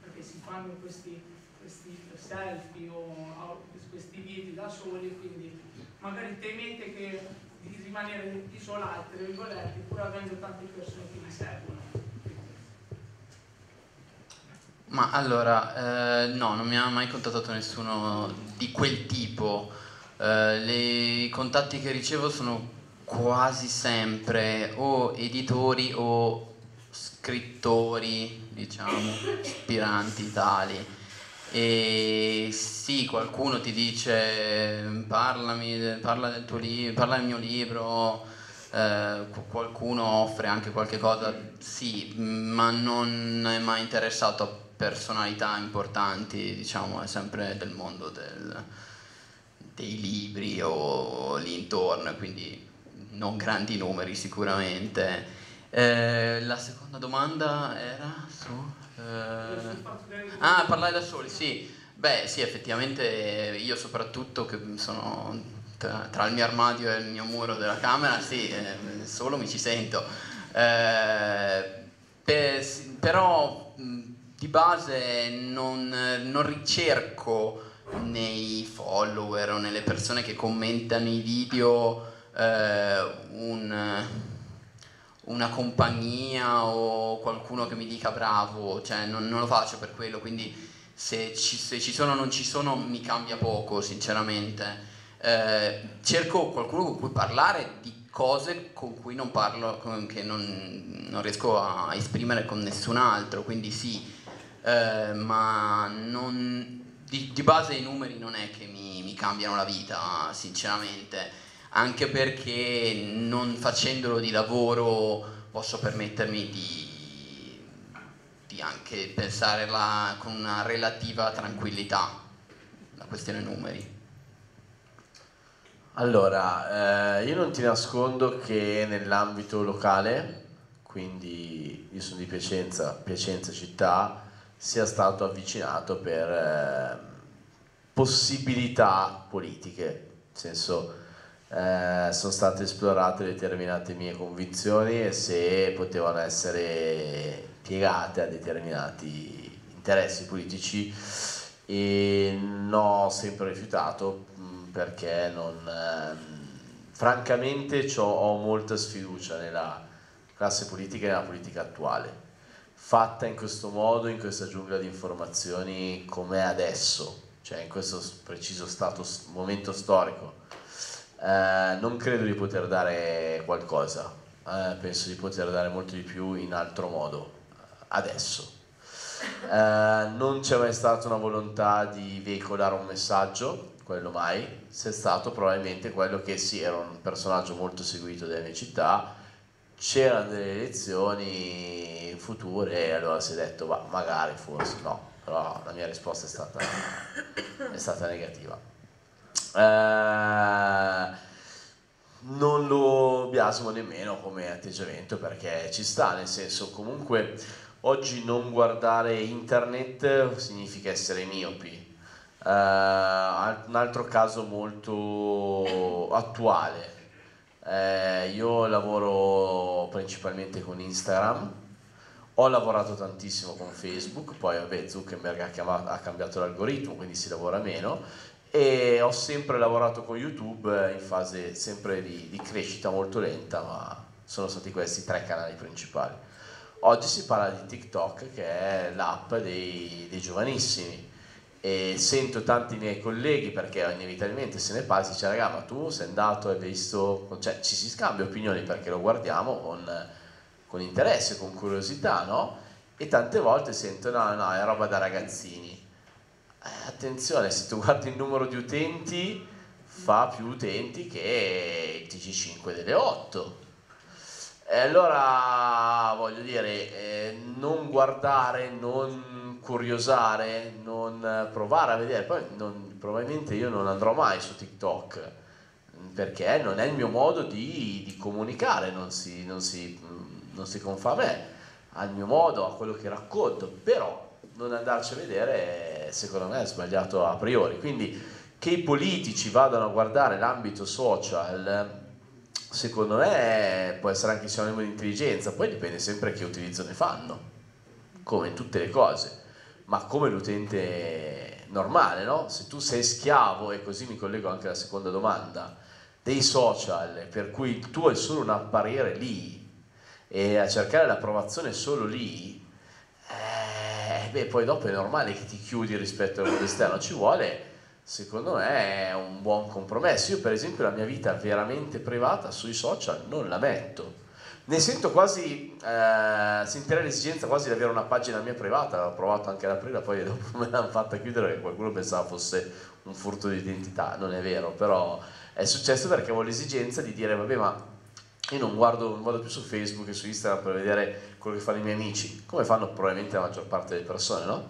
perché si fanno questi, questi selfie o o questi video da soli, quindi magari temete che di rimanere isolati, tra virgolette, pur avendo tante persone che vi seguono. Ma allora, eh, no, non mi ha mai contattato nessuno di quel tipo. Eh, I contatti che ricevo sono quasi sempre o editori o scrittori, diciamo, ispiranti tali. E sì, qualcuno ti dice parlami, parla del tuo libro, parla del mio libro, eh, qu- qualcuno offre anche qualche cosa, sì, ma non è mai interessato a personalità importanti, diciamo, è sempre del mondo del- dei libri o lì intorno, quindi non grandi numeri sicuramente. Eh, la seconda domanda era su... eh, Ah, parlare da soli, sì. Beh, sì, effettivamente io soprattutto che sono tra, tra, il mio armadio e il mio muro della camera, sì, eh, solo mi ci sento. Eh, per, però di base non, non ricerco nei follower o nelle persone che commentano i video eh, un, una compagnia o qualcuno che mi dica bravo, cioè non, non lo faccio per quello, quindi se ci, se ci, sono o non ci sono mi cambia poco sinceramente. Eh, cerco qualcuno con cui parlare di cose con cui non parlo, che non, non riesco a esprimere con nessun altro, quindi sì, eh, ma non, di, di, base i numeri non è che mi, mi cambiano la vita, sinceramente, anche perché non facendolo di lavoro posso permettermi di, anche pensare con una relativa tranquillità la questione numeri. Allora, eh, io non ti nascondo che nell'ambito locale, quindi io sono di Piacenza, Piacenza città, sia stato avvicinato per eh, possibilità politiche, nel senso eh, sono state esplorate determinate mie convinzioni e se potevano essere piegate a determinati interessi politici. E no, sempre rifiutato mm, perché non, eh, francamente ho molta sfiducia nella classe politica e nella politica attuale fatta in questo modo, in questa giungla di informazioni come adesso, cioè in questo preciso stato, momento storico. Eh, non credo di poter dare qualcosa, eh, penso di poter dare molto di più in altro modo, adesso. Eh, non c'è mai stata una volontà di veicolare un messaggio, quello mai, c'è stato probabilmente quello che sì, era un personaggio molto seguito dalle mie città, c'erano delle elezioni future e allora si è detto ma magari forse no. Però la mia risposta è stata, è stata negativa. Eh, non lo biasimo nemmeno come atteggiamento perché ci sta nel senso comunque oggi non guardare internet significa essere miopi. Eh, un altro caso molto attuale eh, io lavoro principalmente con Instagram, ho lavorato tantissimo con Facebook, poi vabbè Zuckerberg ha, chiamato, ha cambiato l'algoritmo, quindi si lavora meno. E ho sempre lavorato con YouTube in fase sempre di, di crescita molto lenta, ma sono stati questi tre canali principali. Oggi si parla di TikTok che è l'app dei, dei giovanissimi e sento tanti miei colleghi perché inevitabilmente se ne parla si dice raga ma tu sei andato e hai visto cioè ci si scambia opinioni perché lo guardiamo con, con interesse con curiosità no? e tante volte sento no no è roba da ragazzini eh, attenzione se tu guardi il numero di utenti fa più utenti che il TG5 delle 8 e allora voglio dire eh, non guardare non curiosare, non provare a vedere, poi non, probabilmente io non andrò mai su TikTok perché non è il mio modo di, di comunicare, non si, non, si, non si confà a me, al mio modo, a quello che racconto, però non andarci a vedere secondo me è sbagliato a priori, quindi che i politici vadano a guardare l'ambito social secondo me può essere anche sinonimo di intelligenza, poi dipende sempre che utilizzo ne fanno, come in tutte le cose ma come l'utente normale, no? Se tu sei schiavo, e così mi collego anche alla seconda domanda, dei social, per cui tuo è solo un apparire lì e a cercare l'approvazione solo lì, eh, beh, poi dopo è normale che ti chiudi rispetto al mondo esterno, ci vuole, secondo me, un buon compromesso. Io per esempio la mia vita veramente privata sui social non la metto ne sento quasi, eh, sentirei l'esigenza quasi di avere una pagina mia privata, l'ho provato anche ad aprirla, poi dopo me l'hanno fatta chiudere perché qualcuno pensava fosse un furto di identità, non è vero, però è successo perché avevo l'esigenza di dire vabbè ma io non guardo, non vado più su Facebook e su Instagram per vedere quello che fanno i miei amici, come fanno probabilmente la maggior parte delle persone, no?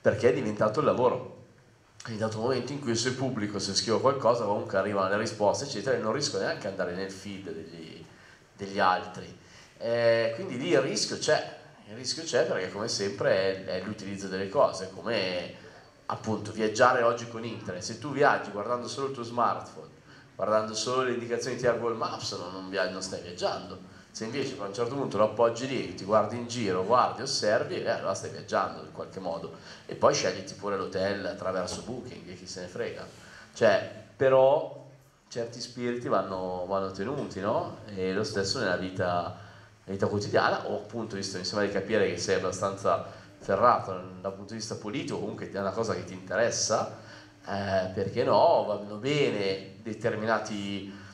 Perché è diventato il lavoro. È diventato un momento in cui se pubblico, se scrivo qualcosa, comunque arrivano le risposte, eccetera, e non riesco neanche ad andare nel feed degli, degli altri. Eh, quindi lì il rischio c'è, il rischio c'è perché come sempre è, è l'utilizzo delle cose, come appunto viaggiare oggi con internet. Se tu viaggi guardando solo il tuo smartphone, guardando solo le indicazioni di Google Maps non, non, via- non stai viaggiando. Se invece a un certo punto lo appoggi lì, ti guardi in giro, guardi, osservi, eh, allora stai viaggiando in qualche modo. E poi scegliti pure l'hotel attraverso Booking, chi se ne frega. Cioè, però certi spiriti vanno, vanno tenuti, no? E lo stesso nella vita, vita quotidiana, o appunto, visto mi sembra di capire che sei abbastanza ferrato dal punto di vista politico, comunque è una cosa che ti interessa, eh, perché no, vanno bene determinati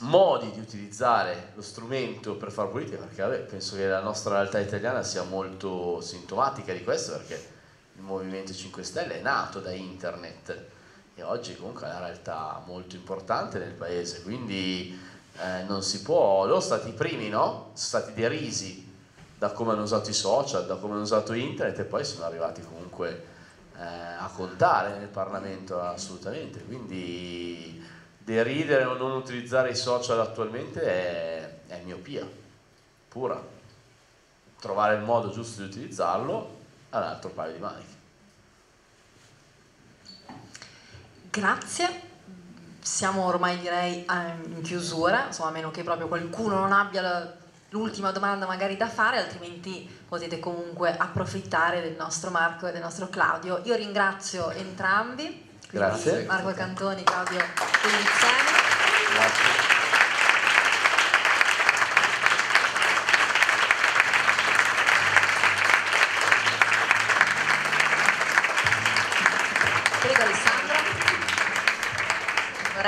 modi di utilizzare lo strumento per fare politica, perché vabbè, penso che la nostra realtà italiana sia molto sintomatica di questo, perché il Movimento 5 Stelle è nato da internet e oggi comunque è una realtà molto importante nel paese, quindi eh, non si può, loro sono stati i primi, no? Sono stati derisi da come hanno usato i social, da come hanno usato internet e poi sono arrivati comunque eh, a contare nel Parlamento assolutamente, quindi deridere o non utilizzare i social attualmente è, è miopia pura. Trovare il modo giusto di utilizzarlo è un altro paio di maniche. Grazie. Siamo ormai direi in chiusura, insomma, a meno che proprio qualcuno non abbia l'ultima domanda magari da fare, altrimenti potete comunque approfittare del nostro Marco e del nostro Claudio. Io ringrazio entrambi, Grazie. Marco Cantoni, Claudio Pellizzani. Grazie.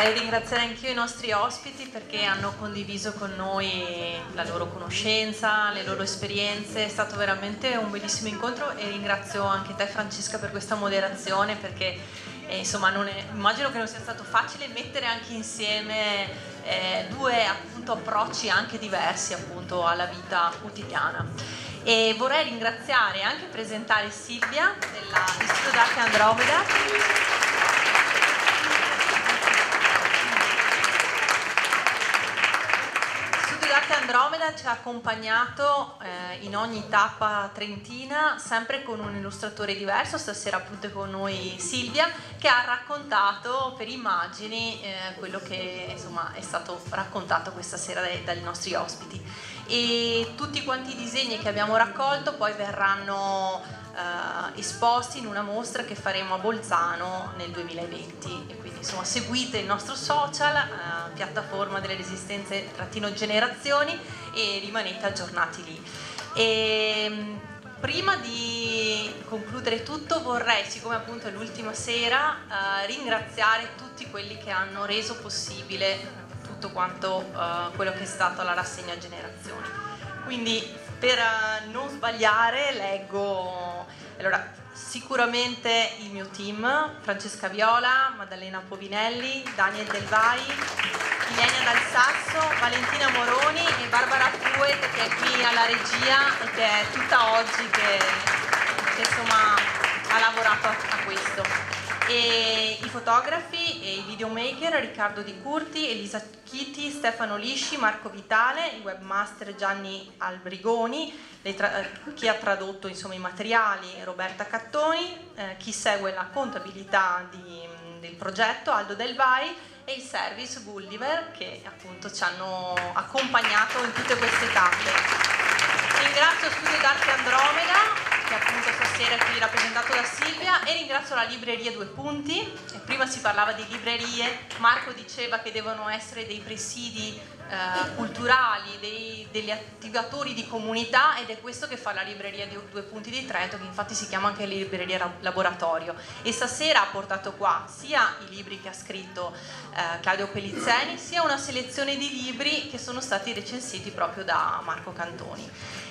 Vorrei ringraziare anch'io i nostri ospiti perché hanno condiviso con noi la loro conoscenza, le loro esperienze, è stato veramente un bellissimo incontro e ringrazio anche te Francesca per questa moderazione perché eh, insomma è, immagino che non sia stato facile mettere anche insieme eh, due appunto, approcci anche diversi appunto, alla vita quotidiana. E vorrei ringraziare e anche presentare Silvia dell'Istituto d'Arte Andromeda Andromeda ci ha accompagnato eh, in ogni tappa trentina, sempre con un illustratore diverso, stasera appunto con noi Silvia, che ha raccontato per immagini eh, quello che insomma, è stato raccontato questa sera dai, dai nostri ospiti. E tutti quanti i disegni che abbiamo raccolto poi verranno eh, esposti in una mostra che faremo a Bolzano nel 2020 e quindi insomma seguite il nostro social, eh, piattaforma delle resistenze trattino generazioni e rimanete aggiornati lì. E, ehm, prima di concludere tutto vorrei, siccome appunto è l'ultima sera, eh, ringraziare tutti quelli che hanno reso possibile tutto quanto eh, quello che è stata la rassegna generazioni. Quindi per uh, non sbagliare leggo allora, sicuramente il mio team, Francesca Viola, Maddalena Povinelli, Daniel Del Vai, Ilenia Dal Sasso, Valentina Moroni e Barbara Puet che è qui alla regia e che è tutta oggi che, che insomma ha lavorato a, a questo e i fotografi e i videomaker Riccardo Di Curti, Elisa Chiti, Stefano Lisci, Marco Vitale, il webmaster Gianni Albrigoni, chi ha tradotto insomma, i materiali Roberta Cattoni, eh, chi segue la contabilità di, del progetto Aldo Del Vai e il service Gulliver che appunto ci hanno accompagnato in tutte queste tappe. Ringrazio Studio d'Arte Andromeda che appunto stasera è qui rappresentato da Silvia e ringrazio la libreria Due Punti. Prima si parlava di librerie, Marco diceva che devono essere dei presidi eh, culturali, dei, degli attivatori di comunità ed è questo che fa la libreria di Due Punti di Trento, che infatti si chiama anche libreria laboratorio. E stasera ha portato qua sia i libri che ha scritto eh, Claudio Pellizzeni, sia una selezione di libri che sono stati recensiti proprio da Marco Cantoni.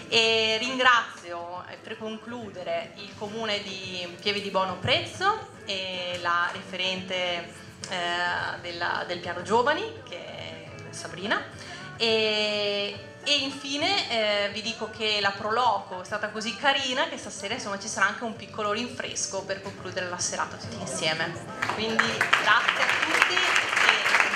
E ringrazio eh, per concludere il comune di Pieve di Bono Prezzo e la referente eh, della, del piano giovani che Sabrina. E, e infine eh, vi dico che la Proloco è stata così carina che stasera insomma, ci sarà anche un piccolo rinfresco per concludere la serata tutti insieme. Quindi grazie a tutti